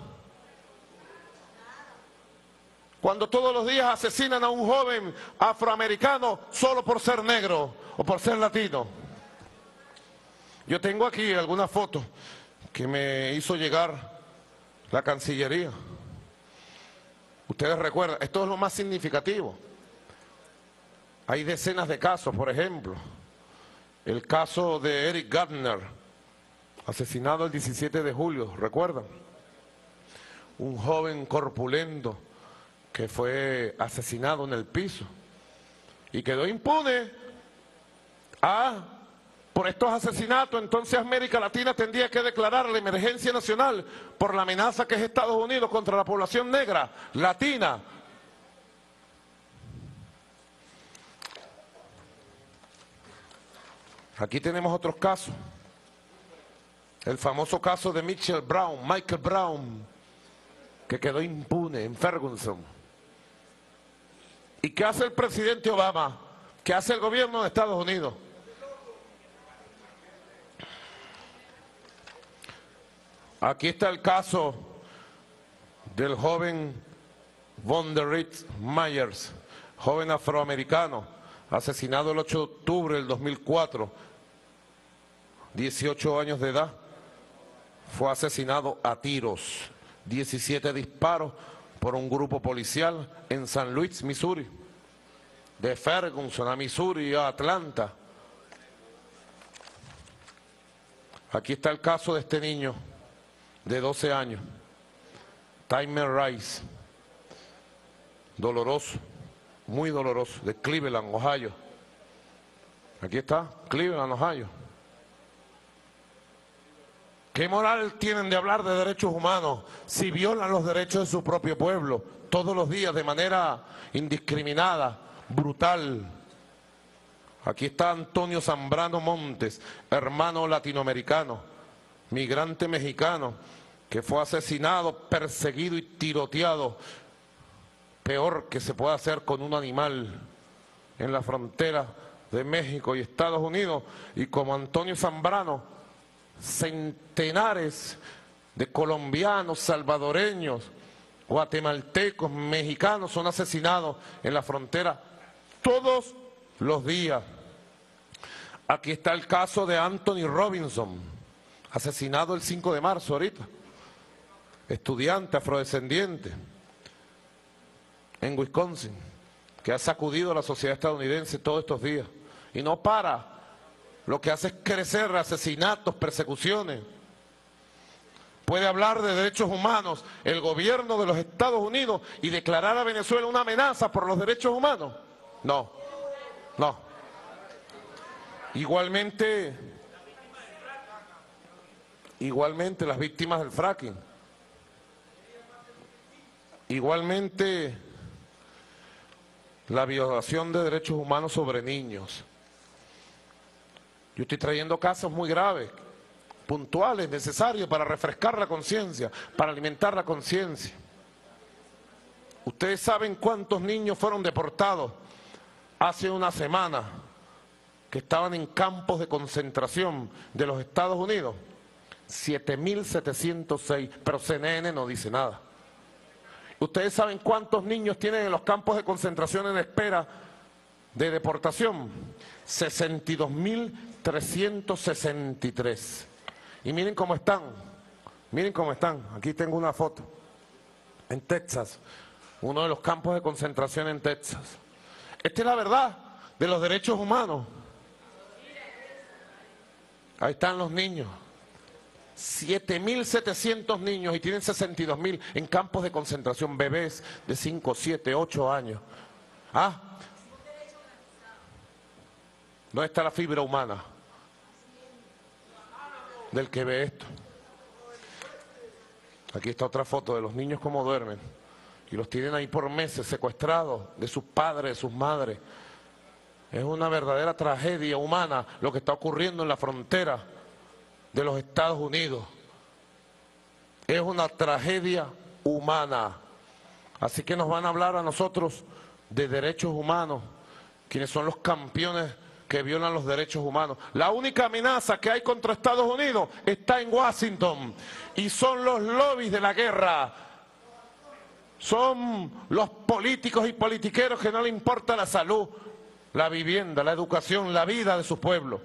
Cuando todos los días asesinan a un joven afroamericano solo por ser negro o por ser latino. Yo tengo aquí algunas fotos que me hizo llegar la Cancillería. Ustedes recuerdan, esto es lo más significativo. Hay decenas de casos, por ejemplo, el caso de Eric Gardner, asesinado el 17 de julio, ¿recuerdan? Un joven corpulento que fue asesinado en el piso y quedó impune a por estos asesinatos, entonces América Latina tendría que declarar la emergencia nacional por la amenaza que es Estados Unidos contra la población negra, latina. Aquí tenemos otros casos. El famoso caso de Mitchell Brown, Michael Brown, que quedó impune en Ferguson. ¿Y qué hace el presidente Obama? ¿Qué hace el gobierno de Estados Unidos? Aquí está el caso del joven Von der Ritz Myers, joven afroamericano, asesinado el 8 de octubre del 2004, 18 años de edad, fue asesinado a tiros, 17 disparos por un grupo policial en San Luis, Missouri, de Ferguson a Missouri a Atlanta. Aquí está el caso de este niño de 12 años, Timer Rice, doloroso, muy doloroso, de Cleveland, Ohio. Aquí está, Cleveland, Ohio. ¿Qué moral tienen de hablar de derechos humanos si violan los derechos de su propio pueblo todos los días de manera indiscriminada, brutal? Aquí está Antonio Zambrano Montes, hermano latinoamericano, migrante mexicano, que fue asesinado, perseguido y tiroteado, peor que se puede hacer con un animal en la frontera de México y Estados Unidos. Y como Antonio Zambrano, centenares de colombianos, salvadoreños, guatemaltecos, mexicanos son asesinados en la frontera todos los días. Aquí está el caso de Anthony Robinson, asesinado el 5 de marzo ahorita, estudiante afrodescendiente en Wisconsin, que ha sacudido a la sociedad estadounidense todos estos días y no para lo que hace es crecer asesinatos, persecuciones. Puede hablar de derechos humanos el gobierno de los Estados Unidos y declarar a Venezuela una amenaza por los derechos humanos. No, no. Igualmente, igualmente las víctimas del fracking. Igualmente la violación de derechos humanos sobre niños. Yo estoy trayendo casos muy graves, puntuales, necesarios para refrescar la conciencia, para alimentar la conciencia. Ustedes saben cuántos niños fueron deportados hace una semana que estaban en campos de concentración de los Estados Unidos. 7.706, pero CNN no dice nada. ¿Ustedes saben cuántos niños tienen en los campos de concentración en espera de deportación? 62.363. Y miren cómo están, miren cómo están. Aquí tengo una foto. En Texas, uno de los campos de concentración en Texas. Esta es la verdad de los derechos humanos. Ahí están los niños. 7.700 niños y tienen 62.000 en campos de concentración, bebés de 5, 7, 8 años. Ah, ¿Dónde está la fibra humana del que ve esto? Aquí está otra foto de los niños como duermen. Y los tienen ahí por meses secuestrados de sus padres, de sus madres. Es una verdadera tragedia humana lo que está ocurriendo en la frontera de los Estados Unidos. Es una tragedia humana. Así que nos van a hablar a nosotros de derechos humanos, quienes son los campeones que violan los derechos humanos. La única amenaza que hay contra Estados Unidos está en Washington y son los lobbies de la guerra. Son los políticos y politiqueros que no le importa la salud, la vivienda, la educación, la vida de su pueblo.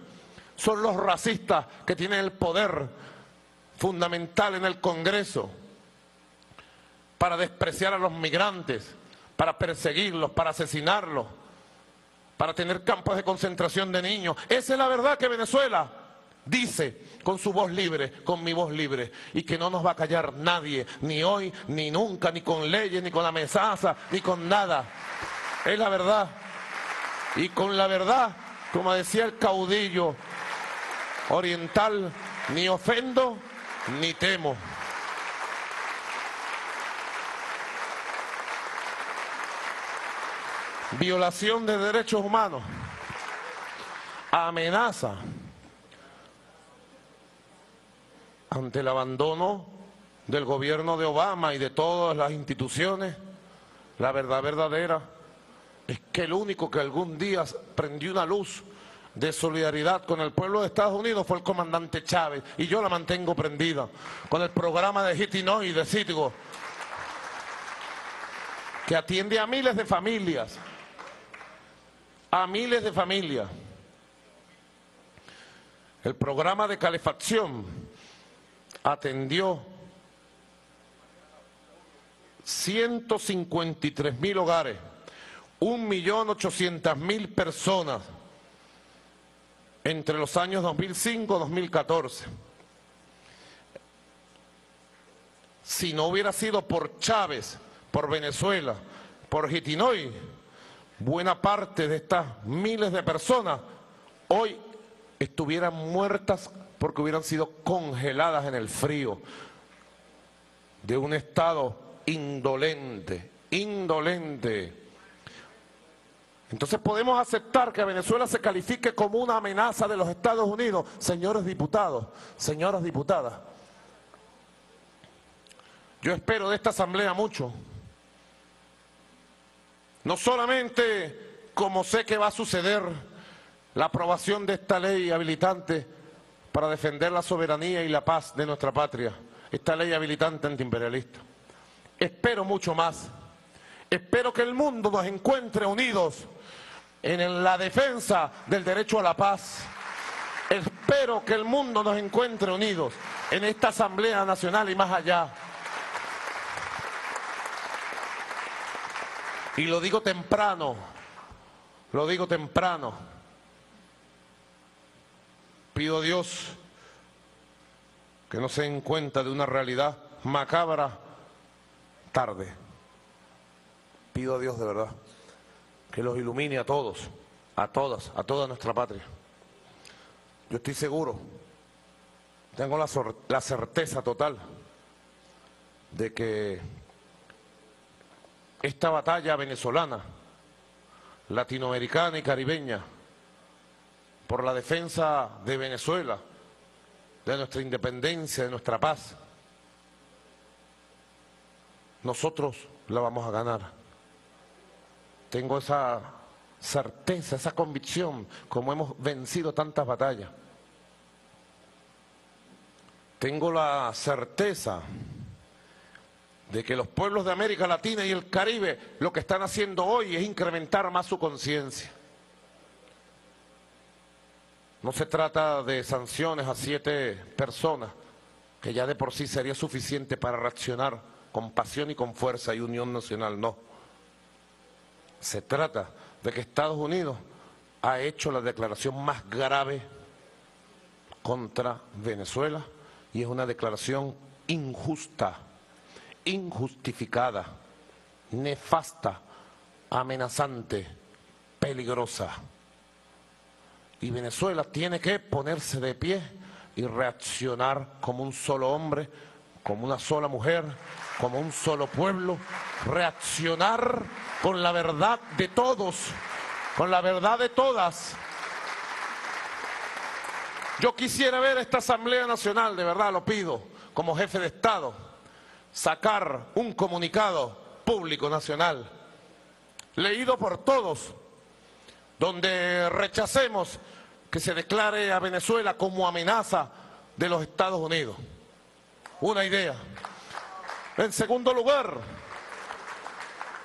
Son los racistas que tienen el poder fundamental en el Congreso para despreciar a los migrantes, para perseguirlos, para asesinarlos para tener campos de concentración de niños. Esa es la verdad que Venezuela dice con su voz libre, con mi voz libre, y que no nos va a callar nadie, ni hoy, ni nunca, ni con leyes, ni con amenazas, ni con nada. Es la verdad. Y con la verdad, como decía el caudillo oriental ni ofendo ni temo. Violación de derechos humanos, amenaza ante el abandono del gobierno de Obama y de todas las instituciones, la verdad verdadera es que el único que algún día prendió una luz de solidaridad con el pueblo de Estados Unidos fue el comandante Chávez y yo la mantengo prendida con el programa de Hitinoy y de Citgo que atiende a miles de familias, a miles de familias. El programa de calefacción atendió 153 mil hogares, 1.800.000 personas entre los años 2005 y 2014. Si no hubiera sido por Chávez, por Venezuela, por Hitinoy, buena parte de estas miles de personas hoy estuvieran muertas porque hubieran sido congeladas en el frío de un estado indolente, indolente. Entonces podemos aceptar que Venezuela se califique como una amenaza de los Estados Unidos, señores diputados, señoras diputadas. Yo espero de esta asamblea mucho. No solamente como sé que va a suceder la aprobación de esta ley habilitante para defender la soberanía y la paz de nuestra patria, esta ley habilitante antiimperialista. Espero mucho más. Espero que el mundo nos encuentre unidos en la defensa del derecho a la paz. Espero que el mundo nos encuentre unidos en esta Asamblea Nacional y más allá. Y lo digo temprano, lo digo temprano. Pido a Dios que no se den cuenta de una realidad macabra tarde. Pido a Dios de verdad que los ilumine a todos, a todas, a toda nuestra patria. Yo estoy seguro, tengo la, la certeza total de que esta batalla venezolana, latinoamericana y caribeña, por la defensa de Venezuela, de nuestra independencia, de nuestra paz, nosotros la vamos a ganar. Tengo esa certeza, esa convicción, como hemos vencido tantas batallas. Tengo la certeza de que los pueblos de América Latina y el Caribe lo que están haciendo hoy es incrementar más su conciencia. No se trata de sanciones a siete personas, que ya de por sí sería suficiente para reaccionar con pasión y con fuerza y unión nacional, no. Se trata de que Estados Unidos ha hecho la declaración más grave contra Venezuela y es una declaración injusta, injustificada, nefasta, amenazante, peligrosa. Y Venezuela tiene que ponerse de pie y reaccionar como un solo hombre, como una sola mujer, como un solo pueblo, reaccionar con la verdad de todos, con la verdad de todas. Yo quisiera ver esta Asamblea Nacional, de verdad lo pido, como jefe de Estado, sacar un comunicado público nacional, leído por todos, donde rechacemos que se declare a Venezuela como amenaza de los Estados Unidos. Una idea. En segundo lugar,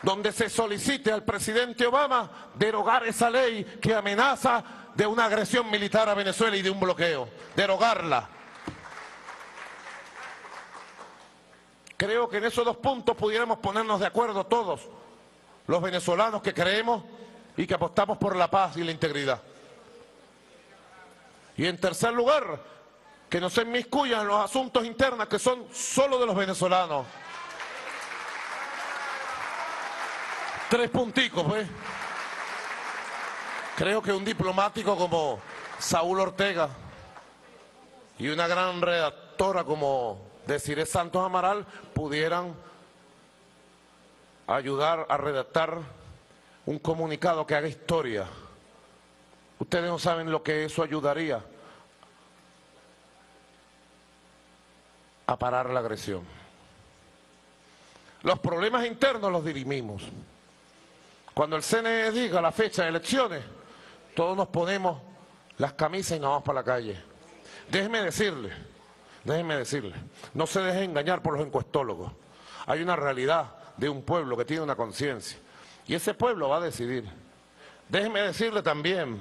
donde se solicite al presidente Obama derogar esa ley que amenaza de una agresión militar a Venezuela y de un bloqueo, derogarla. Creo que en esos dos puntos pudiéramos ponernos de acuerdo todos, los venezolanos que creemos y que apostamos por la paz y la integridad. Y en tercer lugar, que no se inmiscuyan los asuntos internos que son solo de los venezolanos. Tres punticos, pues. Creo que un diplomático como Saúl Ortega y una gran redactora como Desiree Santos Amaral pudieran ayudar a redactar un comunicado que haga historia. Ustedes no saben lo que eso ayudaría a parar la agresión. Los problemas internos los dirimimos. Cuando el CNE diga la fecha de elecciones, todos nos ponemos las camisas y nos vamos para la calle. Déjenme decirle, déjenme decirle, no se dejen engañar por los encuestólogos. Hay una realidad de un pueblo que tiene una conciencia y ese pueblo va a decidir. Déjenme decirle también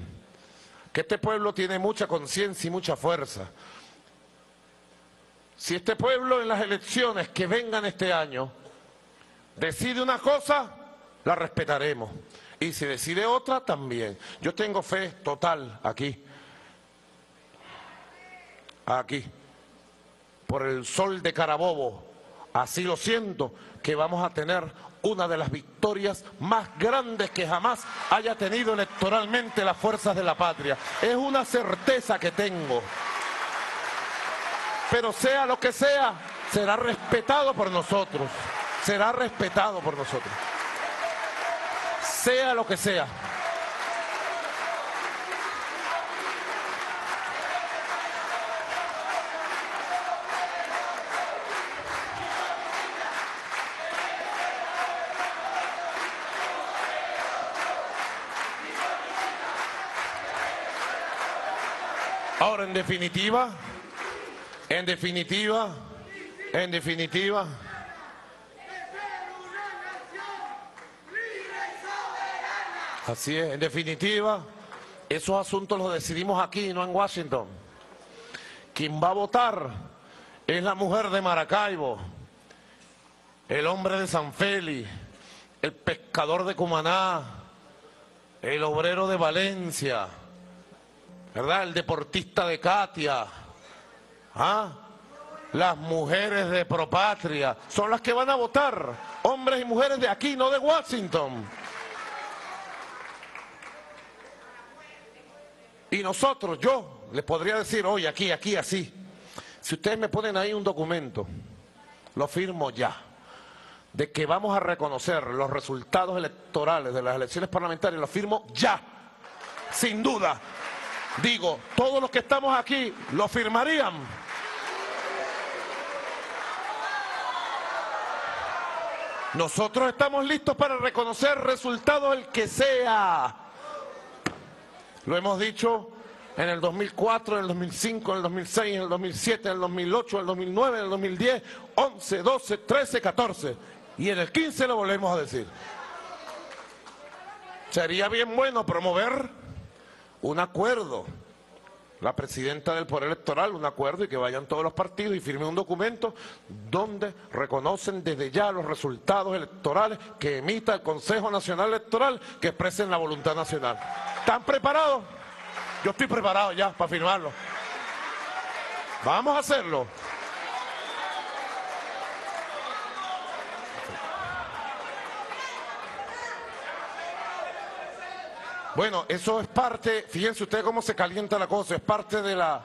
que este pueblo tiene mucha conciencia y mucha fuerza. Si este pueblo en las elecciones que vengan este año decide una cosa, la respetaremos. Y si decide otra, también. Yo tengo fe total aquí. Aquí. Por el sol de Carabobo. Así lo siento, que vamos a tener una de las victorias más grandes que jamás haya tenido electoralmente las fuerzas de la patria. Es una certeza que tengo. Pero sea lo que sea, será respetado por nosotros. Será respetado por nosotros. Sea lo que sea. Ahora, en definitiva, en definitiva, en definitiva, así es, en definitiva, esos asuntos los decidimos aquí, no en Washington. Quien va a votar es la mujer de Maracaibo, el hombre de San Félix, el pescador de Cumaná, el obrero de Valencia, ¿verdad? El deportista de Katia, ¿ah? Las mujeres de Propatria son las que van a votar, hombres y mujeres de aquí, no de Washington. Y nosotros, yo, les podría decir, hoy aquí, aquí, así. Si ustedes me ponen ahí un documento, lo firmo ya, de que vamos a reconocer los resultados electorales de las elecciones parlamentarias, lo firmo ya, sin duda. Digo, todos los que estamos aquí lo firmarían. Nosotros estamos listos para reconocer resultados el que sea. Lo hemos dicho en el 2004, en el 2005, en el 2006, en el 2007, en el 2008, en el 2009, en el 2010, 11, 12, 13, 14. Y en el 15 lo volvemos a decir. Sería bien bueno promover un acuerdo. La presidenta del Poder Electoral, un acuerdo y que vayan todos los partidos y firmen un documento donde reconocen desde ya los resultados electorales que emita el Consejo Nacional Electoral que expresen la voluntad nacional. ¿Están preparados? Yo estoy preparado ya para firmarlo. Vamos a hacerlo. Bueno, eso es parte, fíjense ustedes cómo se calienta la cosa, es parte de la,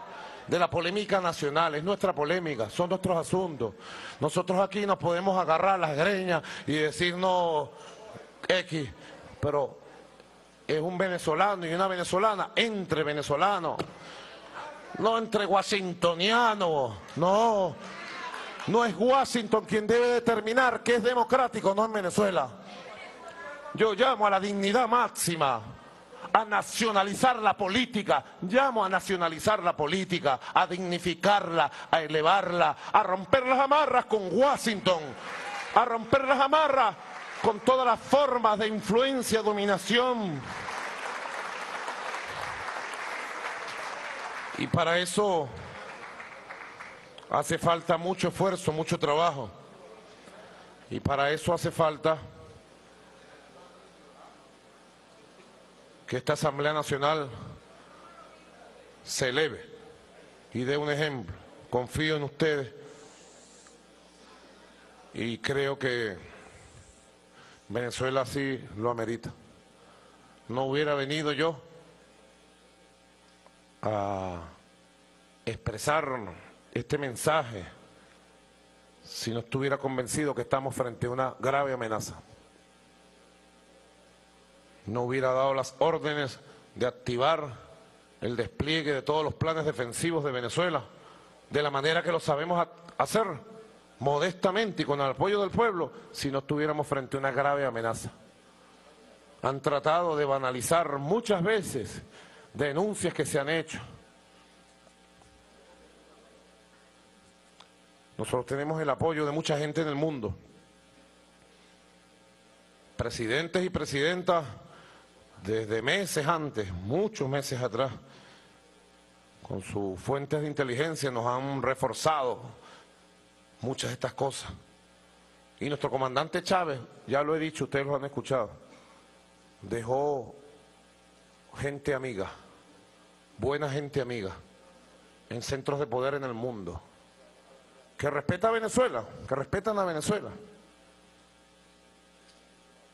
de la polémica nacional, es nuestra polémica, son nuestros asuntos. Nosotros aquí nos podemos agarrar las greñas y decirnos X, pero es un venezolano y una venezolana entre venezolanos, no entre washingtonianos, no. No es Washington quien debe determinar qué es democrático, no en Venezuela. Yo llamo a la dignidad máxima a nacionalizar la política, llamo a nacionalizar la política, a dignificarla, a elevarla, a romper las amarras con Washington, a romper las amarras con todas las formas de influencia, dominación. Y para eso hace falta mucho esfuerzo, mucho trabajo. Y para eso hace falta que esta Asamblea Nacional se eleve y dé un ejemplo. Confío en ustedes y creo que Venezuela sí lo amerita. No hubiera venido yo a expresar este mensaje si no estuviera convencido que estamos frente a una grave amenaza. No hubiera dado las órdenes de activar el despliegue de todos los planes defensivos de Venezuela de la manera que lo sabemos hacer, modestamente y con el apoyo del pueblo, si no estuviéramos frente a una grave amenaza. Han tratado de banalizar muchas veces denuncias que se han hecho. Nosotros tenemos el apoyo de mucha gente en el mundo. Presidentes y presidentas desde meses antes, muchos meses atrás, con sus fuentes de inteligencia nos han reforzado muchas de estas cosas. Y nuestro comandante Chávez, ya lo he dicho, ustedes lo han escuchado, dejó gente amiga, buena gente amiga, en centros de poder en el mundo, que respeta a Venezuela, que respetan a Venezuela,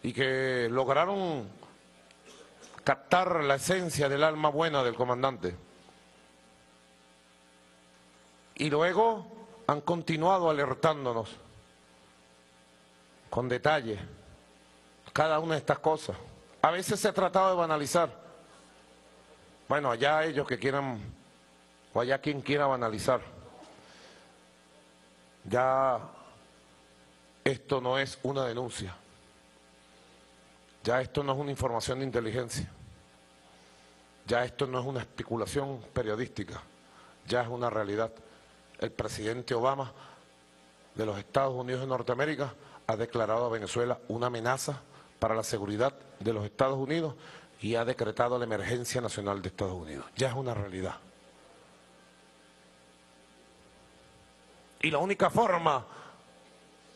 y que lograron captar la esencia del alma buena del comandante. Y luego han continuado alertándonos con detalle cada una de estas cosas. A veces se ha tratado de banalizar. Bueno, allá ellos que quieran, o allá quien quiera banalizar. Ya esto no es una denuncia. Ya esto no es una información de inteligencia. Ya esto no es una especulación periodística. Ya es una realidad. El presidente Obama de los Estados Unidos de Norteamérica ha declarado a Venezuela una amenaza para la seguridad de los Estados Unidos y ha decretado la emergencia nacional de Estados Unidos. Ya es una realidad. Y la única forma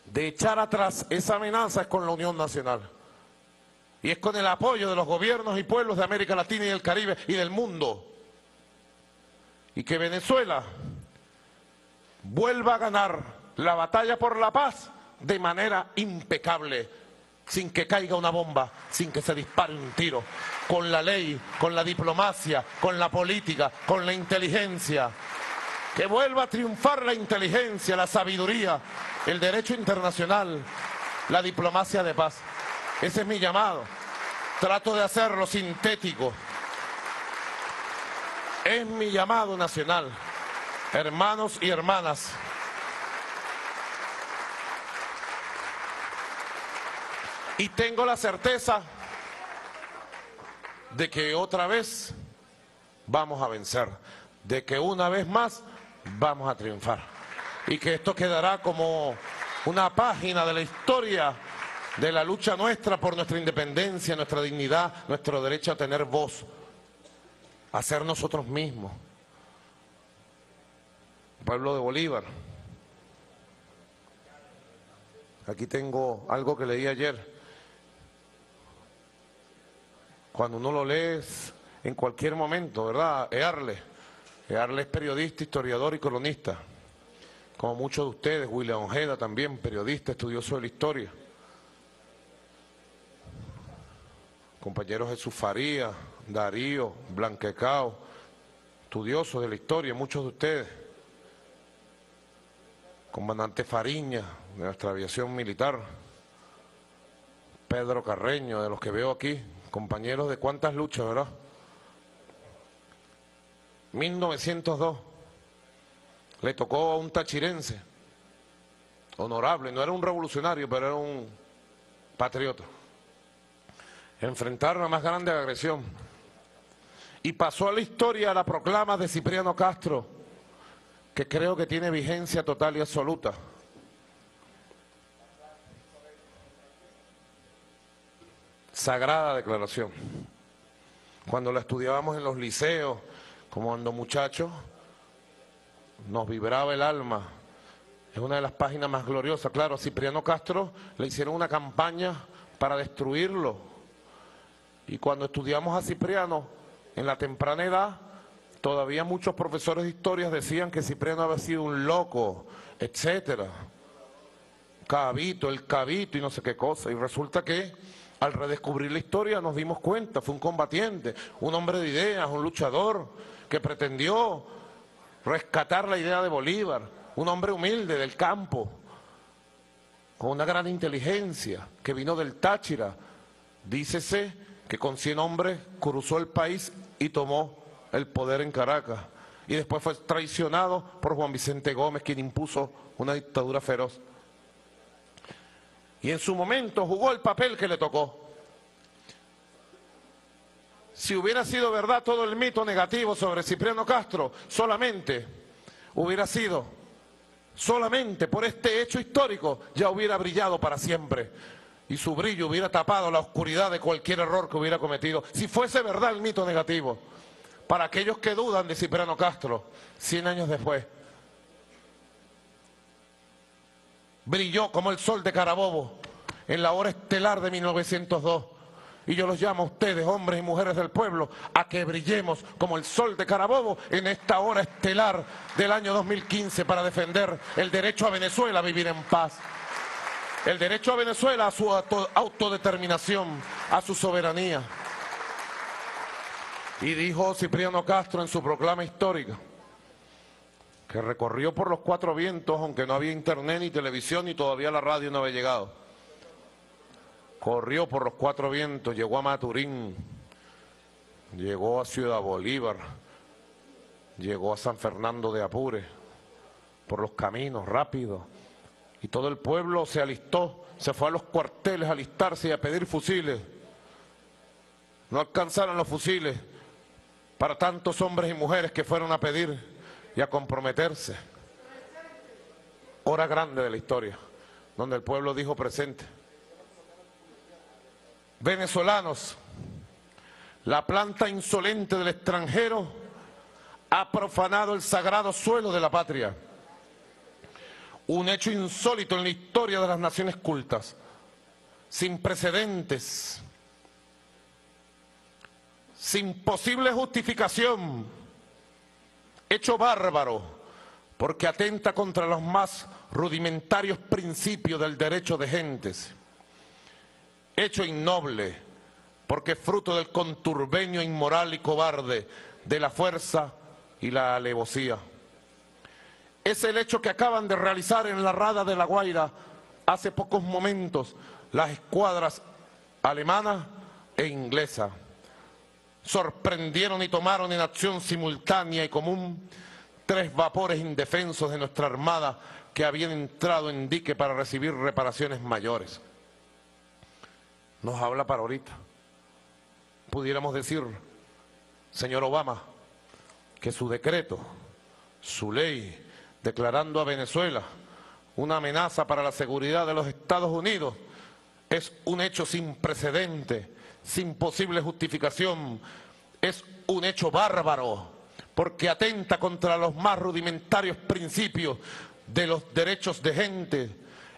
de echar atrás esa amenaza es con la Unión Nacional. Y es con el apoyo de los gobiernos y pueblos de América Latina y del Caribe y del mundo. Y que Venezuela vuelva a ganar la batalla por la paz de manera impecable, sin que caiga una bomba, sin que se dispare un tiro, con la ley, con la diplomacia, con la política, con la inteligencia. Que vuelva a triunfar la inteligencia, la sabiduría, el derecho internacional, la diplomacia de paz. Ese es mi llamado. Trato de hacerlo sintético. Es mi llamado nacional. Hermanos y hermanas, y tengo la certeza de que otra vez vamos a vencer, de que una vez más vamos a triunfar y que esto quedará como una página de la historia de la lucha nuestra por nuestra independencia, nuestra dignidad, nuestro derecho a tener voz, a ser nosotros mismos. Pueblo de Bolívar. Aquí tengo algo que leí ayer. Cuando uno lo lee en cualquier momento, ¿verdad? Earle. Earle es periodista, historiador y colonista. Como muchos de ustedes, William Ojeda también, periodista, estudioso de la historia. Compañero Jesús Faría, Darío, Blanquecao, estudiosos de la historia, muchos de ustedes. Comandante Fariña, de nuestra aviación militar, Pedro Carreño, de los que veo aquí, compañeros de cuántas luchas, ¿verdad? 1902, le tocó a un tachirense, honorable, no era un revolucionario, pero era un patriota, enfrentar la más grande agresión. Y pasó a la historia la proclama de Cipriano Castro, que creo que tiene vigencia total y absoluta. Sagrada declaración. Cuando la estudiábamos en los liceos, como cuando muchachos, nos vibraba el alma. Es una de las páginas más gloriosas. Claro, a Cipriano Castro le hicieron una campaña para destruirlo. Y cuando estudiamos a Cipriano, en la temprana edad, Todavía muchos profesores de historia decían que Cipriano había sido un loco, etcétera. Cabito, el cabito y no sé qué cosa. Y resulta que al redescubrir la historia nos dimos cuenta, fue un combatiente, un hombre de ideas, un luchador que pretendió rescatar la idea de Bolívar, un hombre humilde del campo, con una gran inteligencia, que vino del Táchira. Dícese que con 100 hombres cruzó el país y tomó el poder en Caracas. Y después fue traicionado por Juan Vicente Gómez, quien impuso una dictadura feroz. Y en su momento jugó el papel que le tocó. Si hubiera sido verdad todo el mito negativo sobre Cipriano Castro, solamente hubiera sido, solamente por este hecho histórico, ya hubiera brillado para siempre. Y su brillo hubiera tapado la oscuridad de cualquier error que hubiera cometido. Si fuese verdad el mito negativo, para aquellos que dudan de Cipriano Castro, 100 años después, brilló como el sol de Carabobo en la hora estelar de 1902. Y yo los llamo a ustedes, hombres y mujeres del pueblo, a que brillemos como el sol de Carabobo en esta hora estelar del año 2015 para defender el derecho a Venezuela a vivir en paz. El derecho a Venezuela a su autodeterminación, a su soberanía. Y dijo Cipriano Castro en su proclama histórica, que recorrió por los cuatro vientos, aunque no había internet ni televisión y todavía la radio no había llegado. Corrió por los cuatro vientos, llegó a Maturín, llegó a Ciudad Bolívar, llegó a San Fernando de Apure, por los caminos rápidos. Y todo el pueblo se alistó, se fue a los cuarteles a alistarse y a pedir fusiles. No alcanzaron los fusiles para tantos hombres y mujeres que fueron a pedir y a comprometerse. Hora grande de la historia, donde el pueblo dijo presente. Venezolanos, la planta insolente del extranjero ha profanado el sagrado suelo de la patria. Un hecho insólito en la historia de las naciones cultas, sin precedentes sin posible justificación, hecho bárbaro, porque atenta contra los más rudimentarios principios del derecho de gentes, hecho innoble, porque fruto del conturbenio inmoral y cobarde de la fuerza y la alevosía. Es el hecho que acaban de realizar en la rada de La Guaira hace pocos momentos las escuadras alemana e inglesa sorprendieron y tomaron en acción simultánea y común tres vapores indefensos de nuestra Armada que habían entrado en dique para recibir reparaciones mayores. Nos habla para ahorita. Pudiéramos decir, señor Obama, que su decreto, su ley, declarando a Venezuela una amenaza para la seguridad de los Estados Unidos, es un hecho sin precedente sin posible justificación. Es un hecho bárbaro porque atenta contra los más rudimentarios principios de los derechos de gente.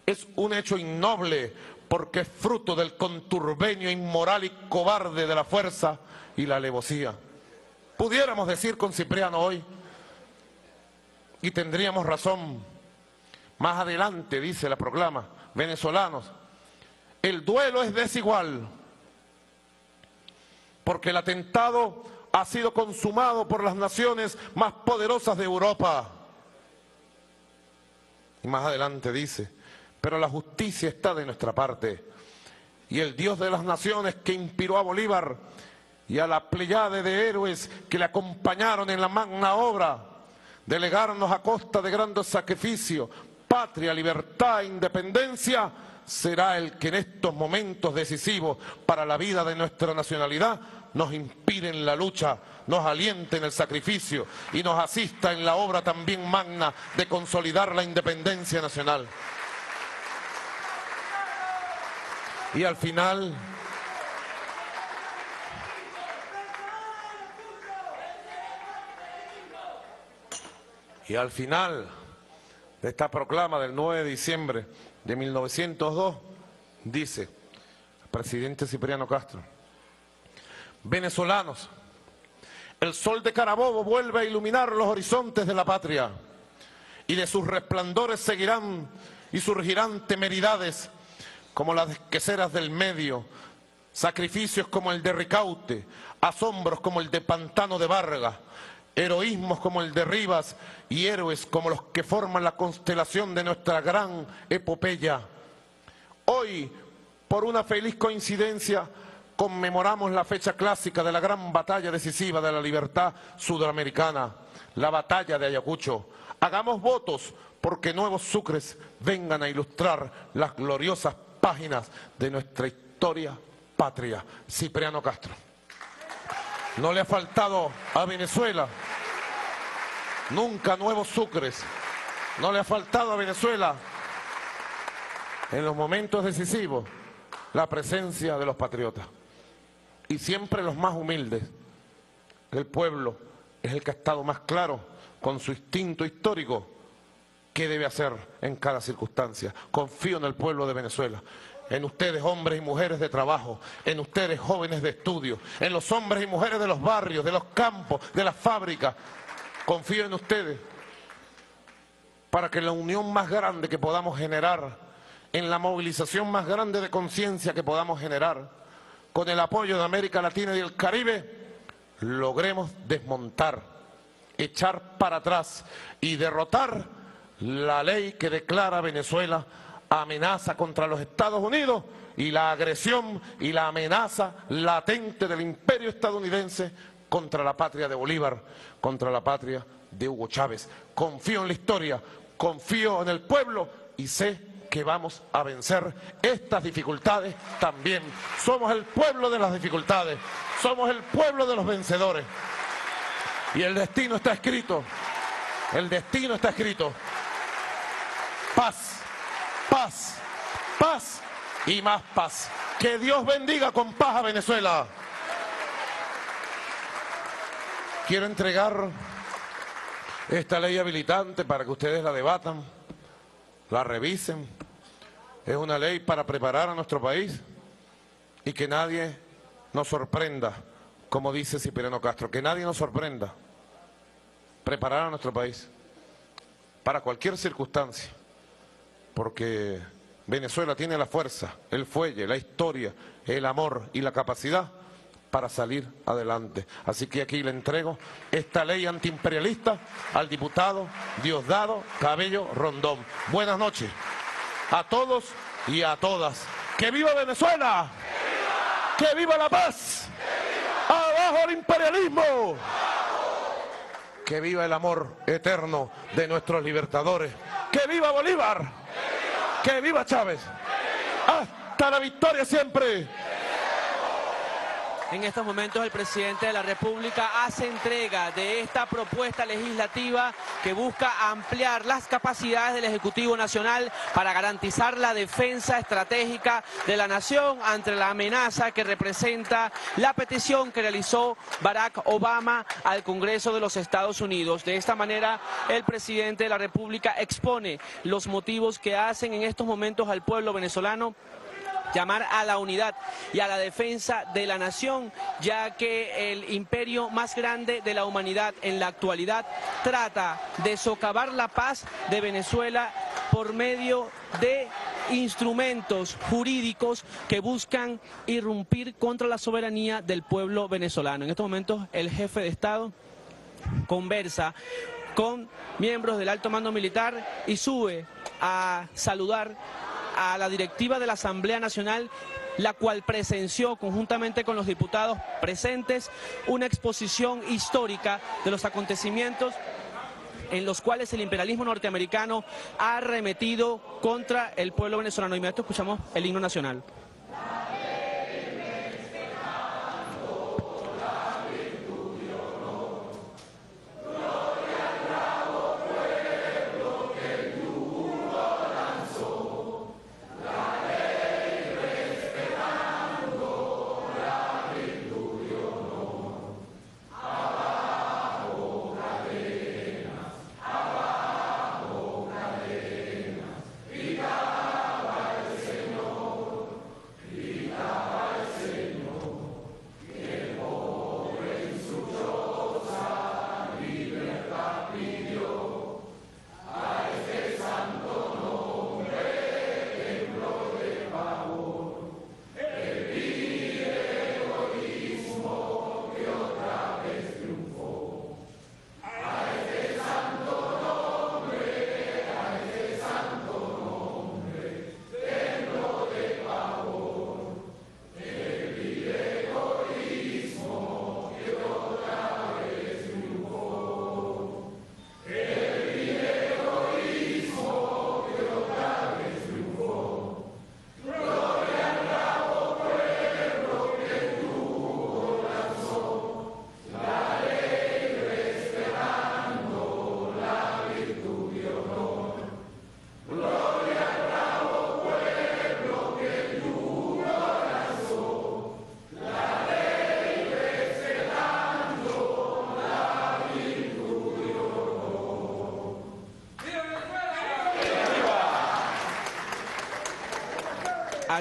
Es un hecho innoble porque es fruto del conturbenio inmoral y cobarde de la fuerza y la alevosía. Pudiéramos decir con Cipriano hoy, y tendríamos razón, más adelante dice la proclama, venezolanos, el duelo es desigual porque el atentado ha sido consumado por las naciones más poderosas de Europa. Y más adelante dice, pero la justicia está de nuestra parte. Y el Dios de las naciones que inspiró a Bolívar y a la pleyade de héroes que le acompañaron en la magna obra, de legarnos a costa de grandes sacrificios, patria, libertad independencia, será el que en estos momentos decisivos para la vida de nuestra nacionalidad nos inspire en la lucha, nos aliente en el sacrificio y nos asista en la obra también magna de consolidar la independencia nacional. Y al final, y al final de esta proclama del 9 de diciembre de 1902, dice el presidente Cipriano Castro, venezolanos, el sol de Carabobo vuelve a iluminar los horizontes de la patria y de sus resplandores seguirán y surgirán temeridades como las queseras del medio, sacrificios como el de Ricaute, asombros como el de Pantano de Vargas, heroísmos como el de Rivas y héroes como los que forman la constelación de nuestra gran epopeya. Hoy, por una feliz coincidencia, conmemoramos la fecha clásica de la gran batalla decisiva de la libertad sudamericana, la batalla de Ayacucho. Hagamos votos porque nuevos sucres vengan a ilustrar las gloriosas páginas de nuestra historia patria. Cipriano Castro. No le ha faltado a Venezuela nunca nuevos sucres. No le ha faltado a Venezuela en los momentos decisivos la presencia de los patriotas. Y siempre los más humildes. El pueblo es el que ha estado más claro con su instinto histórico qué debe hacer en cada circunstancia. Confío en el pueblo de Venezuela en ustedes hombres y mujeres de trabajo, en ustedes jóvenes de estudio, en los hombres y mujeres de los barrios, de los campos, de las fábricas. Confío en ustedes para que la unión más grande que podamos generar, en la movilización más grande de conciencia que podamos generar, con el apoyo de América Latina y el Caribe, logremos desmontar, echar para atrás y derrotar la ley que declara Venezuela amenaza contra los Estados Unidos y la agresión y la amenaza latente del imperio estadounidense contra la patria de Bolívar, contra la patria de Hugo Chávez. Confío en la historia, confío en el pueblo y sé que vamos a vencer estas dificultades también. Somos el pueblo de las dificultades, somos el pueblo de los vencedores. Y el destino está escrito, el destino está escrito. Paz paz, y más paz. Que Dios bendiga con paz a Venezuela. Quiero entregar esta ley habilitante para que ustedes la debatan, la revisen. Es una ley para preparar a nuestro país y que nadie nos sorprenda, como dice Cipriano Castro, que nadie nos sorprenda. Preparar a nuestro país para cualquier circunstancia porque Venezuela tiene la fuerza, el fuelle, la historia, el amor y la capacidad para salir adelante. Así que aquí le entrego esta ley antiimperialista al diputado Diosdado Cabello Rondón. Buenas noches a todos y a todas. ¡Que viva Venezuela! ¡Que viva, la paz! ¡Abajo el imperialismo! ¡Que viva el amor eterno de nuestros libertadores! ¡Que viva Bolívar! ¡Que viva Chávez! ¡Hasta la victoria siempre! En estos momentos el presidente de la República hace entrega de esta propuesta legislativa que busca ampliar las capacidades del Ejecutivo Nacional para garantizar la defensa estratégica de la nación ante la amenaza que representa la petición que realizó Barack Obama al Congreso de los Estados Unidos. De esta manera, el presidente de la República expone los motivos que hacen en estos momentos al pueblo venezolano llamar a la unidad y a la defensa de la nación, ya que el imperio más grande de la humanidad en la actualidad trata de socavar la paz de Venezuela por medio de instrumentos jurídicos que buscan irrumpir contra la soberanía del pueblo venezolano. En estos momentos el jefe de Estado conversa con miembros del alto mando militar y sube a saludar a la directiva de la Asamblea Nacional la cual presenció conjuntamente con los diputados presentes una exposición histórica de los acontecimientos en los cuales el imperialismo norteamericano ha arremetido contra el pueblo venezolano. Inmediato escuchamos el himno nacional.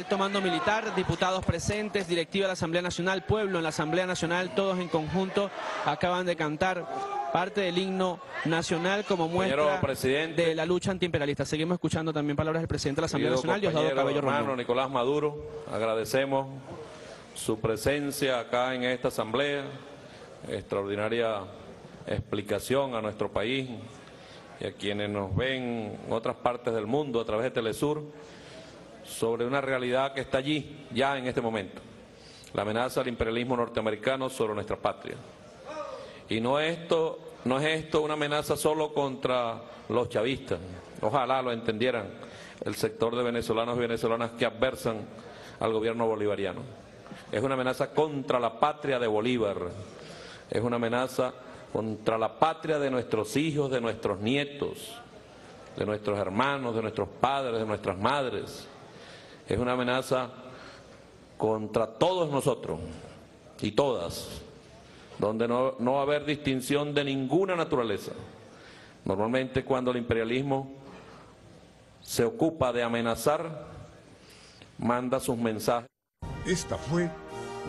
Alto mando militar, diputados presentes, directiva de la Asamblea Nacional, pueblo en la Asamblea Nacional, todos en conjunto acaban de cantar parte del himno nacional como muestra de la lucha antiimperialista. Seguimos escuchando también palabras del presidente de la Asamblea Nacional, Diosdado Cabello hermano Nicolás Maduro, agradecemos su presencia acá en esta asamblea, extraordinaria explicación a nuestro país y a quienes nos ven en otras partes del mundo a través de Telesur sobre una realidad que está allí ya en este momento, la amenaza del imperialismo norteamericano sobre nuestra patria. Y no, esto, no es esto una amenaza solo contra los chavistas, ojalá lo entendieran el sector de venezolanos y venezolanas que adversan al gobierno bolivariano. Es una amenaza contra la patria de Bolívar, es una amenaza contra la patria de nuestros hijos, de nuestros nietos, de nuestros hermanos, de nuestros padres, de nuestras madres. Es una amenaza contra todos nosotros y todas donde no, no va a haber distinción de ninguna naturaleza. Normalmente cuando el imperialismo se ocupa de amenazar, manda sus mensajes. Esta fue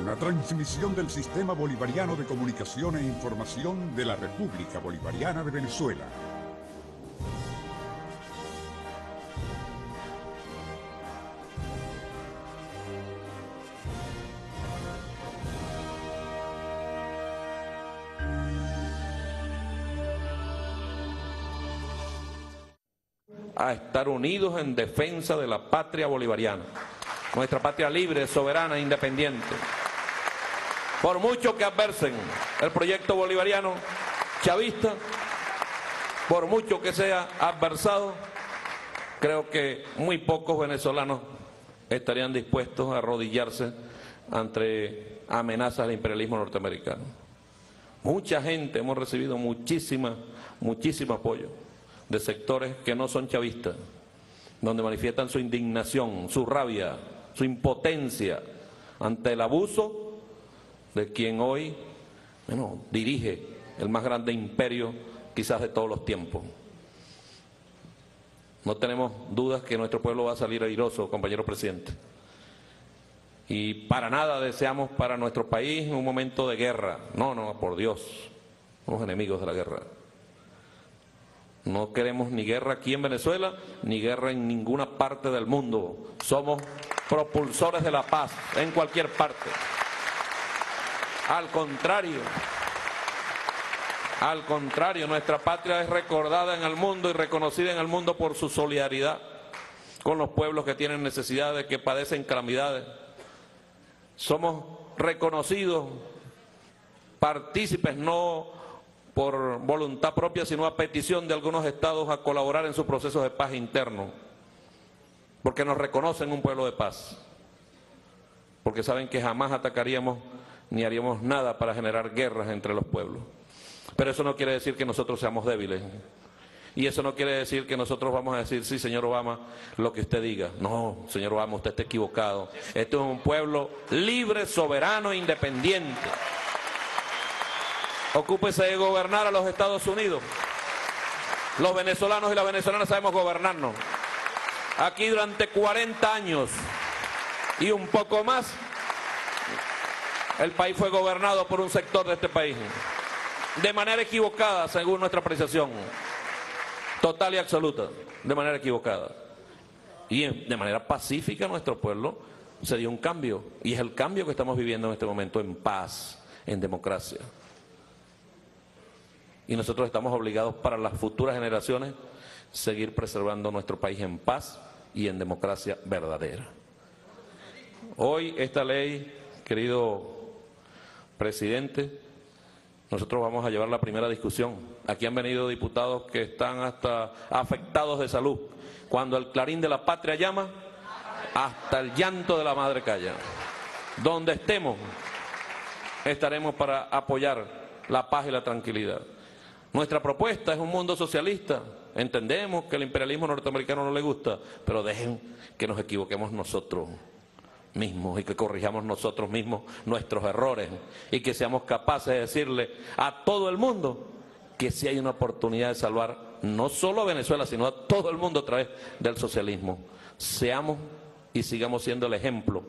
una transmisión del Sistema Bolivariano de Comunicación e Información de la República Bolivariana de Venezuela. A estar unidos en defensa de la patria bolivariana, nuestra patria libre, soberana e independiente. Por mucho que adversen el proyecto bolivariano chavista, por mucho que sea adversado, creo que muy pocos venezolanos estarían dispuestos a arrodillarse ante amenazas del imperialismo norteamericano. Mucha gente, hemos recibido muchísima, muchísimo apoyo de sectores que no son chavistas, donde manifiestan su indignación, su rabia, su impotencia ante el abuso de quien hoy bueno, dirige el más grande imperio quizás de todos los tiempos. No tenemos dudas que nuestro pueblo va a salir airoso, compañero presidente. Y para nada deseamos para nuestro país un momento de guerra. No, no, por Dios, somos enemigos de la guerra. No queremos ni guerra aquí en Venezuela, ni guerra en ninguna parte del mundo. Somos propulsores de la paz en cualquier parte. Al contrario, al contrario, nuestra patria es recordada en el mundo y reconocida en el mundo por su solidaridad con los pueblos que tienen necesidades, que padecen calamidades. Somos reconocidos partícipes, no por voluntad propia, sino a petición de algunos estados a colaborar en sus procesos de paz interno, porque nos reconocen un pueblo de paz, porque saben que jamás atacaríamos ni haríamos nada para generar guerras entre los pueblos. Pero eso no quiere decir que nosotros seamos débiles. Y eso no quiere decir que nosotros vamos a decir, sí, señor Obama, lo que usted diga. No, señor Obama, usted está equivocado. Este es un pueblo libre, soberano, independiente. Ocúpese de gobernar a los Estados Unidos. Los venezolanos y las venezolanas sabemos gobernarnos. Aquí durante 40 años y un poco más, el país fue gobernado por un sector de este país. De manera equivocada, según nuestra apreciación. Total y absoluta. De manera equivocada. Y de manera pacífica nuestro pueblo se dio un cambio. Y es el cambio que estamos viviendo en este momento en paz, en democracia y nosotros estamos obligados para las futuras generaciones seguir preservando nuestro país en paz y en democracia verdadera. Hoy esta ley, querido presidente, nosotros vamos a llevar la primera discusión. Aquí han venido diputados que están hasta afectados de salud. Cuando el clarín de la patria llama, hasta el llanto de la madre calla. Donde estemos, estaremos para apoyar la paz y la tranquilidad. Nuestra propuesta es un mundo socialista. Entendemos que el imperialismo norteamericano no le gusta, pero dejen que nos equivoquemos nosotros mismos y que corrijamos nosotros mismos nuestros errores y que seamos capaces de decirle a todo el mundo que si hay una oportunidad de salvar no solo a Venezuela, sino a todo el mundo a través del socialismo. Seamos y sigamos siendo el ejemplo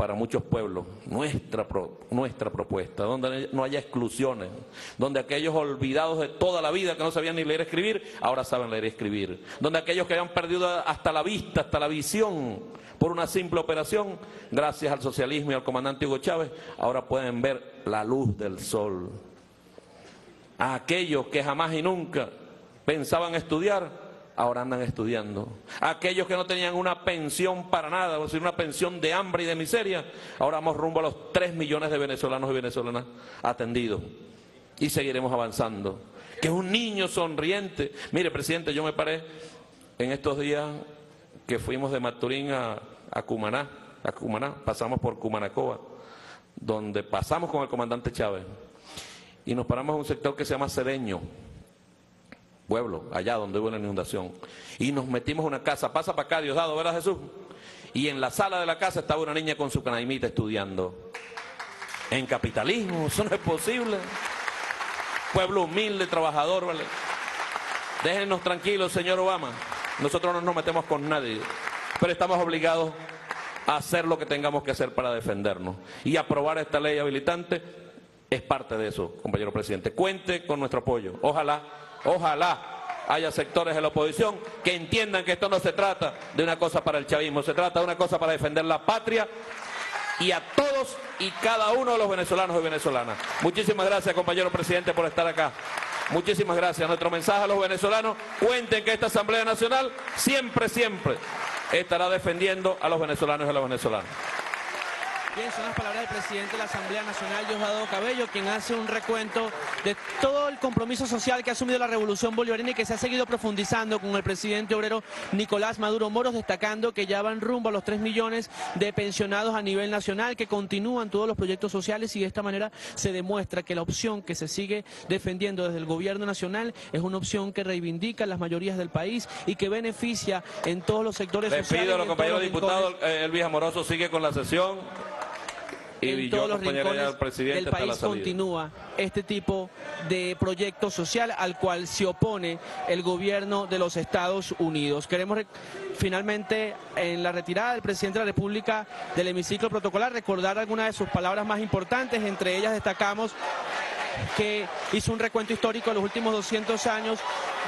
para muchos pueblos, nuestra, nuestra propuesta, donde no haya exclusiones, donde aquellos olvidados de toda la vida que no sabían ni leer escribir, ahora saben leer y escribir, donde aquellos que habían perdido hasta la vista, hasta la visión por una simple operación, gracias al socialismo y al comandante Hugo Chávez, ahora pueden ver la luz del sol. A aquellos que jamás y nunca pensaban estudiar, ahora andan estudiando. Aquellos que no tenían una pensión para nada, o decir, una pensión de hambre y de miseria, ahora vamos rumbo a los 3 millones de venezolanos y venezolanas atendidos. Y seguiremos avanzando. Que es un niño sonriente. Mire, presidente, yo me paré en estos días que fuimos de Maturín a, a Cumaná, a Cumaná, pasamos por Cumanacoa, donde pasamos con el comandante Chávez. Y nos paramos en un sector que se llama Cedeño pueblo, allá donde hubo la inundación. Y nos metimos en una casa, pasa para acá, Diosdado, ¿verdad Jesús? Y en la sala de la casa estaba una niña con su canaimita estudiando. En capitalismo, eso no es posible. Pueblo humilde, trabajador, ¿vale? Déjenos tranquilos, señor Obama. Nosotros no nos metemos con nadie, pero estamos obligados a hacer lo que tengamos que hacer para defendernos. Y aprobar esta ley habilitante es parte de eso, compañero presidente. Cuente con nuestro apoyo. Ojalá Ojalá haya sectores de la oposición que entiendan que esto no se trata de una cosa para el chavismo, se trata de una cosa para defender la patria y a todos y cada uno de los venezolanos y venezolanas. Muchísimas gracias, compañero presidente, por estar acá. Muchísimas gracias. Nuestro mensaje a los venezolanos, cuenten que esta Asamblea Nacional siempre, siempre estará defendiendo a los venezolanos y a las venezolanas. Bien, son las palabras del presidente de la Asamblea Nacional, Diosdado Cabello, quien hace un recuento de todo el compromiso social que ha asumido la revolución bolivariana y que se ha seguido profundizando con el presidente obrero Nicolás Maduro Moros, destacando que ya van rumbo a los 3 millones de pensionados a nivel nacional, que continúan todos los proyectos sociales y de esta manera se demuestra que la opción que se sigue defendiendo desde el gobierno nacional es una opción que reivindica las mayorías del país y que beneficia en todos los sectores Les sociales. pido a los compañeros diputados, eh, Elvis Amoroso sigue con la sesión en todos los rincones del país continúa este tipo de proyecto social al cual se opone el gobierno de los Estados Unidos. Queremos finalmente en la retirada del presidente de la República del hemiciclo protocolar recordar algunas de sus palabras más importantes, entre ellas destacamos que hizo un recuento histórico de los últimos 200 años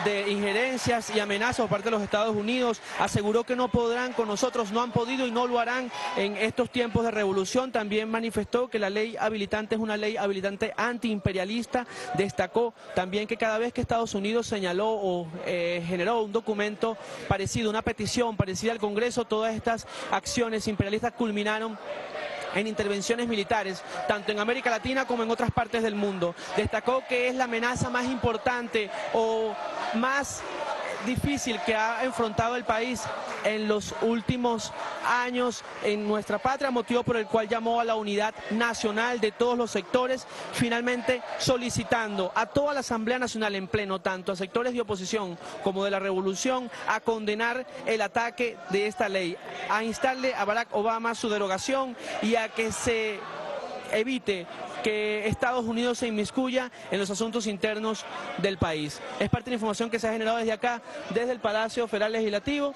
de injerencias y amenazas por parte de los Estados Unidos. Aseguró que no podrán con nosotros, no han podido y no lo harán en estos tiempos de revolución. También manifestó que la ley habilitante es una ley habilitante antiimperialista. Destacó también que cada vez que Estados Unidos señaló o eh, generó un documento parecido, una petición parecida al Congreso, todas estas acciones imperialistas culminaron en intervenciones militares, tanto en América Latina como en otras partes del mundo. Destacó que es la amenaza más importante o más difícil que ha enfrentado el país en los últimos años en nuestra patria, motivo por el cual llamó a la unidad nacional de todos los sectores, finalmente solicitando a toda la Asamblea Nacional en pleno, tanto a sectores de oposición como de la revolución, a condenar el ataque de esta ley, a instarle a Barack Obama su derogación y a que se evite que Estados Unidos se inmiscuya en los asuntos internos del país. Es parte de la información que se ha generado desde acá, desde el Palacio Federal Legislativo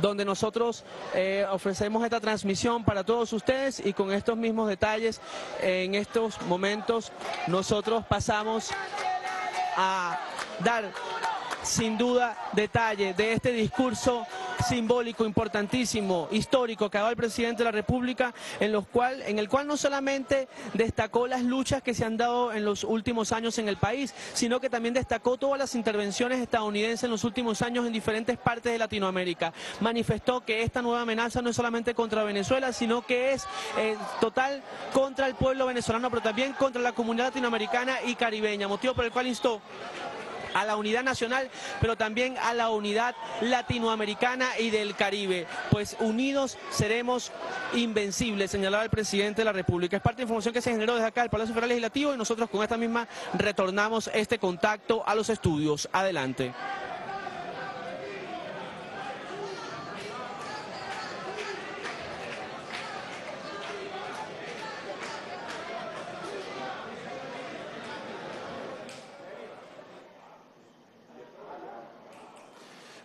donde nosotros eh, ofrecemos esta transmisión para todos ustedes y con estos mismos detalles en estos momentos nosotros pasamos a dar sin duda detalle de este discurso simbólico, importantísimo, histórico que ha dado el presidente de la República, en, el cual no solamente destacó las luchas que se han dado en los últimos años en el país, sino que también destacó todas las intervenciones estadounidenses en los últimos años en diferentes partes de Latinoamérica. Manifestó que esta nueva amenaza no es solamente contra Venezuela, sino que es eh, total contra el pueblo venezolano, pero también contra la comunidad latinoamericana y caribeña, motivo por el cual instó a la unidad nacional, pero también a la unidad latinoamericana y del Caribe. Pues unidos seremos invencibles, señalaba el presidente de la República. Es parte de información que se generó desde acá, el Palacio Federal Legislativo, y nosotros con esta misma retornamos este contacto a los estudios. Adelante.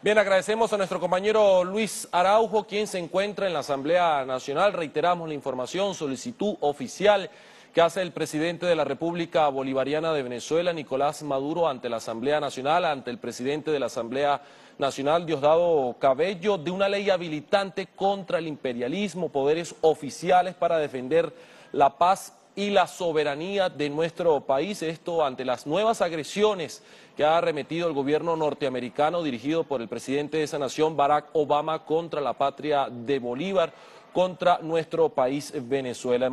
Bien, agradecemos a nuestro compañero Luis Araujo, quien se encuentra en la Asamblea Nacional. Reiteramos la información, solicitud oficial que hace el presidente de la República Bolivariana de Venezuela, Nicolás Maduro, ante la Asamblea Nacional, ante el presidente de la Asamblea Nacional, Diosdado Cabello, de una ley habilitante contra el imperialismo, poderes oficiales para defender la paz y la soberanía de nuestro país. Esto ante las nuevas agresiones que ha arremetido el gobierno norteamericano dirigido por el presidente de esa nación, Barack Obama, contra la patria de Bolívar, contra nuestro país Venezuela.